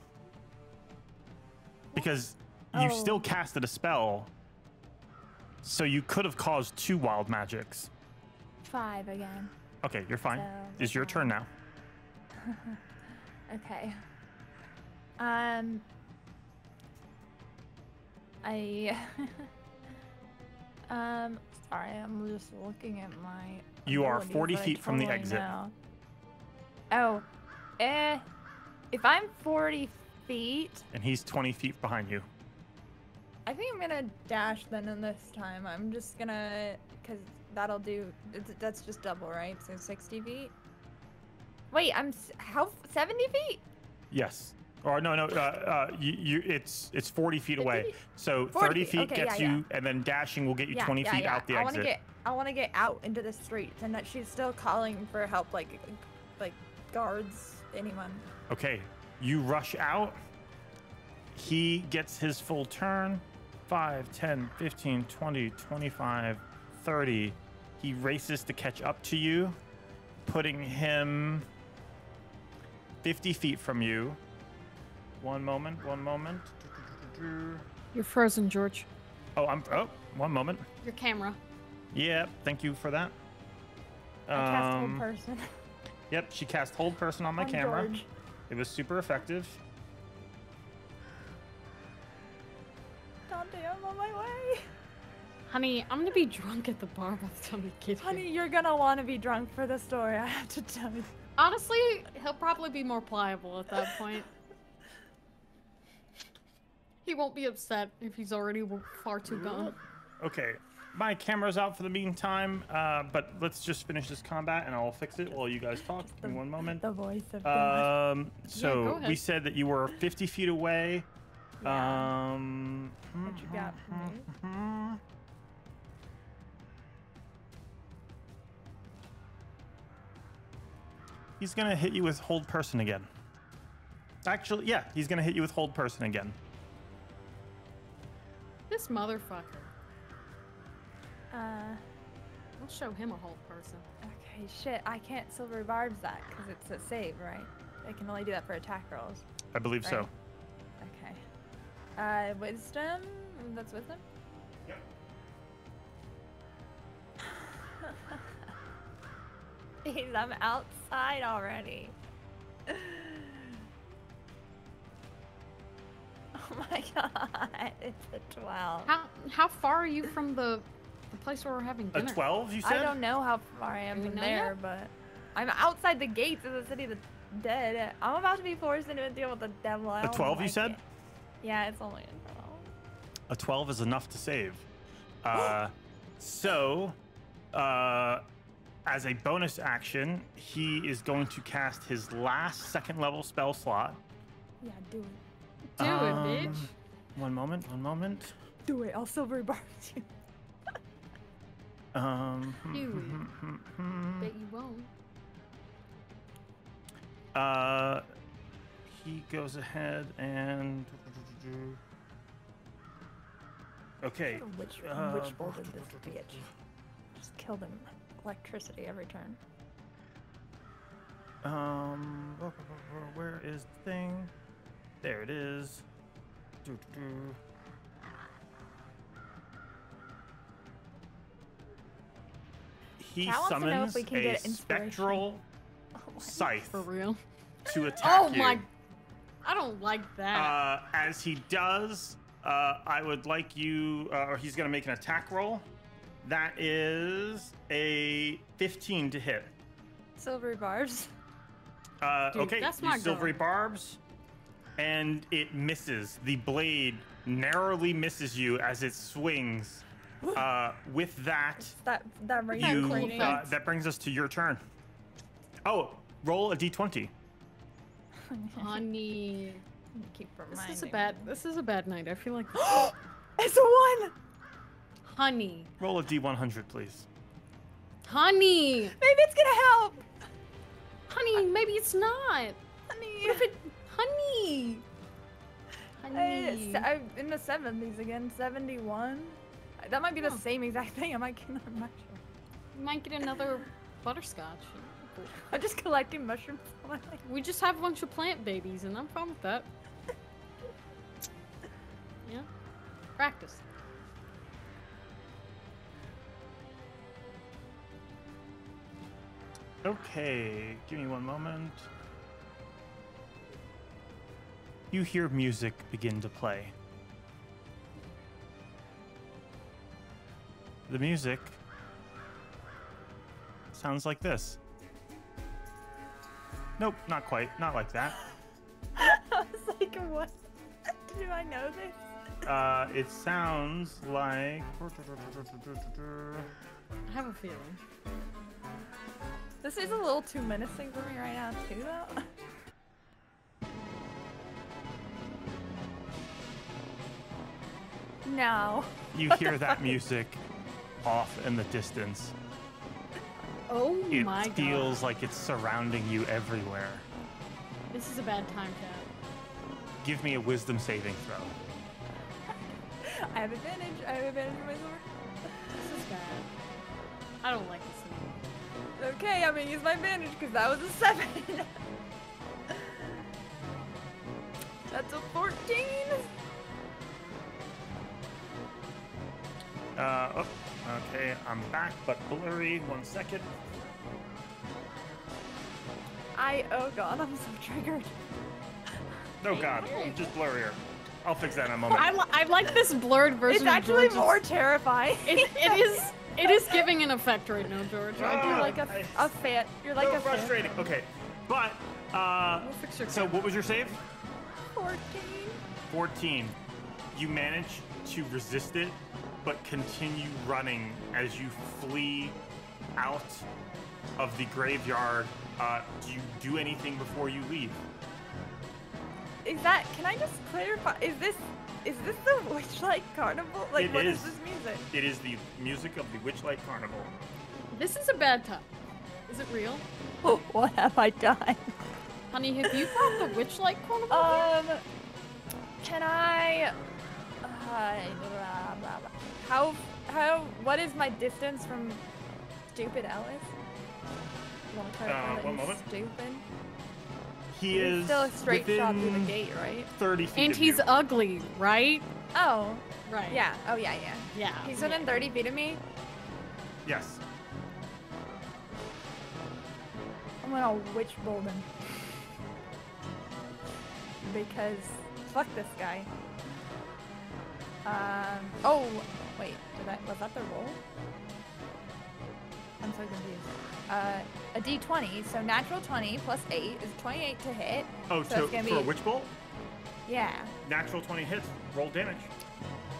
Because you Oh. still casted a spell. So you could have caused two wild magics. Five again. Okay, you're fine. So, It's your turn now. Okay. Um. I. um. Sorry, I'm just looking at my. You are 40 feet from the exit. know. Oh. Eh. If I'm 40 feet, And he's 20 feet behind you. I think I'm gonna dash then in this time. I'm just gonna, cause that'll do. That's just double, right? So 60 feet. Wait, I'm how 70 feet? Yes. Or no, no. Uh, uh, you, you, it's it's 40 feet away. So 40 30 feet, okay, gets yeah, you, and then dashing will get you yeah, 20 yeah, feet yeah. out the I exit. wanna get, I wanna get out into the streets, and that she's still calling for help, like, like guards, anyone. Okay. You rush out. He gets his full turn. 5, 10, 15, 20, 25, 30. He races to catch up to you, putting him 50 feet from you. One moment, one moment. You're frozen, George. Oh, I'm. Oh, one moment. Your camera. Yep, thank you for that. I cast hold Um, person. Yep, she cast hold person on my on camera. George. It was super effective. Dante, I'm on my way. Honey, I'm gonna be drunk at the bar by the time we get here. Honey, you're gonna want to be drunk for the story. I have to tell you. Honestly, he'll probably be more pliable at that point. He won't be upset if he's already w- far too gone. Okay, my camera's out for the meantime, uh, but let's just finish this combat and I'll fix it while you guys talk. Give me one moment. The voice of God. Um, so go we said that you were 50 feet away. Yeah. Um, What you got for me? He's gonna hit you with hold person again. Actually, yeah, he's gonna hit you with hold person again. This motherfucker. Uh, We'll show him a whole person. okay, shit. I can't silver barbs that because it's a save, right? I can only do that for attack rolls. I believe so. Right. Okay. Uh, wisdom. That's wisdom. Yep. Jeez, I'm outside already. Oh my god, it's a 12. How how far are you from the the place where we're having dinner? A dinner? 12, you said? I don't know how far I am Do from there, yet? but I'm outside the gates of the city that's dead. I'm about to be forced into a deal with the devil. I A don't 12, you like said? it. Yeah, it's only a 12. A 12 is enough to save. Uh, so, uh, as a bonus action, he is going to cast his last second level spell slot. Yeah, do it. Do Um, it, bitch. One moment, one moment. Do it. I'll silver bar you. Um, Do it. Bet you won't. uh, he goes ahead and. Okay. Which uh, which bolted this bitch? Just kill them. Electricity every turn. Um, where is the thing? There it is. Doo, doo, doo. He Cal wants to know if summons a spectral Oh scythe For real. to attack Oh you. my I don't like that. Uh, as he does, uh, I would like you, uh, or he's going to make an attack roll. That is a 15 to hit. Silver barbs. Uh, Dude, okay, that's my silvery girl. barbs, and it misses. The blade narrowly misses you as it swings. Uh, with that, That that you uh, that brings us to your turn. Oh, roll a d20. Honey. Keep This is a bad this is a bad night. I feel like It's a one. Honey. Roll a d100, please. Honey. Maybe it's gonna help. Honey, maybe it's not. Honey. What if it Honey. I, Honey. I'm in the 70s again. 71. That might be the oh. same exact thing. I might get another mushroom. You might get another butterscotch. I'm just collecting mushrooms. all my life. We just have a bunch of plant babies, and I'm fine with that. Yeah. Practice. Okay, give me one moment. You hear music begin to play. The music sounds like this. Nope, not quite. Not like that. I was like, what? Do I know this? Uh, it sounds like. I have a feeling. This is a little too menacing for me right now, too, though. No. You hear that music off in the distance. Oh It my feels like it's surrounding you everywhere. This is a bad time, Cat. Give me a wisdom saving throw. I have advantage. I have advantage with my sword. This is bad. I don't like this anymore. Okay, I'm gonna use my advantage because that was a 7. That's a 14. Uh, oh, okay, I'm back, but blurry. One second. I, oh god, I'm so triggered. Oh god, just blurrier. I'll fix that in a moment. I, li- I like this blurred version It's actually of more terrifying. It, it is it is giving an effect right now, George. I do You're like like a, I- a fan. You're like so a fan. frustrating. Okay, but uh, We'll fix your so what was your save? 14. 14. You manage to resist it, but continue running as you flee out of the graveyard. Uh, do you do anything before you leave? Is that, can I just clarify? Is this, is this the Witchlight Carnival? Like, It what is is. this music? It is the music of the Witchlight Carnival. This is a bad time. Is it real? what have I done? Honey, have you brought the witch light carnival? Um, can I? Uh, blah, blah, blah. How how what is my distance from stupid Alice? Wanna Uh, one moment. Stupid. He He's is still a straight shot through the within gate, right? 30 feet and of he's you. ugly, right? Oh, Right. yeah. Oh, yeah, yeah. Yeah. He's within 30 feet of me. Yes. I'm gonna witch bolt him. Because fuck this guy. Um. Oh, wait. Did I, was that the roll? I'm so confused. Uh, a D20. So natural 20 plus 8 is 28 to hit. Oh, So to, it's gonna for a witch bolt? Yeah. Natural 20 hits. Roll damage.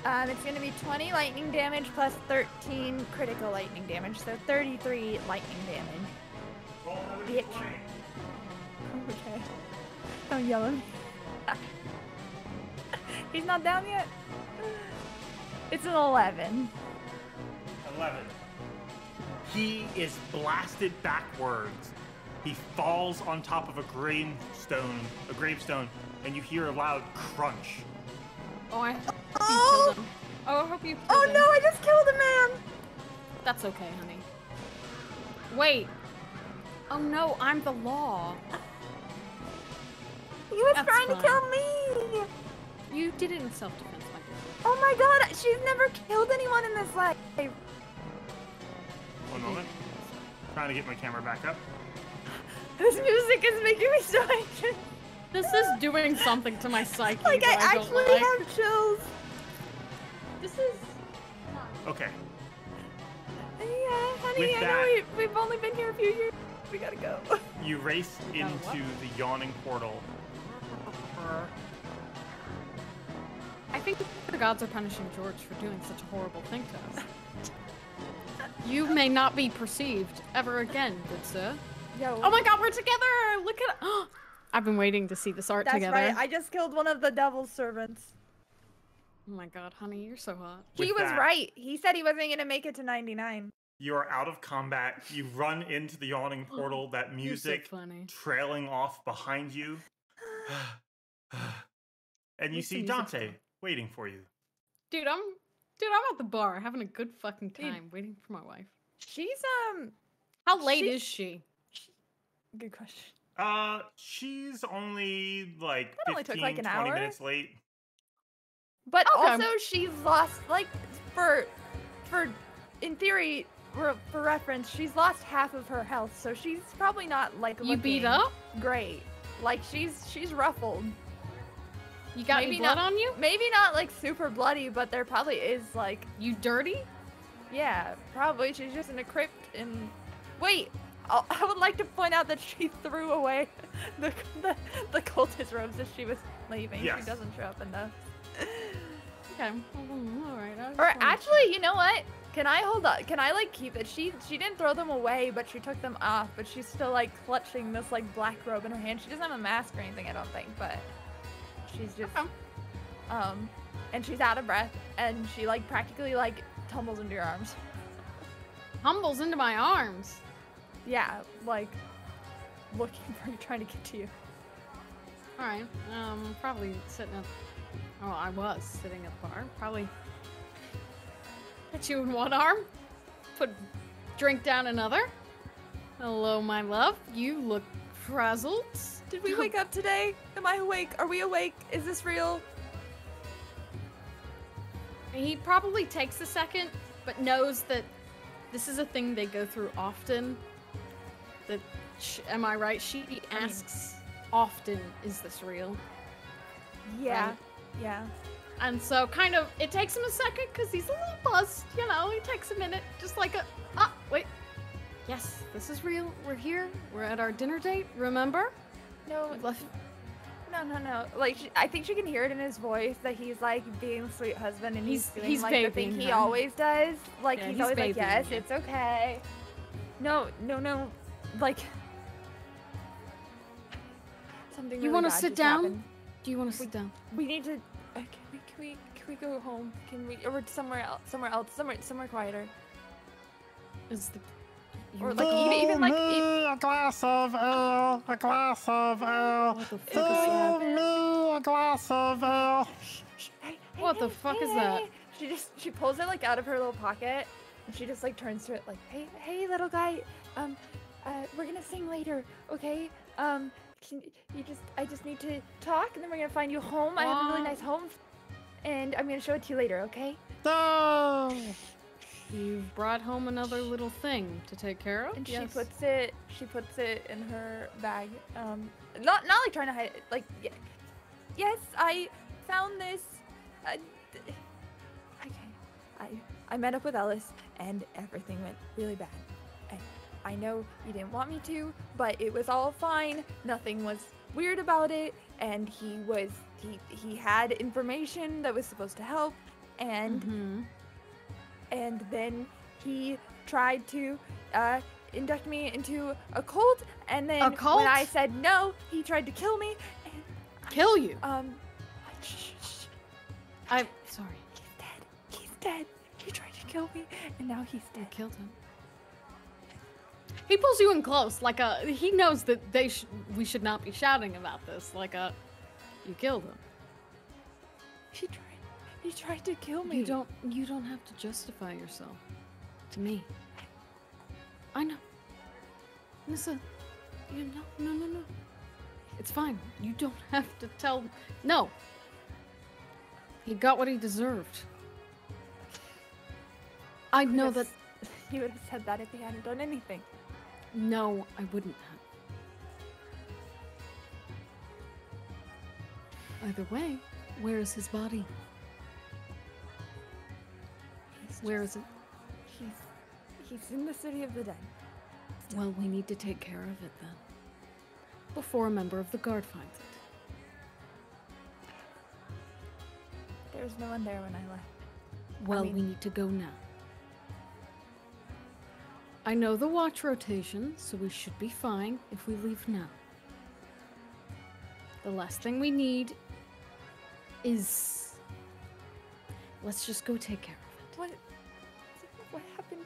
Um, it's gonna be 20 lightning damage plus 13 critical lightning damage. So 33 lightning damage. Roll Bitch. Okay. Don't yell at me. He's not down yet? It's an 11. 11. He is blasted backwards. He falls on top of a gravestone, a gravestone, and you hear a loud crunch. Oh, I hope you Oh! killed him. Oh, I hope you Oh him. no, I just killed a man! That's okay, honey. Wait. Oh no, I'm the law. You were That's trying to kill me! You did it in self-defense, my dear. Oh my god, she's never killed anyone in this life. One moment. Trying to get my camera back up. This music is making me so anxious. This is doing something to my psyche. Like, I that don't actually like. have chills. This is. Okay. Yeah, honey, With I that- know we, we've only been here a few years. We gotta go. You race Got a what? into the yawning portal. I think the gods are punishing George for doing such a horrible thing to us. You may not be perceived ever again, good sir. Yo. Oh my god, we're together! Look at I've been waiting to see this art That's together. right. I just killed one of the devil's servants. Oh my god, honey, you're so hot. He was that- right. He said he wasn't gonna make it to 99. You are out of combat. You run into the yawning portal, that music so funny. trailing off behind you. and you What's the see Dante for? Waiting for you. Dude, I'm dude, I'm at the bar having a good fucking Dude. time waiting for my wife. She's um. How late She's- is she? Good question. Uh, she's only like That only took, like, an 20 hour? minutes late. But Okay. also, she's lost like for for in theory for, for reference, she's lost half of her health, so she's probably not like You beat up? Great. Like she's she's ruffled. You got Maybe any blood not- on you? Maybe not like super bloody, but there probably is like You dirty? yeah, probably she's just in a crypt. And wait, i I would like to point out that she threw away the the, the cultist robes as she was leaving. Yes. She doesn't show up in those. Okay. Mm-hmm. All right. I just Or wanted to- actually, you know what? Can I hold up? Can I like keep it? She she didn't throw them away, but she took them off. But she's still like clutching this like black robe in her hand. She doesn't have a mask or anything, I don't think. But she's just Okay. um, and she's out of breath, and she like practically like tumbles into your arms. humbles into my arms. Yeah, like looking for you, trying to get to you. All right. Um, probably sitting at. Oh, I was sitting at the bar. Probably put you in one arm, put drink down another. Hello, my love. You look frazzled. Did we wake up today? Am I awake? Are we awake? Is this real? He probably takes a second, but knows that this is a thing they go through often. That, sh- am I right? She asks often, "Is this real?" Yeah, Right. yeah. And so, kind of, it takes him a second because he's a little buzzed. You know, he takes a minute, just like a ah, wait. Yes, this is real. We're here. We're at our dinner date. Remember? No, left. No, no, no. Like, she, I think she can hear it in his voice that he's like being a sweet husband and he's, He's- doing he's like the thing he always does. Like, Yeah, he's, he's always like, yes, it's okay. No, no, no. Like, something. You really wanna sit down? happened. Do you want to sit down? We need to. Uh, can we? Can we? Can we go home? Can we? Or somewhere else? Somewhere else? Somewhere? Somewhere quieter. Is the Or, like, even- even, like, me a glass of ale, a glass of ale. What the fuck Fill that? me a glass of ale. Hey, hey, What the fuck hey, is that? She just she pulls it like out of her little pocket, and she just like turns to it like, hey, hey, little guy, um, uh, we're gonna sing later, okay? Um, can, you just I just need to talk, and then we're gonna find you a home. I have a really nice home, and I'm gonna show it to you later, okay? No. You've brought home another little thing to take care of. And yes. she puts it she puts it in her bag. Um, not not like trying to hide it. Like, yes, I found this. Uh, okay, I I met up with Ellis, and everything went really bad. And I know you didn't want me to, but it was all fine. Nothing was weird about it, and he was he he had information that was supposed to help, and Mhm. And then he tried to uh, induct me into a cult and then cult? when i said no he tried to kill me and Kill you. um shh, shh, I'm sorry. he's dead he's dead he tried to kill me and now he's dead killed him. He pulls you in close, like a. He knows that they sh- we should not be shouting about this. Like a. You killed him. he tried he tried to kill me You don't. You don't have to justify yourself. To me. I know. Nissa. You know. No. No. No. It's fine. You don't have to tell. No. He got what he deserved. I know that. He would have said that if he hadn't done anything No, I wouldn't have. Either way, where is his body? Where is it? he's he's in the city of the dead Well, we need to take care of it then. Before a member of the guard finds it. there was no one there when i left Well, we mean- need to go now. I know the watch rotation, so we should be fine if we leave now. The last thing we need is. Let's just go take care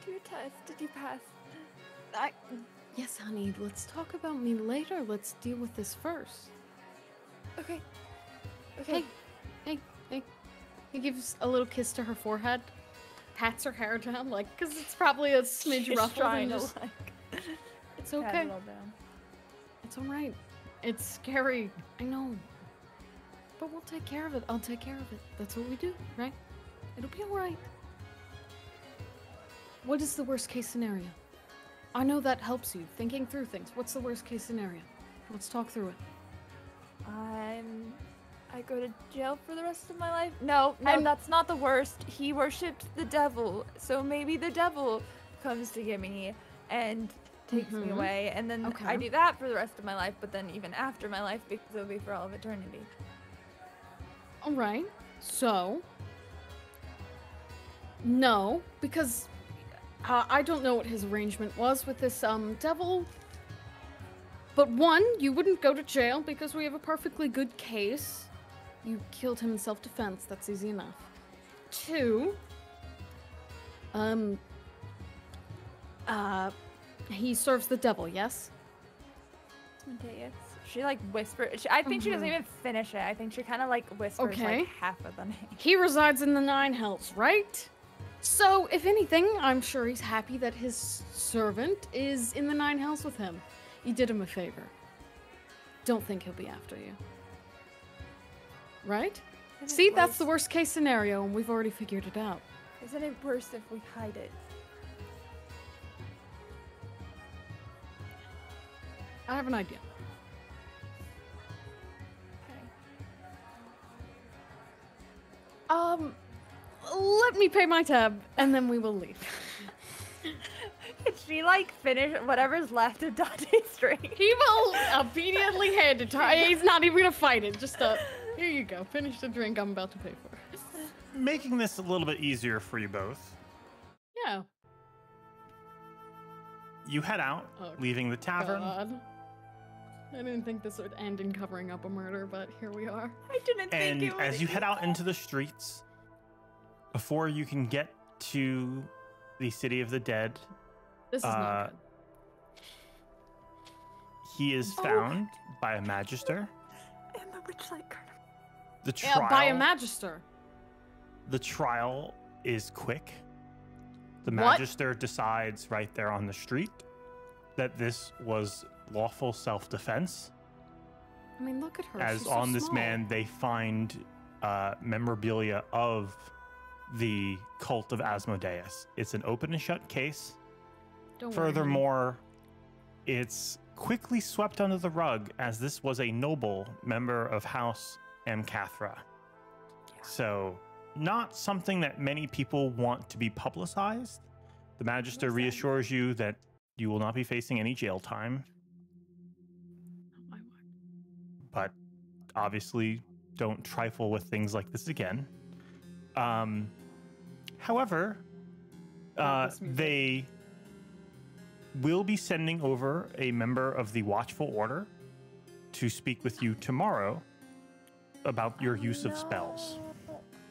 your test did you pass i Yes, honey, let's talk about me later. Let's deal with this first. okay okay Hey, hey, hey. He gives a little kiss to her forehead, pats her hair down, like, because it's probably a smidge She's ruffled. trying to, like, it's okay. down. It's alright. It's scary. I know. But we'll take care of it. I'll take care of it. That's what we do, right? It'll be alright. What is the worst case scenario? I know that helps you thinking through things. What's the worst case scenario? Let's talk through it. I'm. I go to jail for the rest of my life. No, no, I'm- that's not the worst. He worshipped the devil, so maybe the devil comes to get me and takes me Mhm. away, and then I do that for the rest of my life. But then even after my life, because it'll be for all of eternity. Alright. So. No, because uh, I don't know what his arrangement was with this um devil. But one, you wouldn't go to jail because we have a perfectly good case. You killed him in self-defense. That's easy enough. Two. Um. Uh, he serves the devil. Yes. Yes. She like whispers. She, I think she doesn't Mhm. even finish it. I think she kind of like whispers Okay. like half of the name. He resides in the Nine Hells, right? So, if anything, I'm sure he's happy that his servant is in the Nine Hells with him. You did him a favor. Don't think he'll be after you. Right? Isn't See, that's the worst case scenario, and we've already figured it out. Isn't it worse if we hide it? I have an idea. Okay. Um, let me pay my tab, and then we will leave. Did she like finish whatever's left of Dante's drink? He will obediently hand it to her. He's not even gonna fight it. Just uh, here you go. Finish the drink I'm about to pay for. Making this a little bit easier for you both, Yeah. you head out, Oh, leaving the tavern. God. I didn't think this would end in covering up a murder, but here we are. I didn't And think it as you head out into the streets, before you can get to the city of the dead, This is Uh, not good. He is Oh. found by a magister. And the witchlight curtain. The trial, Yeah, by a magister. the trial is quick. The What? magister decides right there on the street that this was lawful self-defense. I mean, look at her. As she's so on this small. man, they find uh, memorabilia of the cult of Asmodeus. It's an open and shut case. Don't worry. Furthermore, it's quickly swept under the rug as this was a noble member of House Amcathra. So, not something that many people want to be publicized. The Magister Understand. reassures you that you will not be facing any jail time, but obviously don't trifle with things like this again. Um, however, uh, they will be sending over a member of the Watchful Order to speak with you tomorrow about your use of spells.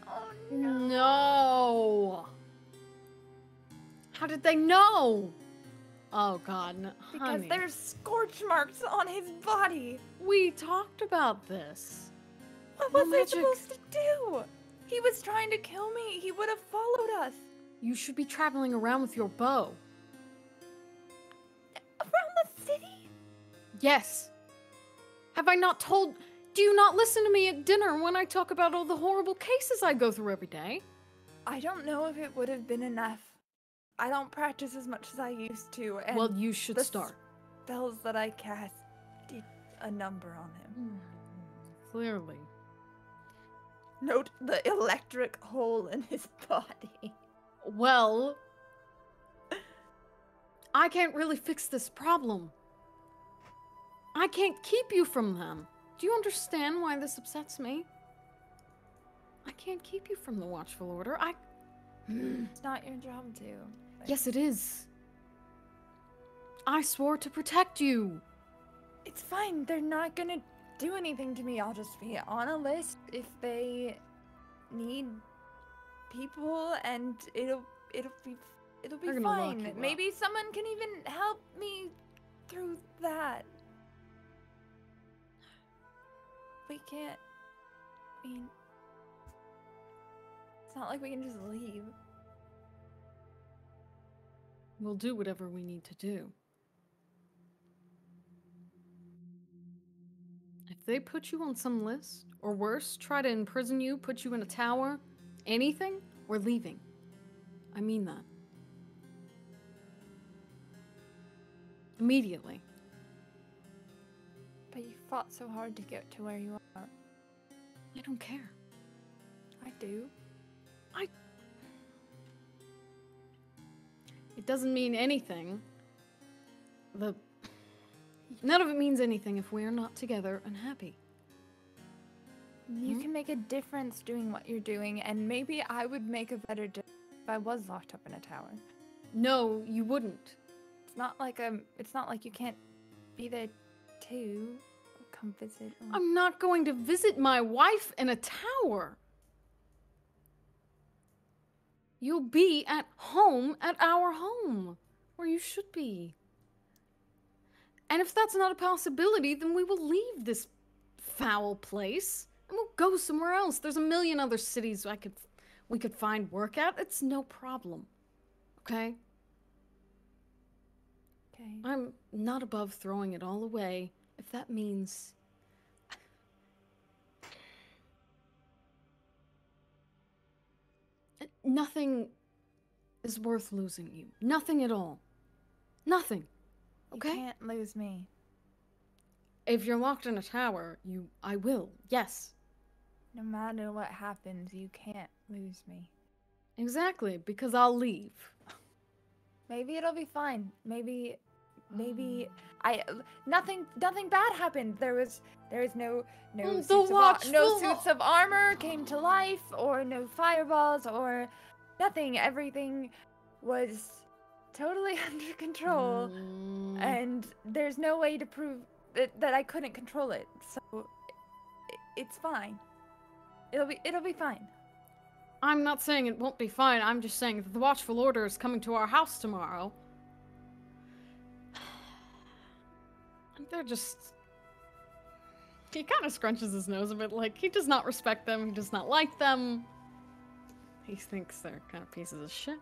Oh No. How did they know? Oh God, no. Because honey. there's scorch marks on his body. we talked about this. What No was I supposed to do? He was trying to kill me. He would have followed us You should be traveling around with your bow. around the city. Yes. Have I not told? Do you not listen to me at dinner when I talk about all the horrible cases I go through every day? I don't know if it would have been enough. I don't practice as much as I used to, and well, you should the start. spells that I cast did a number on him. Hmm, clearly. Note the electric hole in his body. Well, I can't really fix this problem. I can't keep you from them. Do you understand why this upsets me? I can't keep you from the Watchful Order. I. Hmm. It's not your job to. Yes, it is. I swore to protect you. It's fine. They're not gonna do anything to me. I'll just be on a list if they need people, and it'll it'll be it'll be They're gonna lock fine. you up. Maybe someone can even help me through that. We can't. I mean, it's not like we can just leave. We'll do whatever we need to do. They put you on some list, or worse, try to imprison you, put you in a tower, anything, we're leaving. I mean that. Immediately. But you fought so hard to get to where you are. I don't care. I do. I. It doesn't mean anything. The. None of it means anything if we are not together and happy. You Mhm. can make a difference doing what you're doing, and maybe I would make a better difference if I was locked up in a tower. No, you wouldn't. It's not like um, it's not like you can't be there too. Come visit. I'm not going to visit my wife in a tower. You'll be at home at our home, where you should be. And if that's not a possibility, then we will leave this foul place and we'll go somewhere else. There's a million other cities I could we could find work at. It's no problem. Okay? okay. I'm not above throwing it all away if that means. Nothing is worth losing you. Nothing at all. Nothing. You can't lose me. If you're locked in a tower, you. I will. Yes. No matter what happens, you can't lose me. Exactly, because I'll leave. Maybe it'll be fine. Maybe, maybe I nothing nothing bad happened. There was there was no no Mm, the suits of no suits of armor came to life or no fireballs or nothing. Everything was totally under control, Mm, and there's no way to prove that, that I couldn't control it. So i- it's fine. It'll be it'll be fine. I'm not saying it won't be fine. I'm just saying that the Watchful Order is coming to our house tomorrow. They're just. He kind of scrunches his nose a bit, like he does not respect them. He does not like them. He thinks they're kind of pieces of shit.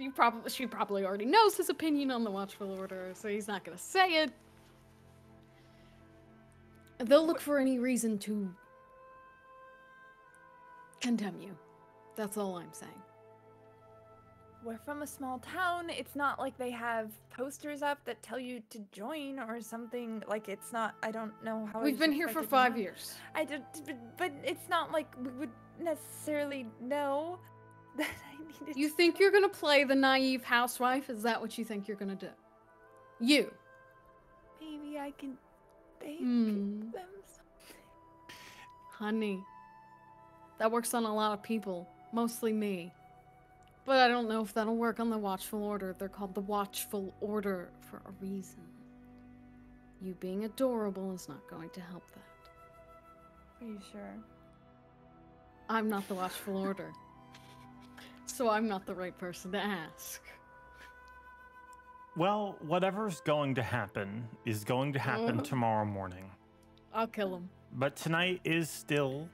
You probably she probably already knows his opinion on the Watchful Order, so he's not gonna say it. They'll look for any reason to condemn you. That's all I'm saying. We're from a small town. It's not like they have posters up that tell you to join or something. Like it's not. I don't know how. We've been here for five years. I did, but, but it's not like we would necessarily know that I needed. You think you're gonna play the naive housewife? Is that what you think you're gonna do? You. Maybe I can bake Hmm. them. some- Honey. That works on a lot of people, mostly me. But I don't know if that'll work on the Watchful Order. They're called the Watchful Order for a reason. You being adorable is not going to help that. Are you sure? I'm not the Watchful Order. So I'm not the right person to ask. Well, whatever's going to happen is going to happen Mhm. tomorrow morning. I'll kill him. But tonight is still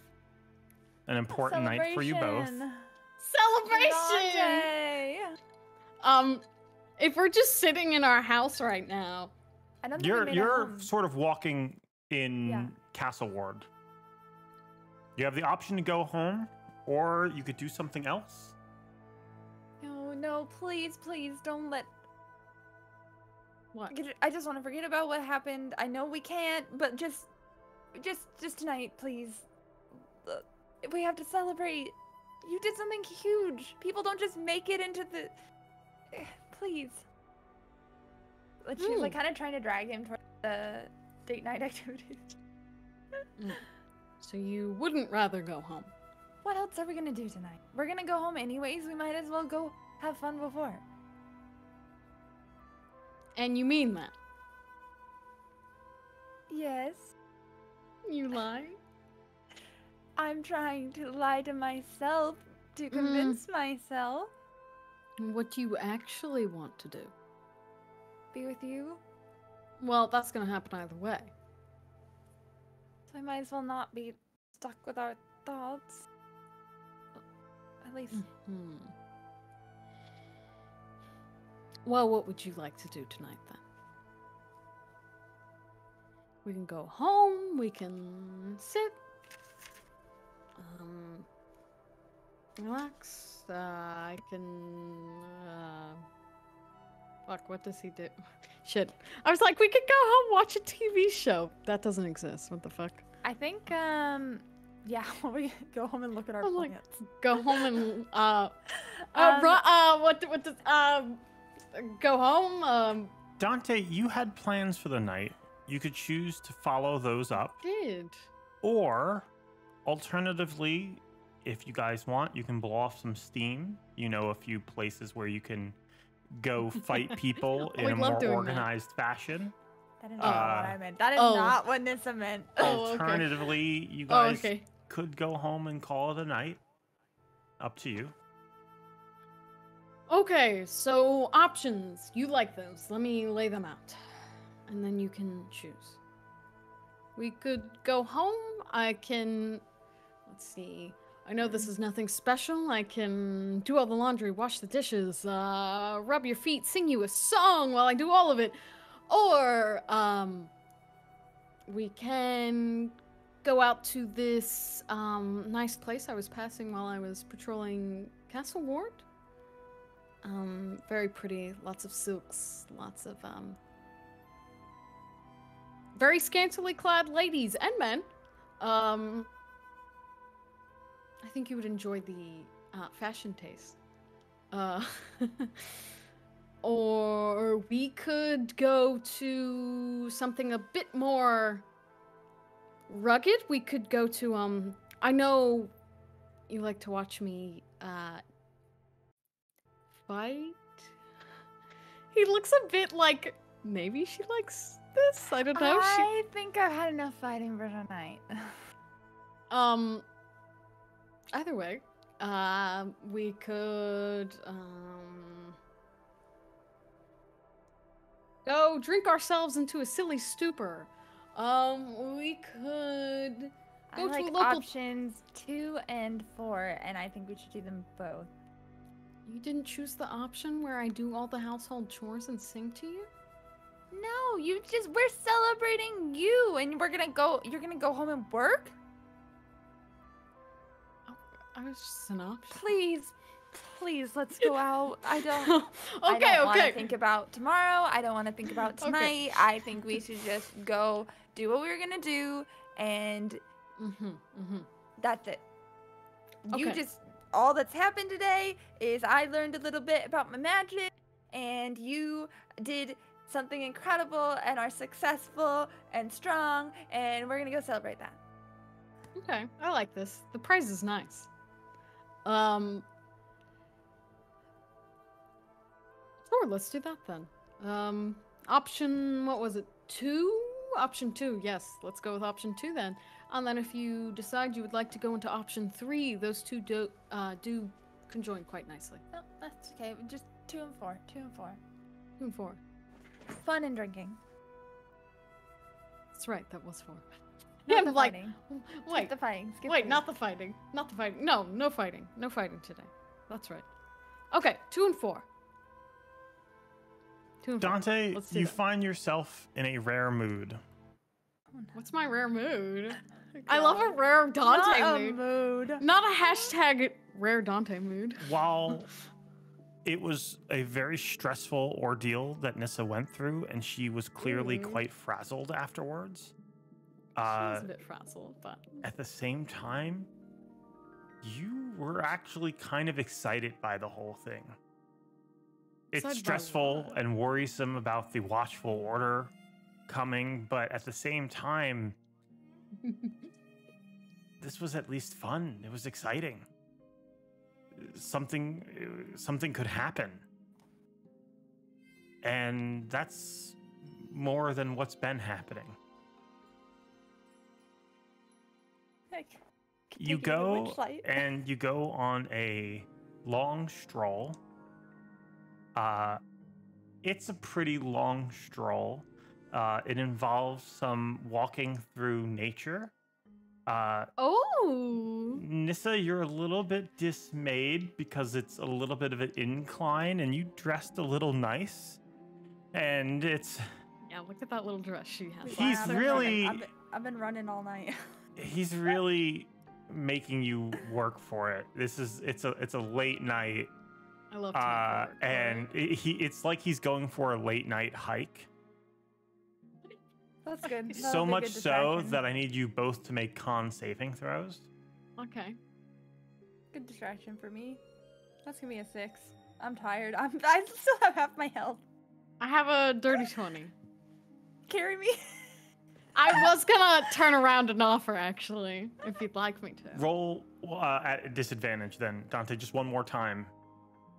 an important night for you both. Celebration. Celebration! Um, if we're just sitting in our house right now, I don't You're made you're sort of walking in Yeah. Castle Ward. You have the option to go home, or you could do something else. No, please, please don't let. what? I just want to forget about what happened. I know we can't, but just, just, just tonight, please. We have to celebrate. You did something huge. People don't just make it into the. Please. But she's like Hmm. kind of trying to drag him toward the date night activities. So you wouldn't rather go home? What else are we gonna do tonight? We're gonna go home anyways. We might as well go have fun before. And you mean that? Yes. You lie? I'm trying to lie to myself to convince myself. What do you actually want to do? Be with you. Well, that's gonna happen either way. So I might as well not be stuck with our thoughts. At least Hmm. Well, what would you like to do tonight then? We can go home, we can sit, um, relax. Uh, I can, uh, fuck, what does he do? Shit. I was like, we could go home, watch a TV show. That doesn't exist. What the fuck? I think um yeah, we go home and look at our I'm like. Go home and, uh, uh, Um, uh, what, what does, um, go home, um, Dante, you had plans for the night. You could choose to follow those up, did. or alternatively, if you guys want, you can blow off some steam. You know, a few places where you can go fight people in We'd a love more doing that. organized fashion. That is not what Uh, I meant. That is oh. not what Nissa meant. Oh. Alternatively, you Oh, guys okay. could go home and call it a night. Up to you. Okay, so options. You like those. Let me lay them out. And then you can choose. We could go home. I can. Let's see. I know this is nothing special. I can do all the laundry, wash the dishes, uh, rub your feet, sing you a song while I do all of it. Or, um, we can go out to this um, nice place I was passing while I was patrolling Castle Ward. Um, very pretty, lots of silks, lots of um, very scantily clad ladies and men. Um, I think you would enjoy the uh, fashion taste. Uh, or we could go to something a bit more rugged. We could go to um. I know you like to watch me uh fight. He looks a bit like maybe she likes this. I don't know. She I think I've had enough fighting for tonight. Um. Either way, uh, we could. Um. go drink ourselves into a silly stupor. Um, we could I Go to a like local- options two and four, and I think we should do them both. You didn't choose the option where I do all the household chores and sing to you? No, you just we're celebrating you, and we're gonna go. You're gonna go home and work. I was just an option. Please, please, let's go out. I don't. I okay, don't want okay. to think about tomorrow. I don't want to think about Okay. tonight. I think we should just go do what we were gonna do, and Mm-hmm, mm-hmm. that's it. You just all that's happened today is I learned a little bit about my magic, and you did something incredible and are successful and strong, and we're gonna go celebrate that. Okay, I like this. The prize is nice. Um. Sure, let's do that then. Um, option, what was it? Two? Option two, yes. Let's go with option two then. And then if you decide you would like to go into option three, those two do, uh, do conjoin quite nicely. No, that's okay. Just two and four. Two and four. Two and four. Fun and drinking. That's right, that was four. Not Yeah, the like, fighting. Skip wait, the fighting. Skip Wait, the not the fighting. Not the fighting. No, no fighting. No fighting today. That's right. Okay, two and four. Two and four. Dante, Let's you that. find yourself in a rare mood. What's my rare mood? I love a rare Dante Not a mood. mood. Not a hashtag rare Dante mood. While it was a very stressful ordeal that Nissa went through, and she was clearly Mhm. quite frazzled afterwards. she Uh, was a bit frazzled, but at the same time, you were actually kind of excited by the whole thing. It's Excited stressful and worrisome about the watchful order coming, but at the same time, this was at least fun. It was exciting. Something something could happen. And that's more than what's been happening. Heck, you go and you go on a long stroll. Uh, it's a pretty long stroll. Uh, it involves some walking through nature. Uh, oh, Nissa, you're a little bit dismayed because it's a little bit of an incline and you dressed a little nice. And it's yeah. Look at that little dress she has. He's I've been running- really- I've been, I've been running all night. he's really making you work for it. This is it's a it's a late night I love. uh, and i- he it's like he's going for a late night hike. That's good. so That'll be much good so that I need you both to make con saving throws. okay. good distraction for me. That's gonna be a six. I'm tired. I'm. I still have half my health. I have a dirty twenty. Carry me. I was gonna turn around and offer actually, if you'd like me to. Roll uh, at a disadvantage, then Dante, just one more time,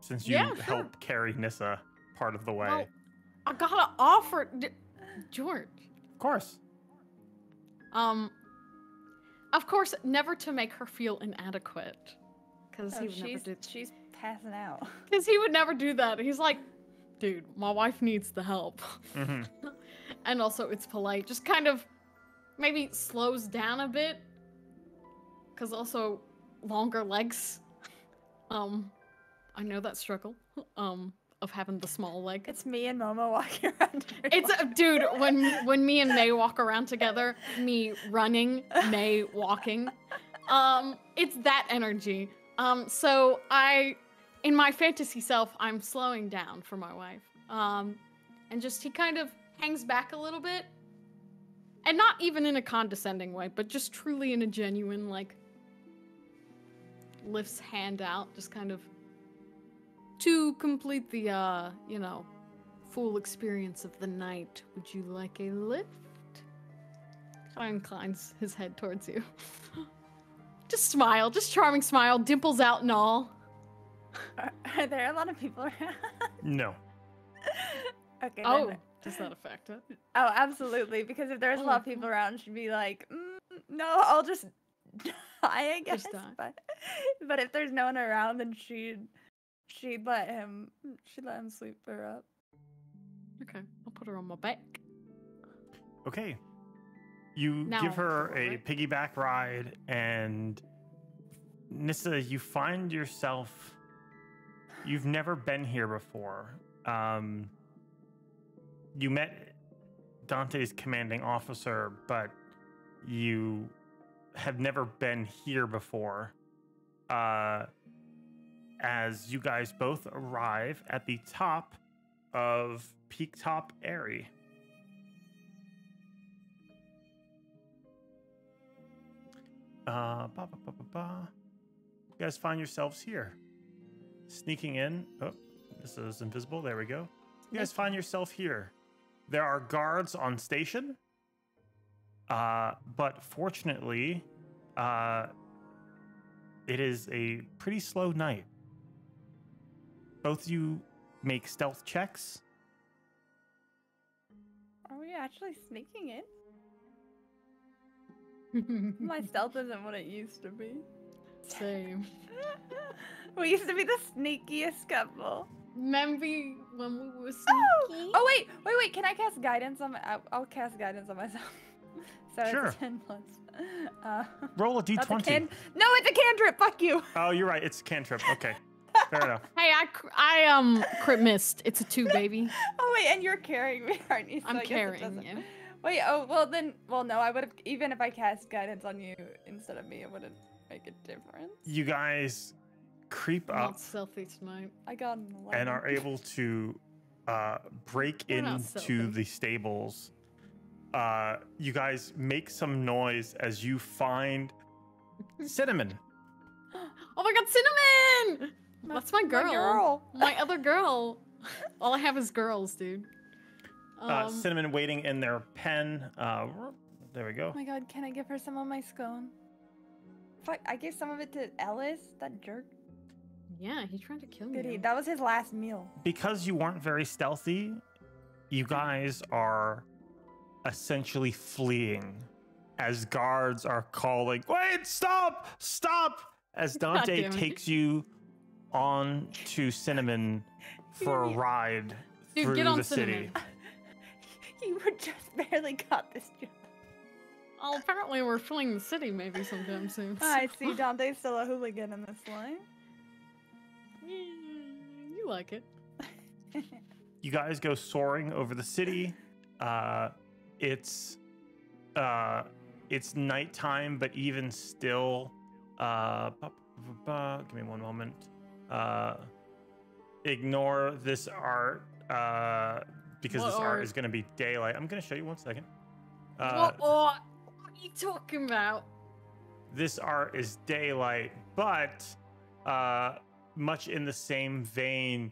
since you Yeah, sure. help carry Nissa part of the way. Well, I gotta offer, D- George. Of course. Um, of course, never to make her feel inadequate, because Oh, he would never she's do. she's passing out. Because he would never do that. He's like, dude, my wife needs the help, hmm and also it's polite. Just kind of, maybe slows down a bit, because also longer legs. Um, I know that struggle. Um, of having the small leg. It's me and Momo walking around. It's a dude when when me and Mae walk around together, me running, Mae walking. Um, it's that energy. Um, so I, in my fantasy self, I'm slowing down for my wife. Um, and just he kind of hangs back a little bit, and not even in a condescending way, but just truly in a genuine like lifts hand out, just kind of to complete the uh, you know, full experience of the night. Would you like a lift? Kind of inclines his head towards you. just smile, just charming smile, dimples out and all. Are, are there a lot of people around? No. okay. Oh, Then, does that affect it? oh, absolutely. Because if there's a lot of Oh. people around, she'd be like, mm, no, I'll just die, I guess. Just die. But but if there's no one around, then she'd she'd let him she'd let him sleep her up. Okay, I'll put her on my back. Okay. You Now give her a it. piggyback ride, and Nissa, you find yourself. You've never been here before. Um, you met Dante's commanding officer, but you have never been here before. Uh, as you guys both arrive at the top of Peak Top Airy. Uh, ba, ba, ba, ba. You guys find yourselves here. Sneaking in. Oh, this is invisible. There we go. You guys find yourself here. There are guards on station. Uh, but fortunately, uh, it is a pretty slow night. Both of you make stealth checks. Are we actually sneaking in? My stealth isn't what it used to be. Same. we used to be the sneakiest couple. Remember when we were Oh! sneaky? Oh wait, wait, wait! Can I cast guidance on my? I'll, I'll cast guidance on myself. so Sure. it's ten plus. Uh, Roll a d20. can- no, it's a cantrip. Fuck you. Oh, you're right. It's a cantrip. Okay. Fair enough. Hey, I, cr- I um crit missed. It's a two, baby. Oh wait, and you're carrying me, aren't you? So I'm I guess it carrying you. Wait. Oh well, then. Well, no. I would have even if I cast guidance on you instead of me, it wouldn't make a difference. You guys creep up Not stealthy tonight. I got an 11. and are able to uh, break We're into the stables. Uh, you guys make some noise as you find Cinnamon. Oh my god, Cinnamon! That's my girl. My girl. My other girl. All I have is girls, dude. Um, Uh, Cinnamon waiting in their pen. Uh, there we go. Oh my god, can I give her some of my scone? Fuck, I gave some of it to Ellis, that jerk. yeah, he tried to kill me. Did he? That was his last meal. Because you weren't very stealthy, you guys are essentially fleeing as guards are calling, Wait, stop! Stop! As Dante takes you on to Cinnamon for a Yeah. ride Dude, through get on the city. Cinnamon. you were just barely got this job. Oh, apparently we're fleeing the city maybe sometime soon. I see Dante's still a hooligan in this line. Mm, you like it. you guys go soaring over the city. Uh, it's uh, it's nighttime, but even still, uh, give me one moment. Uh, ignore this art uh, because What this art art? is going to be daylight. I'm going to show you one second. Uh, what, what, what are you talking about? this art is daylight, but uh, much in the same vein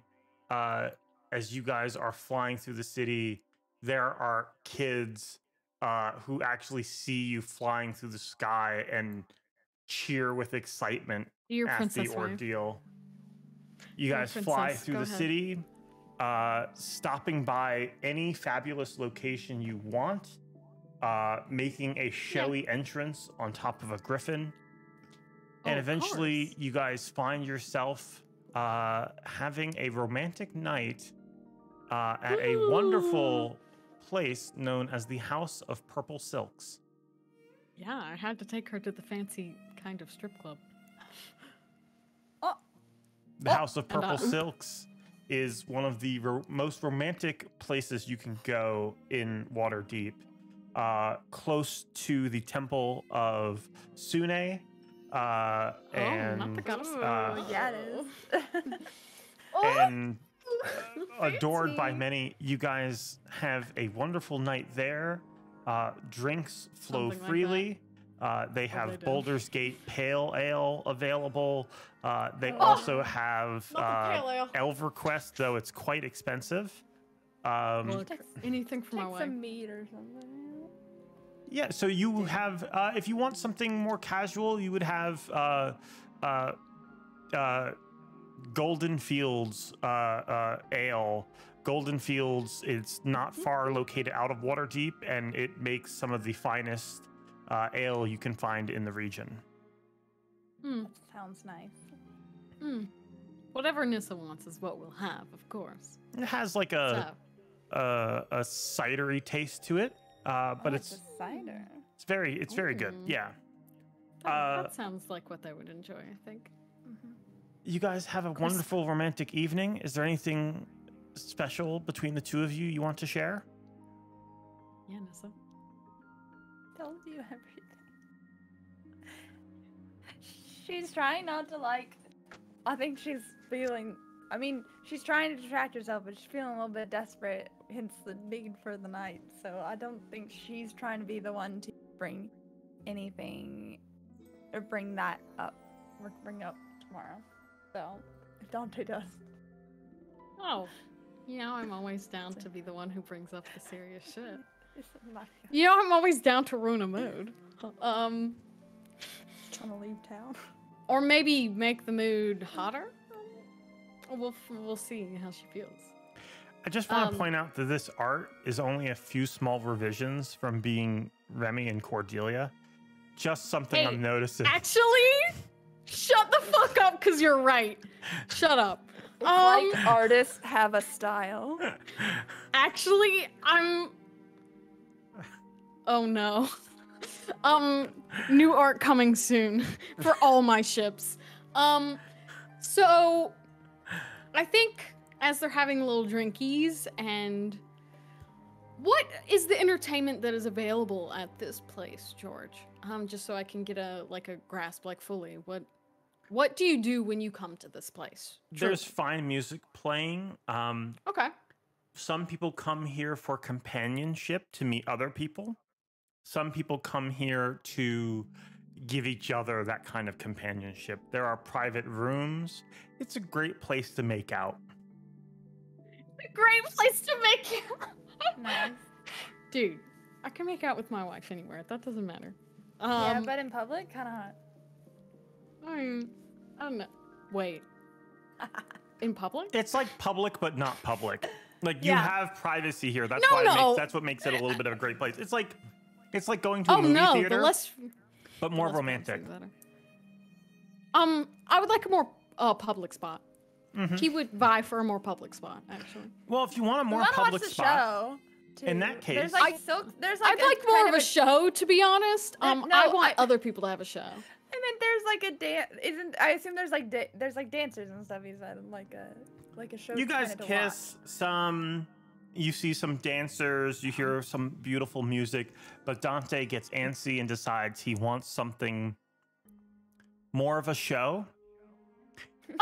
uh, as you guys are flying through the city, there are kids uh, who actually see you flying through the sky and cheer with excitement Your at the ordeal. You guys fly through the ahead. city, uh, stopping by any fabulous location you want, uh, making a showy entrance on top of a griffin, Oh, and eventually you guys find yourself uh, having a romantic night uh, at a wonderful place known as the House of Purple Silks. Yeah, I had to take her to the fancy kind of strip club. The Oh, House of and, uh, Purple. Silks is one of the ro- most romantic places you can go in Waterdeep. Uh, close to the Temple of Sune. Uh, Oh, and not the goddess. uh, yeah, it is. and adored by many. You guys have a wonderful night there. Uh, drinks flow Something like freely. Uh, they Oh, have they. Baldur's Gate Pale Ale available. Uh, they Oh. also have Not the uh. Elverquisst, though it's quite expensive. Um, Look, anything for my Take wife. some meat or something. Yeah, so you have, uh, if you want something more casual, you would have uh, uh, uh, Golden Fields uh, uh, Ale. Golden Fields, it's not far located out of Waterdeep, and it makes some of the finest uh, ale you can find in the region. Hmm. That sounds nice. Hmm. Whatever Nissa wants is what we'll have, of course. It has like a so, a, a cidery taste to it, uh, but Oh, it's a cider. it's very it's very good. Yeah. That, Uh, that sounds like what they would enjoy, I think. Mhm. You guys have a wonderful romantic evening. Is there anything special between the two of you you want to share? Yeah, Nissa. Told you everything. She's trying not to like. I think she's feeling. I mean, she's trying to distract herself, but she's feeling a little bit desperate. Hence the need for the night. So I don't think she's trying to be the one to bring anything or bring that up or bring up tomorrow. So if Dante does, Oh, you know, I'm always down to be the one who brings up the serious shit. It's You know, I'm always down to ruin a mood. Um, trying to leave town. or maybe make the mood hotter. We'll we'll see how she feels. I just want Um, to point out that this art is only a few small revisions from being Remy and Cordelia. Just something Hey, I'm noticing. Actually, shut the fuck up, cause you're right. Shut up. It's Um, like artists have a style. Actually, I'm. Oh no. Um, new art coming soon for all my ships. Um, so I think as they're having little drinkies and what is the entertainment that is available at this place, George? Um, just so I can get a like a grasp, like fully. What what do you do when you come to this place? There's fine music playing. Um, okay. some people come here for companionship to meet other people. Some people come here to give each other that kind of companionship. There are private rooms. It's a great place to make out. A great place to make out. Nice. Dude, I can make out with my wife anywhere. That doesn't matter. Um, yeah, but in public, kind of hot. I, mean, I don't know. Wait. In public? It's like public but not public. Like you Yeah. have privacy here. That's No, why it no. makes, that's what makes it a little bit of a great place. It's like it's like going to a Oh movie no, theater, the less but the more less romantic. Um, I would like a more uh public spot. Mhm. He would vie for a more public spot, actually. Well, if you want a more public watch the spot, show. In that case- there's like I- silk. There's like I'd like more kind of a show, to be honest. Um, no, I want I- other people to have a show. And then there's like a dance. Isn't I assume there's like da- there's like dancers and stuff. He said like a like a show. you guys kinda watch. kiss some. You see some dancers. You hear some beautiful music, but Dante gets antsy and decides he wants something more of a show.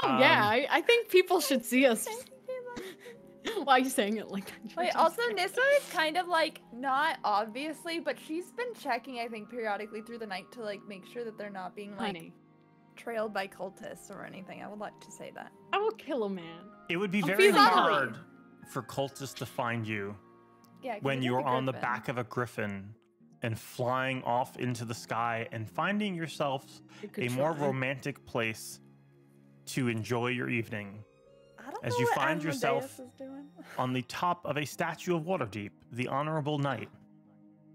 Oh yeah, Um, I, I think people should see us. Why are you saying it like that? Wait, also Nissa is kind of like not obviously, but she's been checking I think periodically through the night to like make sure that they're not being like honey, trailed by cultists or anything. I would like to say that. I will kill a man. It would be I'm very feeling hard for cultists to find you Yeah. when you you're the on the back of a griffin and flying off into the sky and finding yourself a more try. romantic place to enjoy your evening as you find Asmodeus yourself- on the top of a statue of Waterdeep, the Honorable Knight.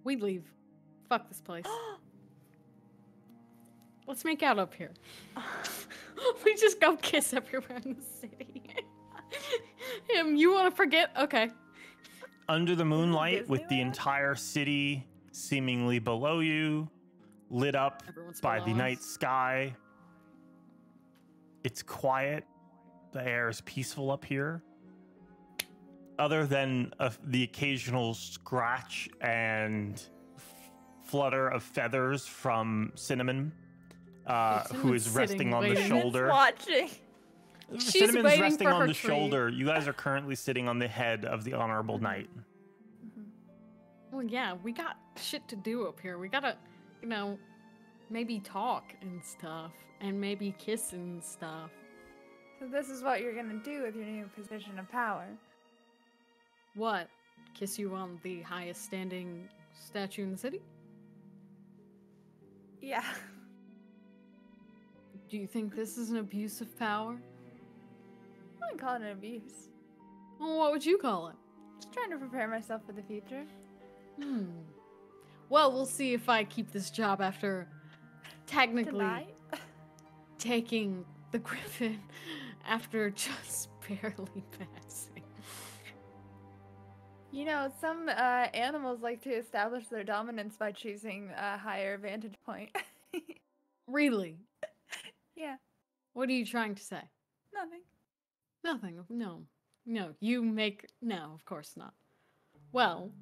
We leave. Fuck this place. Let's make out up here. we just go kiss everywhere in the city. Him, you want to forget? Okay. Under the moonlight, with the entire city seemingly below you, lit up Everyone's by the us. night sky. It's quiet. The air is peaceful up here. Other than a, the occasional scratch and flutter of feathers from Cinnamon, uh, who Cinnamon's is resting on the shoulder. watching. She's Cinnamon's waiting resting for on her the treat. shoulder. You guys are currently sitting on the head of the Honorable Knight. Mm-hmm. Well, yeah, we got shit to do up here. We gotta, you know, maybe talk and stuff, and maybe kiss and stuff. So this is what you're gonna do with your new position of power. What? Kiss you on the highest standing statue in the city? Yeah. Do you think this is an abuse of power? I wouldn't call it an abuse. Well, what would you call it? Just trying to prepare myself for the future. Hmm. Well, we'll see if I keep this job after technically taking the griffin after just barely passing. You know, some uh, animals like to establish their dominance by choosing a higher vantage point. Really? yeah, What are you trying to say? nothing. Nothing. No. No. You make. No, of course not. Well,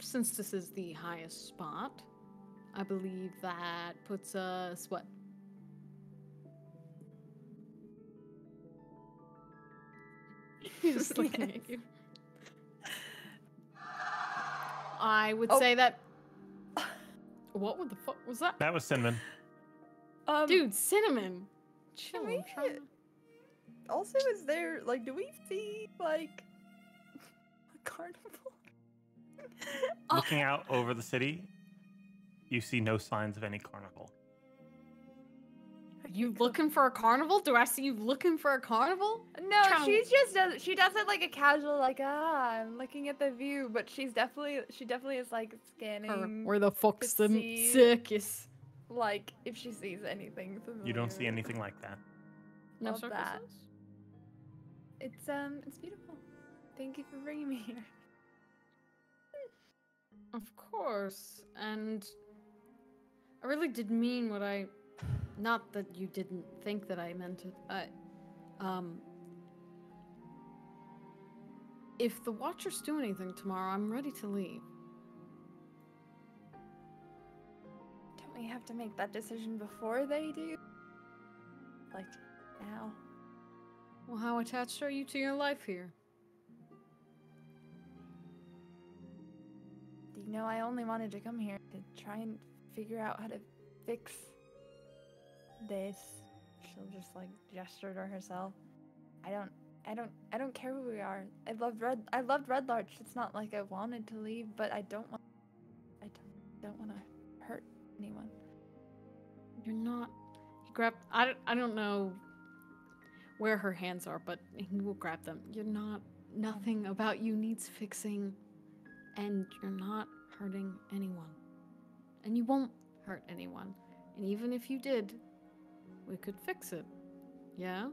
since this is the highest spot, I believe that puts us what? He's just looking at you. I would Oh. say that. What would the fuck was that? That was cinnamon. Um, Dude, cinnamon. Chill. we I'm trying to- Also, is there like, do we see like a carnival? Looking out over the city, you see no signs of any carnival. Are You looking for a carnival? Do I see you looking for a carnival? No, trying to- she's just does. She does it like a casual, like ah, I'm looking at the view. But she's definitely, she definitely is like scanning, Or where the fuck's the see- circus? like if she sees anything familiar. You don't see anything like that. No of that. It's um, it's beautiful. Thank you for bringing me here. Of course. And I really did mean what I not that you didn't think that I meant it. I um if the Watchers do anything tomorrow, I'm ready to leave. Don't we have to make that decision before they do? Like now? Well, how attached are you to your life here? Do you know I only wanted to come here to try and figure out how to fix this. She'll just like gesture to herself. I don't I don't I don't care who we are. I loved Red I loved Red Larch. It's not like I wanted to leave, but I don't want I don't, don't want to hurt anyone. You're not. He grabbed. I don't, I don't know where her hands are, but he will grab them. You're not. Nothing about you needs fixing, and you're not hurting anyone. And you won't hurt anyone. And even if you did, we could fix it. Yeah?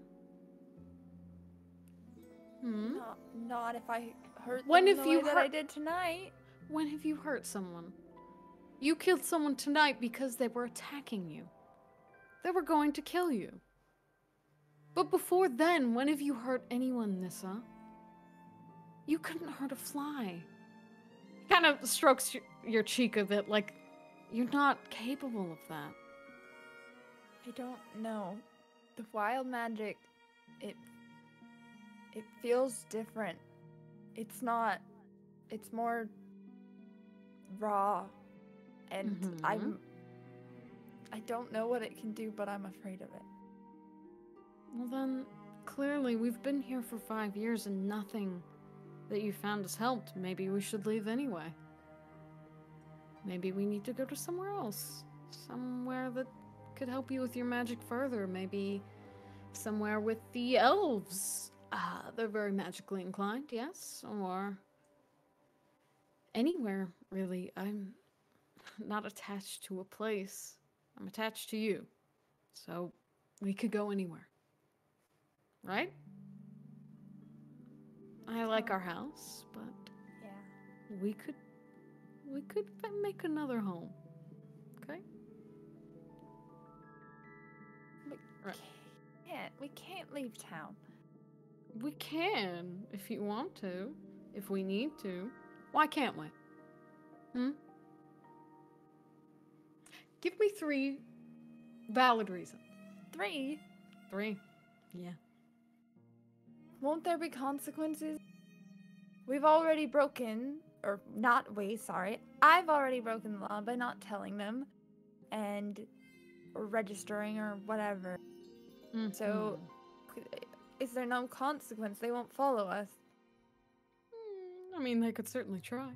Hmm? Not not if I hurt When them if the you way that I did tonight. When have you hurt someone? You killed someone tonight because they were attacking you. They were going to kill you. But before then, when have you hurt anyone, Nissa? You couldn't hurt a fly. He kind of strokes your, your cheek a bit, like you're not capable of that. I don't know. The wild magic it it feels different. It's not it's more raw and Mhm. I'm I don't know what it can do, but I'm afraid of it. Well, then, clearly, we've been here for five years and nothing that you found has helped. Maybe we should leave anyway. Maybe we need to go to somewhere else. Somewhere that could help you with your magic further. Maybe somewhere with the elves. Uh, they're very magically inclined, yes? Or anywhere, really. I'm not attached to a place, I'm attached to you. So we could go anywhere. Right? I like our house, but Yeah. we could we could make another home. Okay? Right. Can't we can't leave town. We can if you want to, if we need to. Why can't we? Hmm? Give me three valid reasons. Three. Three. Yeah. Won't there be consequences? We've already broken, or not we, sorry. I've already broken the law by not telling them and registering or whatever. So- Mhm. Is there no consequence? They won't follow us. Mm, I mean, they could certainly try.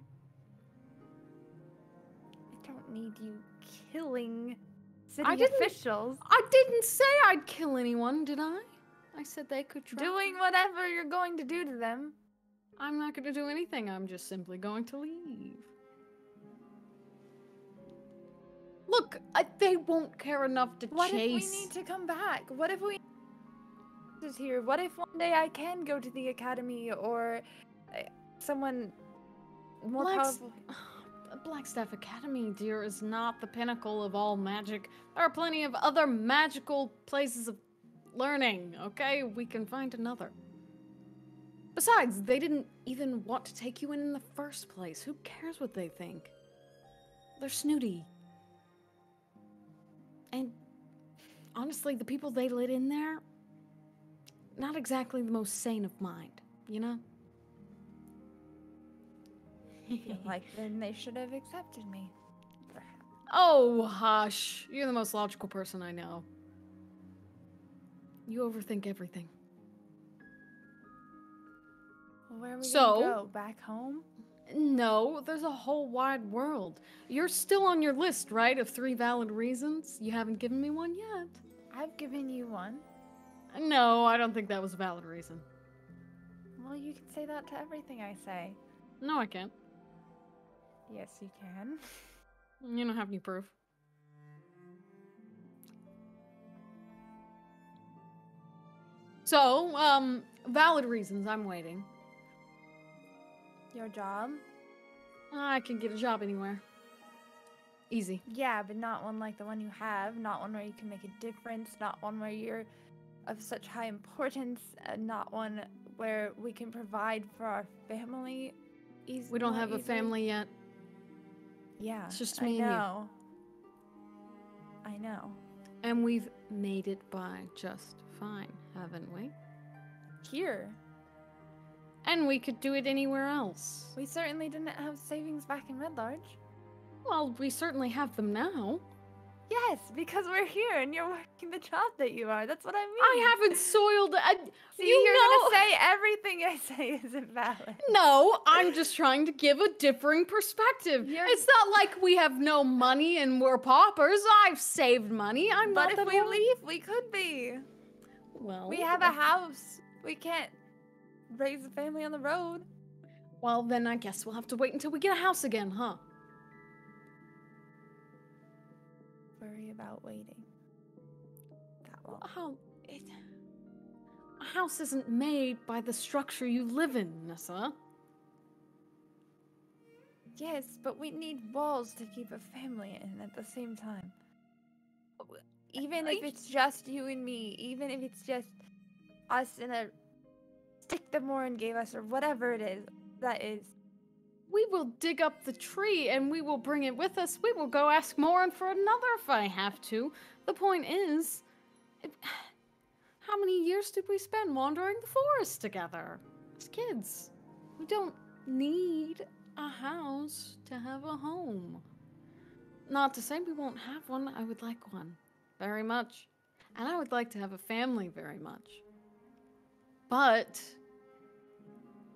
I don't need you killing city I officials. I didn't say I'd kill anyone, did I? I said they could try. Doing whatever you're going to do to them. I'm not going to do anything. I'm just simply going to leave. Look, I, they won't care enough to What chase. if we need to come back? What if we is here? What if one day I can go to the academy or uh, someone more Black's- powerful. Blackstaff Academy, dear, is not the pinnacle of all magic. There are plenty of other magical places of learning, okay? We can find another. Besides, they didn't even want to take you in in the first place. Who cares what they think? They're snooty. And honestly, the people they let in there, not exactly the most sane of mind, you know? like then they should have accepted me. Perhaps. Oh, hush. You're the most logical person I know. You overthink everything. Where are we So- go? Back home? No, there's a whole wide world. You're still on your list, right, of three valid reasons? You haven't given me one yet. I've given you one. No, I don't think that was a valid reason. Well, you can say that to everything I say. No, I can't. Yes, you can. You don't have any proof. So, um, valid reasons. I'm waiting. Your job? I can get a job anywhere. Easy. Yeah, but not one like the one you have. Not one where you can make a difference. Not one where you're of such high importance. And not one where we can provide for our family. We don't have a family yet. Yeah, It's just I me and you. know. I know. And we've made it by just fine, haven't we? Here, And we could do it anywhere else. we certainly didn't have savings back in Red Larch. Well, we certainly have them now. Yes, because we're here and you're working the job that you are. That's what I mean. I haven't soiled. I, See, you you're know. gonna say everything I say isn't valid. No, I'm just trying to give a differing perspective. You're- It's not like we have no money and we're paupers. I've saved money. I'm But not if that we leave, we could be. Well, We have a house. We can't raise a family on the road. Well, then I guess we'll have to wait until we get a house again, huh? Worry about waiting. That long. How? Oh, it, a house isn't made by the structure you live in, Nissa. Yes, but we need walls to keep a family in at the same time. Even if it's just you and me, even if it's just us in a stick that Morin gave us or whatever it is, that is. We will dig up the tree and we will bring it with us. We will go ask Morin for another if I have to. The point is, it- how many years did we spend wandering the forest together as kids? We don't need a house to have a home. Not to say we won't have one. I would like one very much. And I would like to have a family very much. But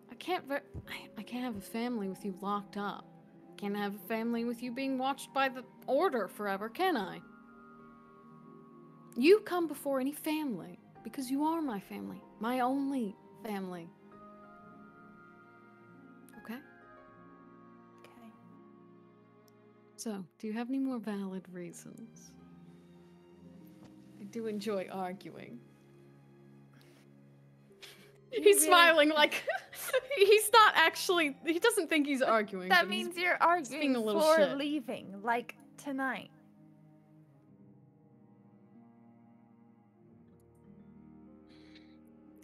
I can't ver- I, I can't have a family with you locked up. Can't have a family with you being watched by the order forever, can I? You come before any family because you are my family, my only family. Okay? Okay. So, do you have any more valid reasons? I do enjoy arguing. You He's really- smiling like he's not actually. He doesn't think he's arguing. That means you're arguing a for shit. leaving, like tonight.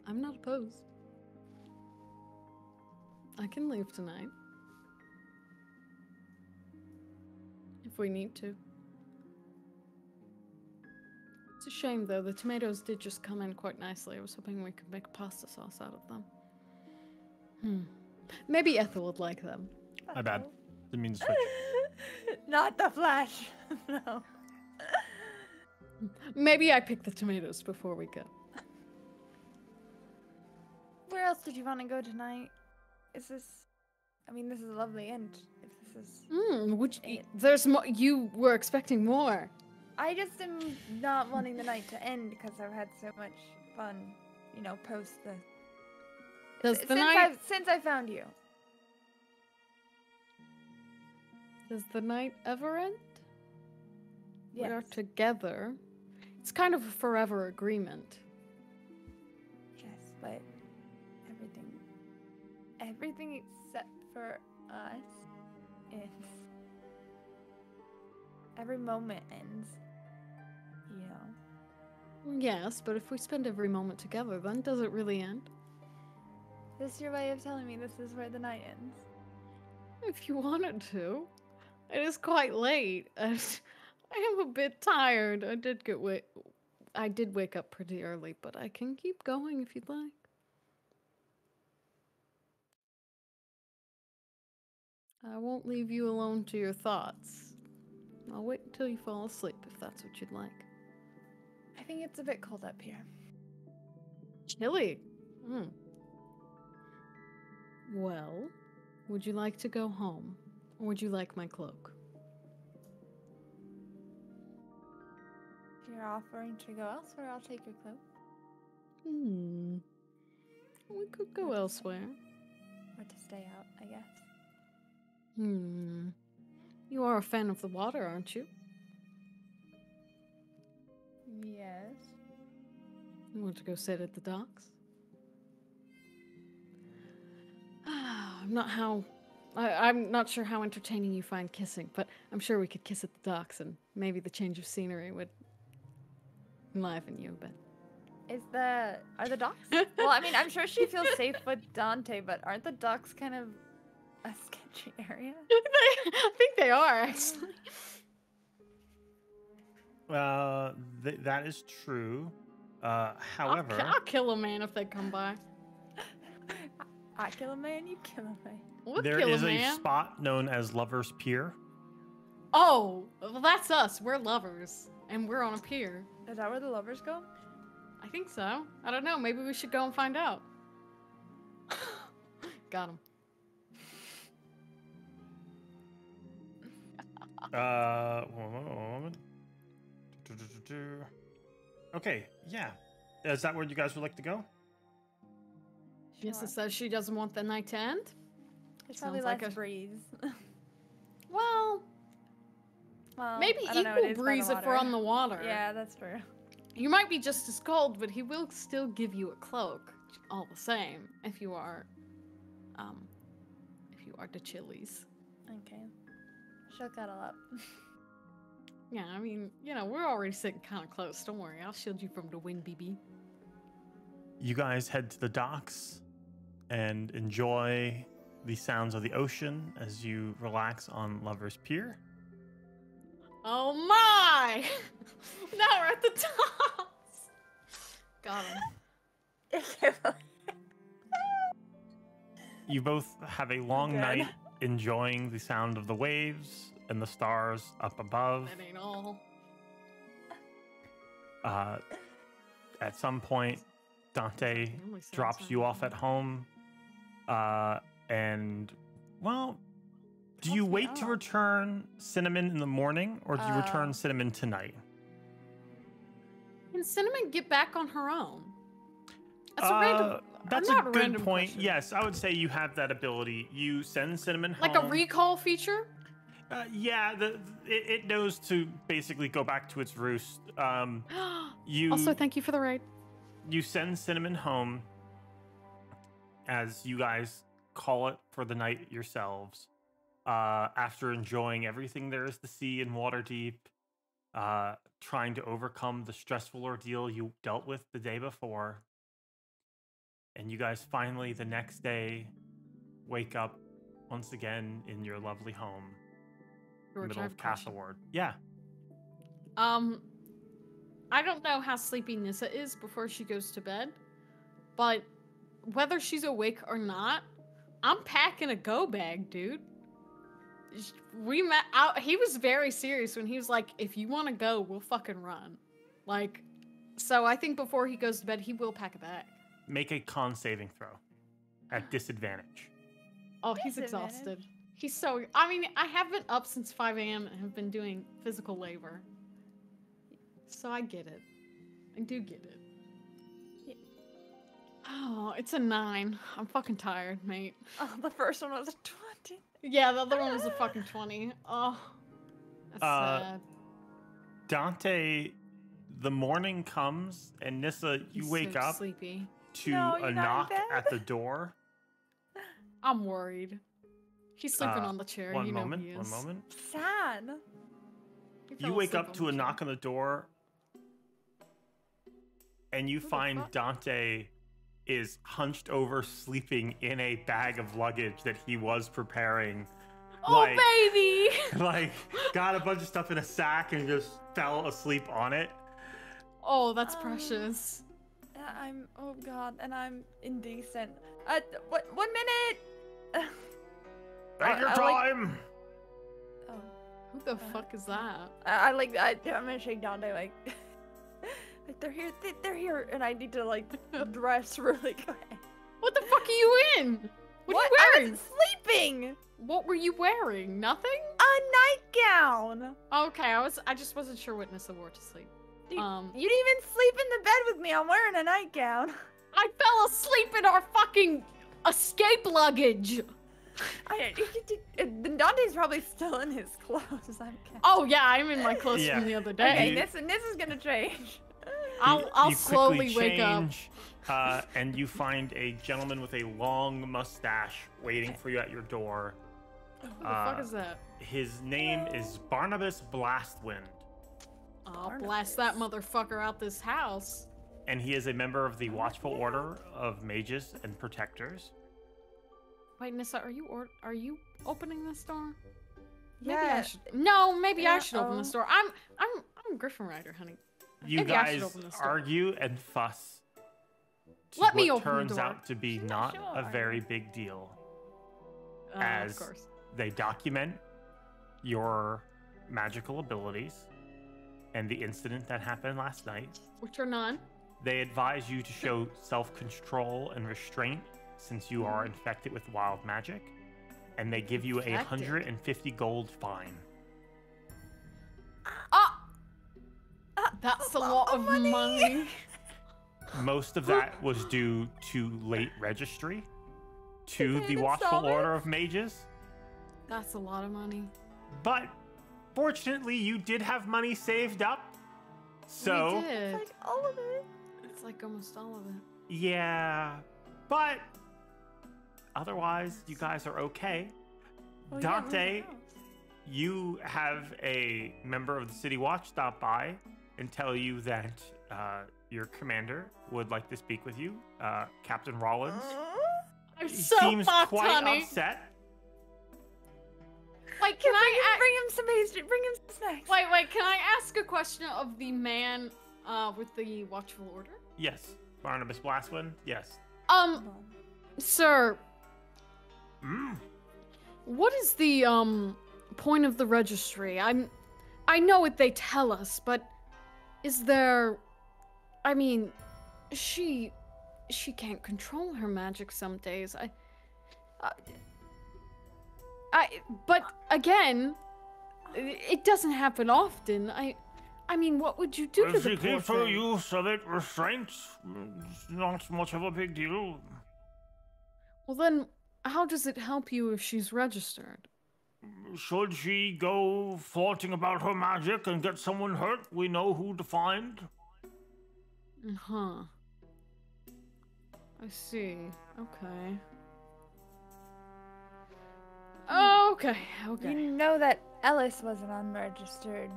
I'm not opposed. I can leave tonight. If we need to. A shame though, the tomatoes did just come in quite nicely. I was hoping we could make pasta sauce out of them. Hmm. Maybe Ethel would like them. My bad. Didn't mean to switch. Not the flash. no. Maybe I pick the tomatoes before we go. Where else did you want to go tonight? Is this? I mean, this is a lovely end. If this is, Hmm, would you, It- there's more. You were expecting more. I just am not wanting the night to end because I've had so much fun. You know, post the Does since night I've since I found you. does the night ever end? We are together. It's kind of a forever agreement. Yes, but everything, everything except for us ends. Every moment ends. Know. Yes, but if we spend every moment together, then does it really end? This is your way of telling me this is where the night ends. If you wanted to. It is quite late. and I am a bit tired. I did get wa- I did wake up pretty early, but I can keep going if you'd like. I won't leave you alone to your thoughts. I'll wait until you fall asleep if that's what you'd like. I think it's a bit cold up here. Chilly. Hmm. Well, would you like to go home? Or would you like my cloak? If you're offering to go elsewhere, I'll take your cloak. Hmm. We could go What to say? elsewhere. Or to stay out, I guess. Hmm. You are a fan of the water, aren't you? Yes. You want to go sit at the docks? Ah, I'm not how. I, I'm not sure how entertaining you find kissing, but I'm sure we could kiss at the docks, and maybe the change of scenery would enliven you a bit. Is the are the docks? well, I mean, I'm sure she feels safe with Dante, but aren't the docks kind of a sketchy area? I think they are actually. Uh, th- that is true. Uh, I'll, however, ki- I'll kill a man if they come by. I kill a man, you kill a man. We'll there kill is a a spot known as Lover's Pier. Oh, well, that's us. We're lovers, and we're on a pier. Is that where the lovers go? I think so. I don't know. Maybe we should go and find out. Got him. Uh, one moment, one moment. Du-du-du-du. Okay, yeah. Is that where you guys would like to go? Nissa Sure. says she doesn't want the night to end. There's probably like a- breeze. Well, well, maybe it equal breeze if we're on the water. Yeah, that's true. You might be just as cold, but he will still give you a cloak, all the same, if you are, um, if you are the chilies. Okay. She'll cuddle up. Yeah, I mean, you know, we're already sitting kind of close. Don't worry, I'll shield you from the wind, BB. You guys head to the docks and enjoy the sounds of the ocean as you relax on Lover's Pier. Oh my! now we're at the tops. Got him. You both have a long night enjoying the sound of the waves and the stars up above. That ain't all. Uh, at some point, Dante drops you off at home. Uh, and, well, do you wait to return Cinnamon in the morning or do you return Uh, Cinnamon tonight? Can Cinnamon get back on her own? That's a Uh, random. That's not a a good point. question. Yes, I would say you have that ability. You send Cinnamon home. Like a recall feature? Uh, yeah, the, it, it knows to basically go back to its roost. Um, you also, thank you for the ride. you send Cinnamon home as you guys call it for the night yourselves. Uh, after enjoying everything there is to see in Waterdeep, uh, trying to overcome the stressful ordeal you dealt with the day before, and you guys finally the next day wake up once again in your lovely home, George, middle of have a question. Castlewood. Yeah. Um, I don't know how sleepy Nissa is before she goes to bed, but whether she's awake or not, I'm packing a go bag, dude. We met out. He was very serious when he was like, "If you want to go, we'll fucking run." Like, so I think before he goes to bed, he will pack a bag. Make a con saving throw at disadvantage. Oh, he's Disadvantage. exhausted. He's so. I mean, I have been up since 5 a.m. and have been doing physical labor. So I get it. I do get it. Yeah. Oh, it's a nine. I'm fucking tired, mate. Oh, the first one was a 20. Yeah, the other one was a fucking 20. Oh, that's Uh, sad. Dante, the morning comes and Nissa, you He's wake so up Sleepy. to No, a you're not in knock at the door. I'm worried. He's sleeping Uh, on the chair. One you know moment, he one is. moment. Sad. You wake up to a chair. knock on the door, and you Who find? Dante is hunched over, sleeping in a bag of luggage that he was preparing. Oh like, baby! like got a bunch of stuff in a sack and just fell asleep on it. Oh, that's Um, precious. Uh, I'm. Oh God, and I'm indecent. Uh, what? One minute. Take I- your I like- time. oh, Who the uh, fuck is that? I, I like. I, I'm gonna shake Dante like. like they're here. They, they're here, and I need to like dress really quick. What the fuck are you in? What, are you I wearing? was sleeping. What were you wearing? Nothing? A nightgown. Okay, I was. I just wasn't sure what Nissa wore to sleep. You, Um, you didn't even sleep in the bed with me. I'm wearing a nightgown. I fell asleep in our fucking escape luggage. I, uh, Dante's probably still in his clothes. I'm kidding. Oh yeah, I'm in my clothes Yeah. from the other Okay, day. You- this this is gonna change. I'll I'll slowly quickly wake up. Uh, and you find a gentleman with a long mustache waiting for you at your door. Who the Uh, fuck is that? His name is Barnabas Blastwind, I'll blast that motherfucker out this house. and he is a member of the Watchful Order of Mages and Protectors. Wait, Nissa, are you or are you opening this door? Maybe I Yeah. should. No, maybe I Yeah, should open oh. this door. I'm I'm I'm Griffin Rider, honey. You Maybe guys open this door. argue and fuss. Let me what open the turns door. out to be Sure, not a sure. very big deal. Uh, As- of course. They document your magical abilities and the incident that happened last night. Which are none. They advise you to show self control and restraint since you are infected with wild magic. And they give you a 150 gold fine. Ah, Ah, that's a lot lot of of money. money. Most of that was due to late registry to the Watchful Order of Mages. That's a lot of money. But fortunately, you did have money saved up. So, we did. Like all of it. It's like almost all of it. yeah. But otherwise, you guys are okay. Well, yeah, where's the Dante, house? you have a member of the City Watch stop by and tell you that uh, your commander would like to speak with you, uh, Captain Rollins. I'm He so seems fucked, quite honey. upset. Wait, Can can I I? bring him some pastry? Bring him some snacks. Wait, wait. Can I ask a question of the man uh, with the watchful order? Yes, Barnabas Blastwind. Yes. Um, sir, Mm. what is the um point of the registry? I'm, I know what they tell us, but is there? I mean, she, she can't control her magic some days. I, I, I but again, it doesn't happen often. I, I mean, what would you do to the poor her thing? use of it restraint, it's not much of a big deal. Well, then, how does it help you if she's registered? Should she go flaunting about her magic and get someone hurt, we know who to find. Huh. I see. Okay. Okay, okay. You know that Ellis was an unregistered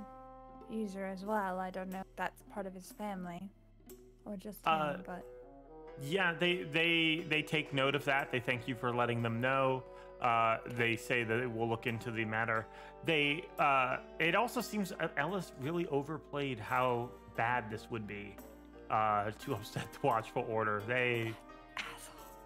user as well. I don't know if that's part of his family or just him, Uh, but Yeah, they they they take note of that. They thank you for letting them know. Uh, they say that it will look into the matter. They uh, it also seems uh, Ellis really overplayed how bad this would be uh, to upset the Watchful Order. They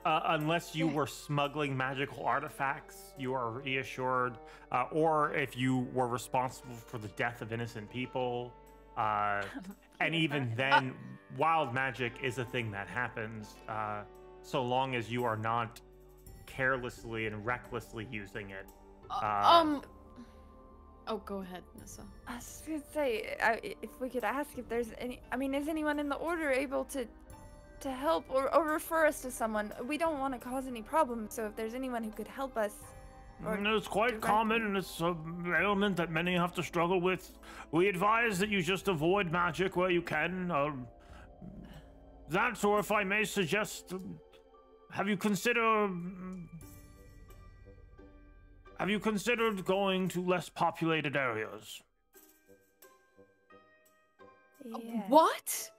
uh, unless you were smuggling magical artifacts, you are reassured, uh, or if you were responsible for the death of innocent people. And even then, wild magic is a thing that happens uh, so long as you are not carelessly and recklessly using it. Uh, Uh, um. Oh, go ahead, Nissa. I was gonna say I, if we could ask if there's any. I mean, is anyone in the order able to to help or, or refer us to someone? We don't want to cause any problems, so if there's anyone who could help us, or Mm, It's quite common, and it's an ailment that many have to struggle with. We advise that you just avoid magic where you can. Um, that, or if I may suggest, have you considered um, have you considered going to less populated areas? Yeah. What?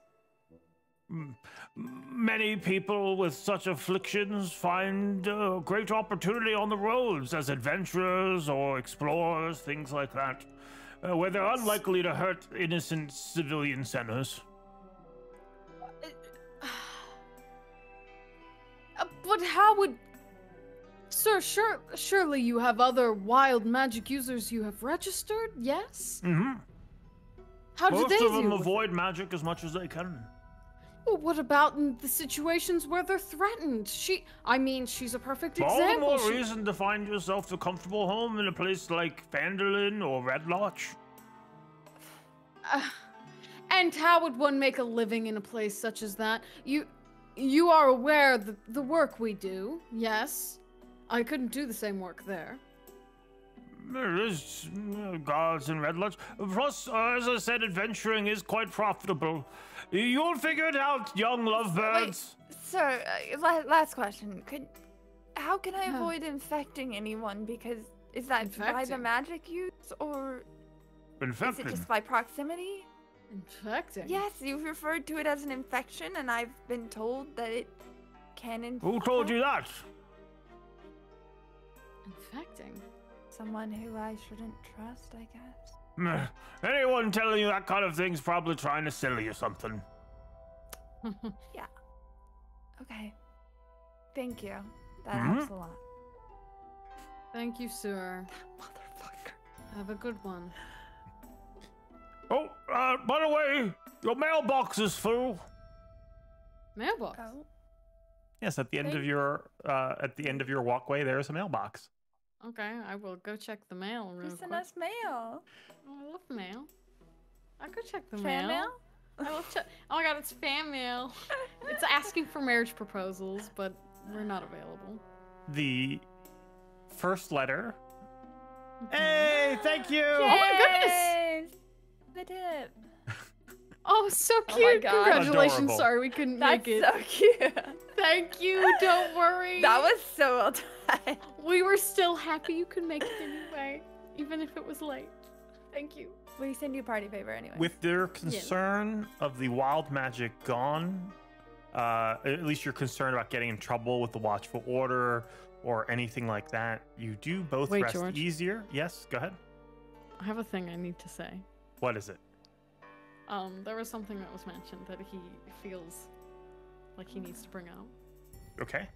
Many people with such afflictions find uh, great opportunity on the roads as adventurers or explorers, things like that, uh, where they're unlikely to hurt innocent civilian centers. Uh, but how would. Sir, sure, surely you have other wild magic users you have registered, yes? hmm How do Most they of them avoid magic as much as they can. Well, what about in the situations where they're threatened? She, I mean, she's a perfect All the example. more She- reason to find yourself a comfortable home in a place like Vanderlyn or Red Lodge. Uh, and how would one make a living in a place such as that? You, you are aware the the work we do. Yes, I couldn't do the same work there. There is uh, guards in Red Lodge. Plus, uh, as I said, adventuring is quite profitable. You'll figure it out, young lovebirds. Sir, uh, last question. Could how can I Yeah. avoid infecting anyone? Because is that by the magic use or Infecting. is it just by proximity? Infecting. Yes, you've referred to it as an infection, and I've been told that it can infect. Who told you that? Infecting. Someone who I shouldn't trust, I guess. Meh. Anyone telling you that kind of thing's probably trying to sell you something. Yeah. Okay. Thank you. That Mhm. helps a lot. Thank you, sir. Motherfucker. Have a good one. Oh, uh, by the way, your mailbox is full. Mailbox. Oh. Yes, at the end of your uh, at the end of your walkway, there is a mailbox. Okay, I will go check the mail real You sent quick. us mail. Oh, I love mail. I'll go check the Fan mail. mail? I will check. Oh my god, it's fan mail. It's asking for marriage proposals, but we're not available. The first letter. Mhm. Hey, thank you. Oh my goodness! Yay! The tip. Oh, so Oh my cute! God. Congratulations. Adorable. Sorry we couldn't That's make it. so cute. Thank you. Don't worry. That was so well done. We were still happy you could make it anyway, even if it was late. Thank you. We send you a party favor anyway. With their concern of the wild magic gone, uh, at least you're concerned about getting in trouble with the Watchful Order or anything like that. You do both Wait, rest George. easier. Yes, go ahead. I have a thing I need to say. What is it? Um, there was something that was mentioned that he feels like he needs to bring up. Okay.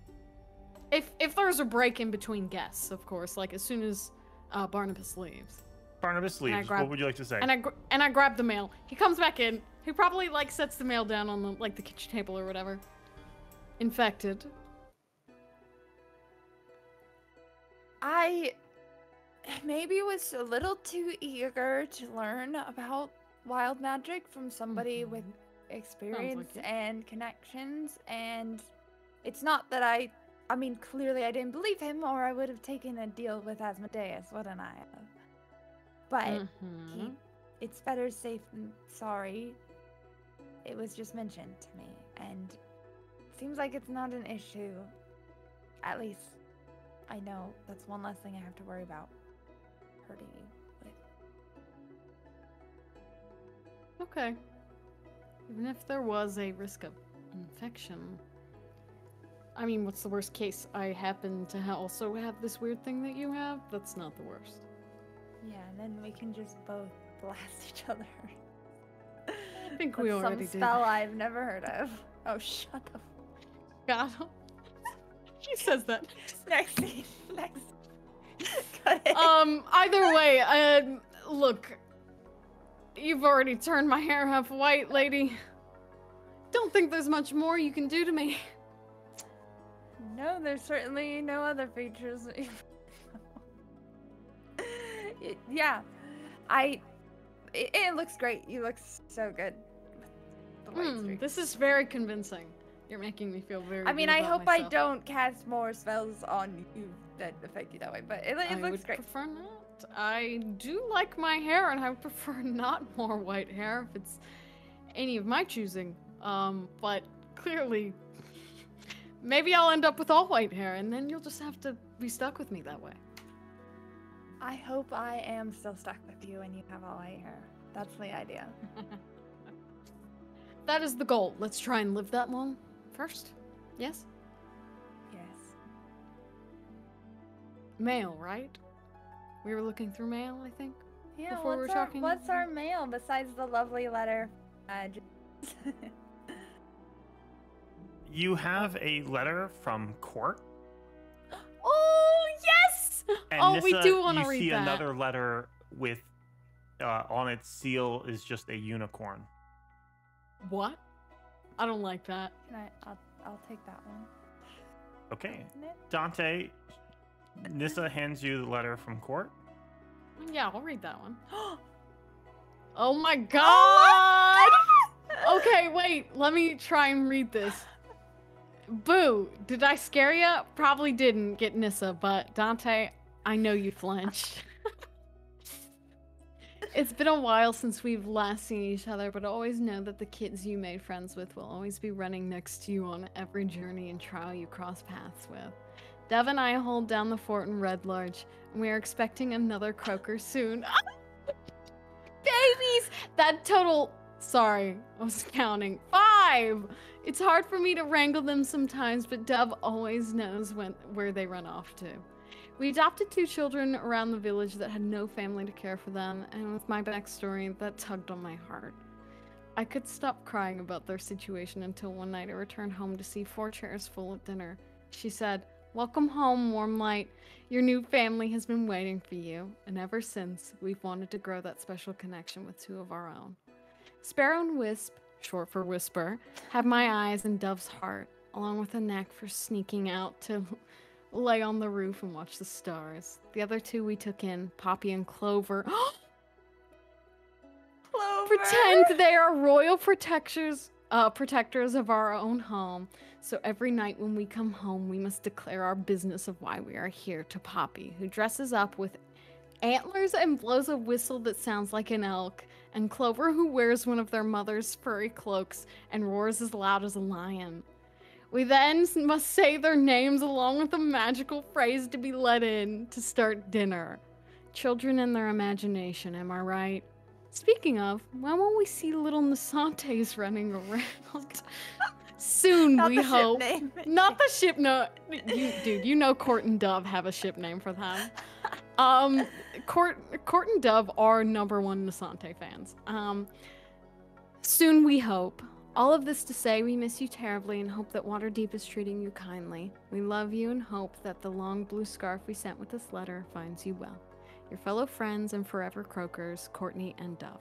If if there's a break in between guests, of course, like as soon as uh, Barnabas leaves, Barnabas leaves. grab- What would you like to say? and I gr- and I grab the mail. He comes back in. He probably like sets the mail down on the like the kitchen table or whatever. Infected. I maybe was a little too eager to learn about wild magic from somebody with Mhm. experience it. and connections and it's not that I I mean clearly I didn't believe him or I would have taken a deal with Asmodeus, wouldn't I have? But Mhm. he, it's better safe than sorry. It was just mentioned to me and seems like it's not an issue. At least I know that's one less thing I have to worry about hurting you with. Okay. Even if there was a risk of infection. I mean, what's the worst case? I happen to ha- also have this weird thing that you have. That's not the worst. Yeah, and then we can just both blast each other. I think we already some did. spell I've never heard of. Oh, shut the f- God. she says that. next scene. Next. Um. Either way, uh, look. You've already turned my hair half white, lady. Don't think there's much more you can do to me. No, there's certainly no other features. Yeah, I. It, it looks great. You look so good. with The white Hmm, this is very convincing. You're making me feel very. I mean, I hope I don't cast more spells on you that affect you that way, but it, it I looks would great. prefer not. I do like my hair, and I would prefer not more white hair if it's any of my choosing. Um, but clearly, maybe I'll end up with all white hair, and then you'll just have to be stuck with me that way. I hope I am still stuck with you and you have all white hair. That's the idea. that is the goal. Let's try and live that long first. Yes? Yes. Mail, right? We were looking through mail, I think. Yeah, Before we what's were our, talking- what's our mail besides the lovely letter? Uh, You have a letter from Court. Oh, yes! And Oh, we do wanna you read see that. another letter with uh, on its seal is just a unicorn. What? I don't like that. Can I? I'll, I'll take that one. Okay, Dante. Nissa hands you the letter from Court. Yeah, I'll read that one. Oh my god! Okay, wait. Let me try and read this. Boo! Did I scare you? Probably didn't get Nissa, but Dante, I know you flinched. it's been a while since we've last seen each other, but always know that the kids you made friends with will always be running next to you on every journey and trial you cross paths with. Dev and I hold down the fort in Red Larch, and we are expecting another croaker soon. Babies! That total. Sorry, I was counting. Five! It's hard for me to wrangle them sometimes, but Dove always knows when where they run off to. We adopted two children around the village that had no family to care for them, and with my backstory, that tugged on my heart. I could stop crying about their situation until one night I returned home to see four chairs full at dinner. She said, Welcome home, warm light. Your new family has been waiting for you, and ever since, we've wanted to grow that special connection with two of our own. Sparrow and Wisp, short for Whisper, have my eyes and Dove's heart, along with a knack for sneaking out to lay on the roof and watch the stars. The other two we took in, Poppy and Clover, Clover. pretend they are royal protectors, uh, protectors of our own home. So every night when we come home, we must declare our business of why we are here to Poppy, who dresses up with antlers and blows a whistle that sounds like an elk, and Clover, who wears one of their mother's furry cloaks and roars as loud as a lion. We then must say their names along with a magical phrase to be let in to start dinner. Children and their imagination, am I right? Speaking of, when will we see little Nasantes running around? Soon, Not we the ship hope. name. Not the ship no you, dude, you know Court and Dove have a ship name for them. Um Court Court and Dove are number one Nasante fans. Um soon we hope. All of this to say we miss you terribly and hope that Waterdeep is treating you kindly. We love you and hope that the long blue scarf we sent with this letter finds you well. Your fellow friends and forever croakers, Courtney and Dove.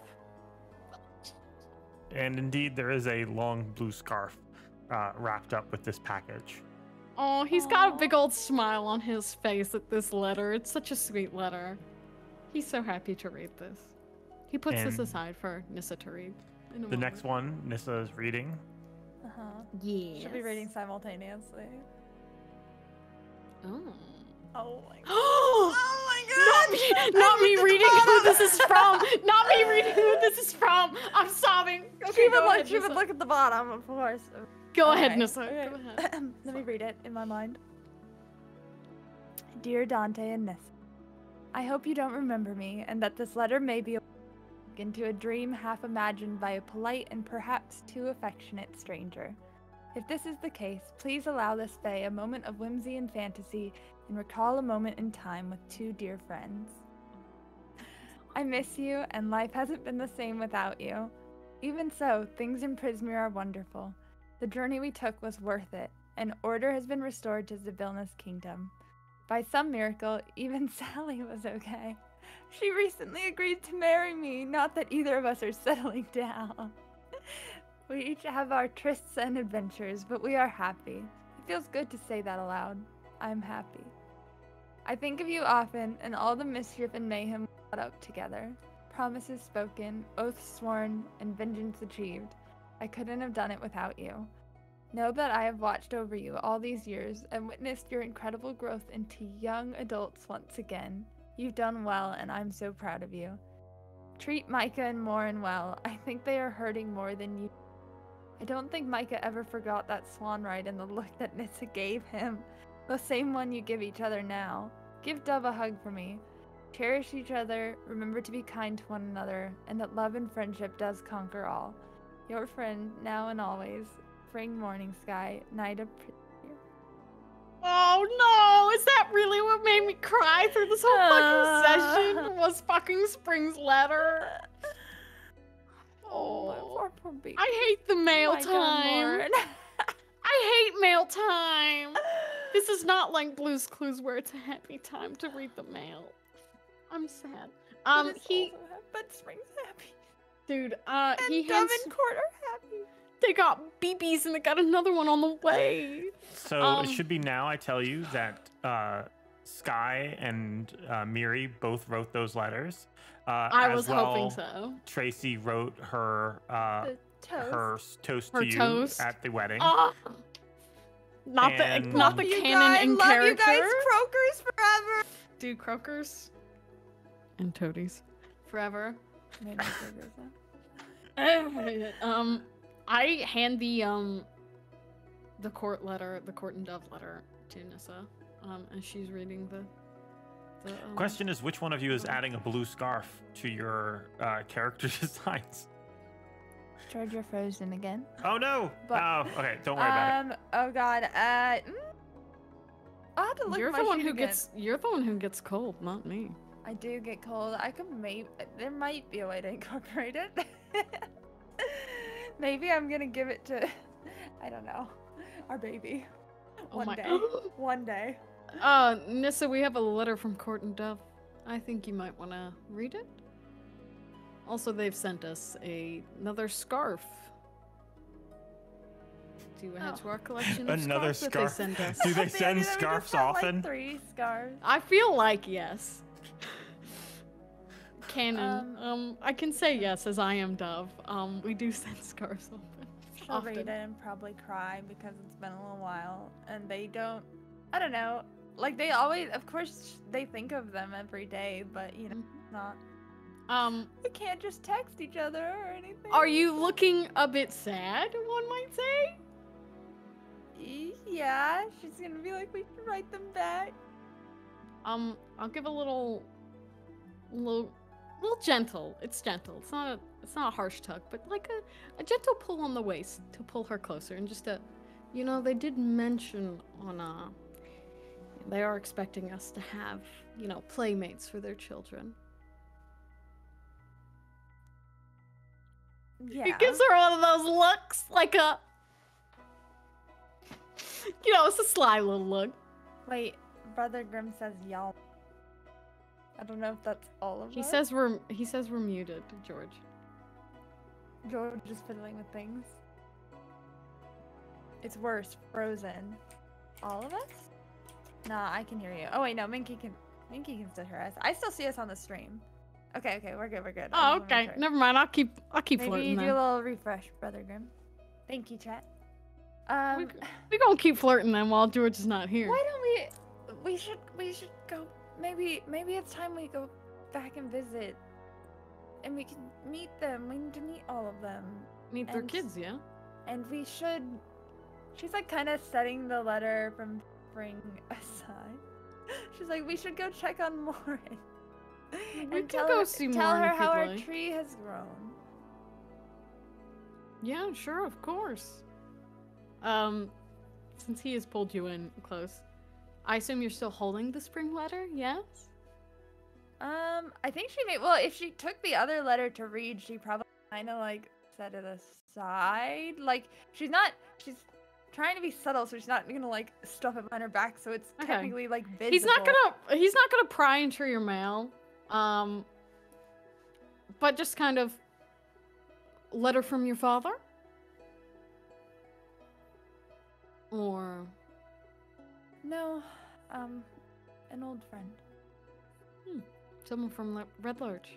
And indeed, there is a long blue scarf uh, wrapped up with this package. Oh, he's got a big old smile on his face at this letter. It's such a sweet letter. He's so happy to read this. He puts this aside for Nissa to read. in a The next one, Nissa is reading. Uh-huh. Yeah. Should be reading simultaneously. Oh. Oh my god. oh Oh Not me, not me reading who this is from. Not me reading who this is from. I'm sobbing. Okay, she would go look. ahead, she would look at the bottom, of course. Go ahead, Okay, Nissa. okay. Go ahead. Let me read it in my mind. Dear Dante and Nissa, I hope you don't remember me, and that this letter may be a into a dream half imagined by a polite and perhaps too affectionate stranger. If this is the case, please allow this day a moment of whimsy and fantasy and recall a moment in time with two dear friends. I miss you, and life hasn't been the same without you. Even so, things in Prismeer are wonderful. The journey we took was worth it, and order has been restored to Zybilna's kingdom. By some miracle, even Sally was okay. She recently agreed to marry me, not that either of us are settling down. we each have our trysts and adventures, but we are happy. It feels good to say that aloud. I'm happy. I think of you often, and all the mischief and mayhem got up together. Promises spoken, oaths sworn, and vengeance achieved. I couldn't have done it without you. Know that I have watched over you all these years and witnessed your incredible growth into young adults once again. You've done well, and I'm so proud of you. Treat Micah and Morin well. I think they are hurting more than you. I don't think Micah ever forgot that swan ride and the look that Nissa gave him. The same one you give each other now. Give Dove a hug for me. Cherish each other, remember to be kind to one another, and that love and friendship does conquer all. Your friend, now and always, Spring Morning Sky, Night of Pr- Oh no! Is that really what made me cry through this whole fucking session? Was fucking Spring's letter? Oh, Oh, poor, poor baby. I hate the mail My time. I hate mail time. This is not like Blue's Clues where it's a happy time to read the mail. I'm sad. Um, he, but Spring's happy. Dude, uh, And he Dove hands, and Court are happy. they got BBs and they got another one on the way. So Um, it should be now. I tell you that uh, Sky and uh, Miri both wrote those letters. Uh, I as was well, hoping so. Tracy wrote her uh, The toast. her toast Her to you toast. at the wedding. Not And- the not the Love you canon guys, in love character. you guys, croakers forever. Do croakers and toadies forever. Maybe croakers, huh? um, I hand the um the court letter, the court and dove letter to Nissa, um, and she's reading the. the um, Question is, which one of you is adding a blue scarf to your uh, character designs? George, you're frozen again. Oh no! But- oh, okay. Don't worry about it. Um. Oh God. Uh. mm, I'll have to look You're the one who again. gets. You're the one who gets cold, not me. I do get cold. I could maybe. There might be a way to incorporate it. maybe I'm gonna give it to. I don't know. Our baby. Oh One my- day. One day. Uh, Nissa, we have a letter from Court and Dove. I think you might want to read it. Also, they've sent us a, another scarf. Do you add Oh. to our collection of Another scarves scarf. that they send us? Do they send end of it, we just scarves like, often? three scarves. I feel like yes. Canon. Um, Um, I can say yes as I am Dove. Um, we do send scarves often. She'll read it and probably cry because it's been a little while, and they don't. I don't know. Like they always, of course, they think of them every day, but you know, Mhm. not. Um, We can't just text each other or anything. are you looking a bit sad? One might say. Yeah, she's gonna be like, we should write them back. Um, I'll give a little, little, little gentle. It's gentle. It's not a, it's not a harsh tug, but like a, a gentle pull on the waist to pull her closer, and just a, you know, they did mention on uh, they are expecting us to have, you know, playmates for their children. Yeah. He gives her one of those looks, like a, you know, it's a sly little look. Wait, Brother Grimm says y'all. I don't know if that's all of He us. says we're, he says we're muted, George. George is fiddling with things. It's worse, frozen. All of us? Nah, I can hear you. Oh wait, no, Minky can Minky can still hear us. I still see us on the stream. Okay, okay, we're good, we're good. Oh, okay. sure. Never mind. I'll keep, I'll keep Maybe flirting. you do a little refresh, Brother Grimm. Thank you, chat. Um, We gonna keep flirting then while George is not here. why don't we? We should, we should go. Maybe, maybe it's time we go back and visit, and we can meet them. We need to meet all of them. Meet their kids, yeah. And we should. She's like kind of setting the letter from Spring aside. She's like, we should go check on. We and can tell go her, see tell her how our like. tree has grown. Yeah, sure, of course. Um, since he has pulled you in close, I assume you're still holding the spring letter. Yes. Um, I think she made. Well, if she took the other letter to read, she probably kind of like set it aside. Like she's not. She's trying to be subtle, so she's not gonna like stuff it behind her back. So it's Okay. technically like visible. He's not gonna. He's not gonna pry into your mail. Um. But just kind of. Letter from your father. Or No, um, an old friend. Hmm. someone from Le- Red Larch.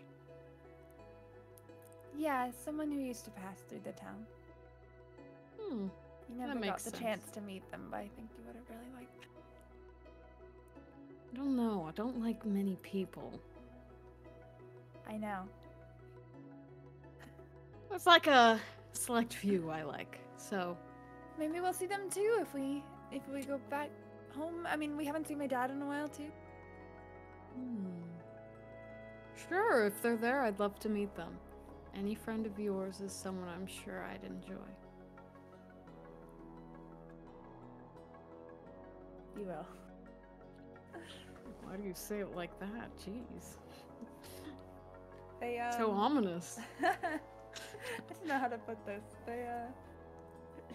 Yeah, someone who used to pass through the town. Hmm. You never got makes the sense. chance to meet them, but I think you would have really liked them. I don't know. I don't like many people. I know. It's like a select few I like. So Maybe we'll see them too if we if we go back home. I mean, we haven't seen my dad in a while too. Hmm. Sure, if they're there, I'd love to meet them. Any friend of yours is someone I'm sure I'd enjoy. You will. Why do you say it like that? Jeez. They um. So ominous. I don't know how to put this. They uh.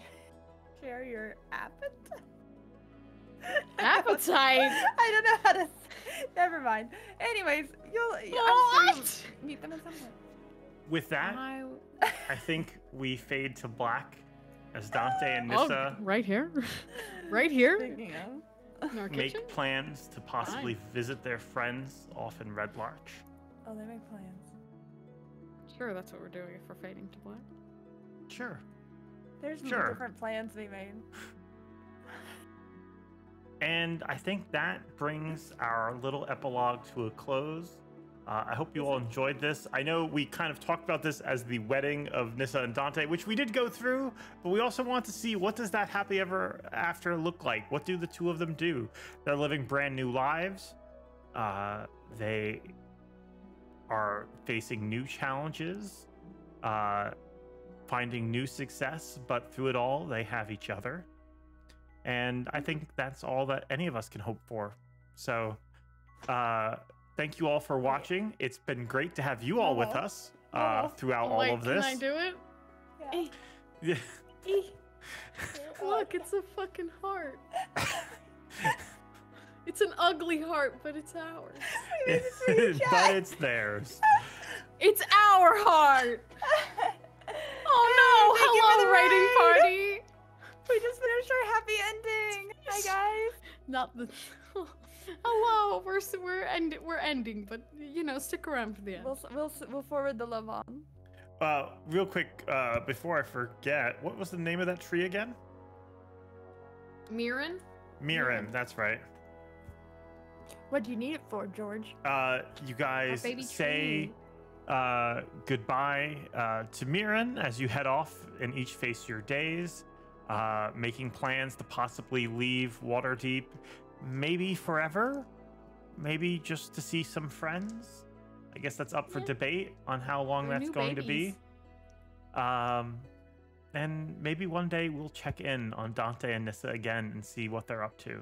Share your appetite. Appetite? I don't know how to. s- Never mind. Anyways, you'll. I'm you'll meet them at some point. With that, I... I think we fade to black as Dante and Oh, right here? right here? Of. In our kitchen? make plans to possibly visit their friends off in Red Larch. Oh, they make plans. Sure, that's what we're doing if we're fading to black. Sure. There's Sure. different plans to be made. And I think that brings our little epilogue to a close. Uh, I hope you all enjoyed this. I know we kind of talked about this as the wedding of Nissa and Dante, which we did go through, but we also want to see what does that happy ever after look like? What do the two of them do? They're living brand new lives. Uh, they are facing new challenges, uh, finding new success, but through it all, they have each other. And I think that's all that any of us can hope for. So, uh, thank you all for watching. It's been great to have you all with us uh, throughout all of this. Can I do it? Yeah. Yeah. Look, it's a fucking heart. it's an ugly heart, but it's ours. but it's theirs. It's our heart. Oh no! Thank Hello, the writing party. We just finished our happy ending. Hi guys. Not the. Hello, we're we're end we're ending, but you know, stick around for the end. We'll we'll we'll forward the love on. Uh, real quick, uh, before I forget, what was the name of that tree again? Mirren, Mirren, that's right. What do you need it for, George? Uh, you guys say uh, goodbye uh, to Mirren as you head off and each face your days, uh, making plans to possibly leave Waterdeep, maybe forever, maybe just to see some friends. I guess that's up for Yeah. debate on how long They're that's going to be. Um, and maybe one day we'll check in on Dante and Nissa again and see what they're up to.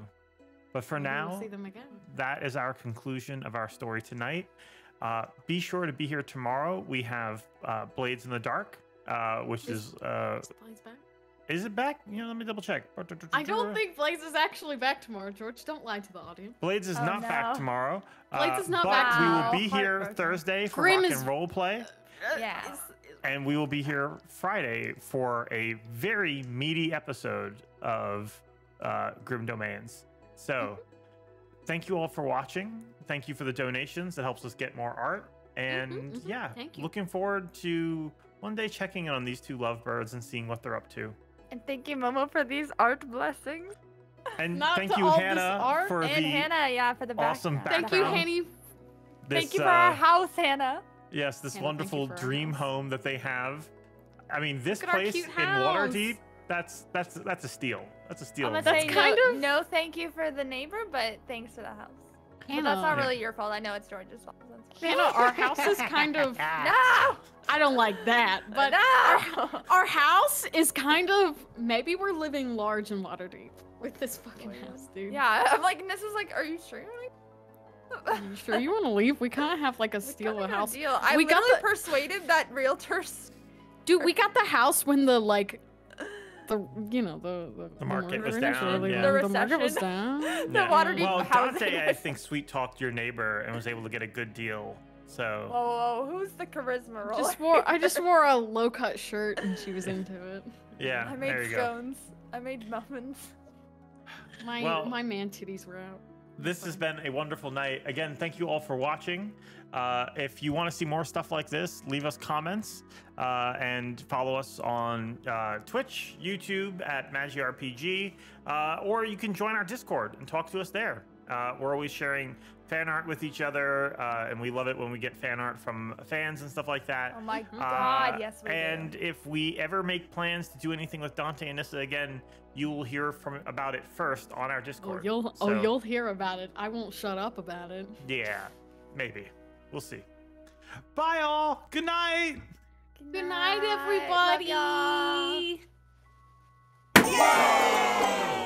But for Maybe now, we'll see them again. that is our conclusion of our story tonight. Uh, be sure to be here tomorrow. We have uh, Blades in the Dark, uh, which Is- is uh, Is back? Is it back? You know, let me double check. I don't think Blades is actually back tomorrow, George. Don't lie to the audience. Blades is Oh, not back tomorrow. Blades is not but back we will be here Thursday for Grim rock is- and roll play, Yeah. and we will be here Friday for a very meaty episode of uh, Grim Domains. So, thank you all for watching. Thank you for the donations. That helps us get more art. And mhm. yeah, Thank you. looking forward to one day checking in on these two lovebirds and seeing what they're up to. And thank you, Momo, for these art blessings. And Not thank you, all this Hannah, art for and the Hannah, yeah, for the awesome background. Thank you, Background. Hanny. this, Thank you for uh, our house, Hannah. yes, this Hannah, wonderful dream house. home that they have. I mean, this Look at our place in house. Waterdeep. That's that's that's a steal. That's a steal. I'm gonna That's say kind no, of- no thank you for the neighbor, but thanks for the house. But Hannah, that's not really your fault. I know it's George's fault. That's fine. Hannah, our house is kind of. No! I don't like that, but no! our house is kind of. Maybe we're living large in Waterdeep with this fucking house, dude. Yeah, I'm like, this is like, are you sure? Are you sure you want to leave? We kind of have like a steal kinda a house. Deal. I We got literally the- persuaded that realtors. Dude, we got the house when the like, the you know the the, The market was down, really- yeah. The the market was recession. down. The Yeah. Waterdeep Well, housing. Dante, I think, sweet talked your neighbor and was able to get a good deal. So Whoa, whoa, who's the charisma roller? Just wore I just wore a low cut shirt and she was into it. yeah, I made there you go. scones. I made muffins. My Well- my man titties were out. This has been a wonderful night. Again, thank you all for watching. Uh, if you want to see more stuff like this, leave us comments uh, and follow us on uh, Twitch, YouTube at MagiRPG, uh, or you can join our Discord and talk to us there. Uh, we're always sharing fan art with each other, uh, and we love it when we get fan art from fans and stuff like that. Oh my god, yes we and do. if we ever make plans to do anything with Dante and Nissa again, you will hear from about it first on our Discord. Oh, Discord. you'll oh, So, oh you'll hear about it. I won't shut up about it. Yeah, maybe. We'll see. Bye, all. Good night. Good night, Love everybody. y'all. Oh,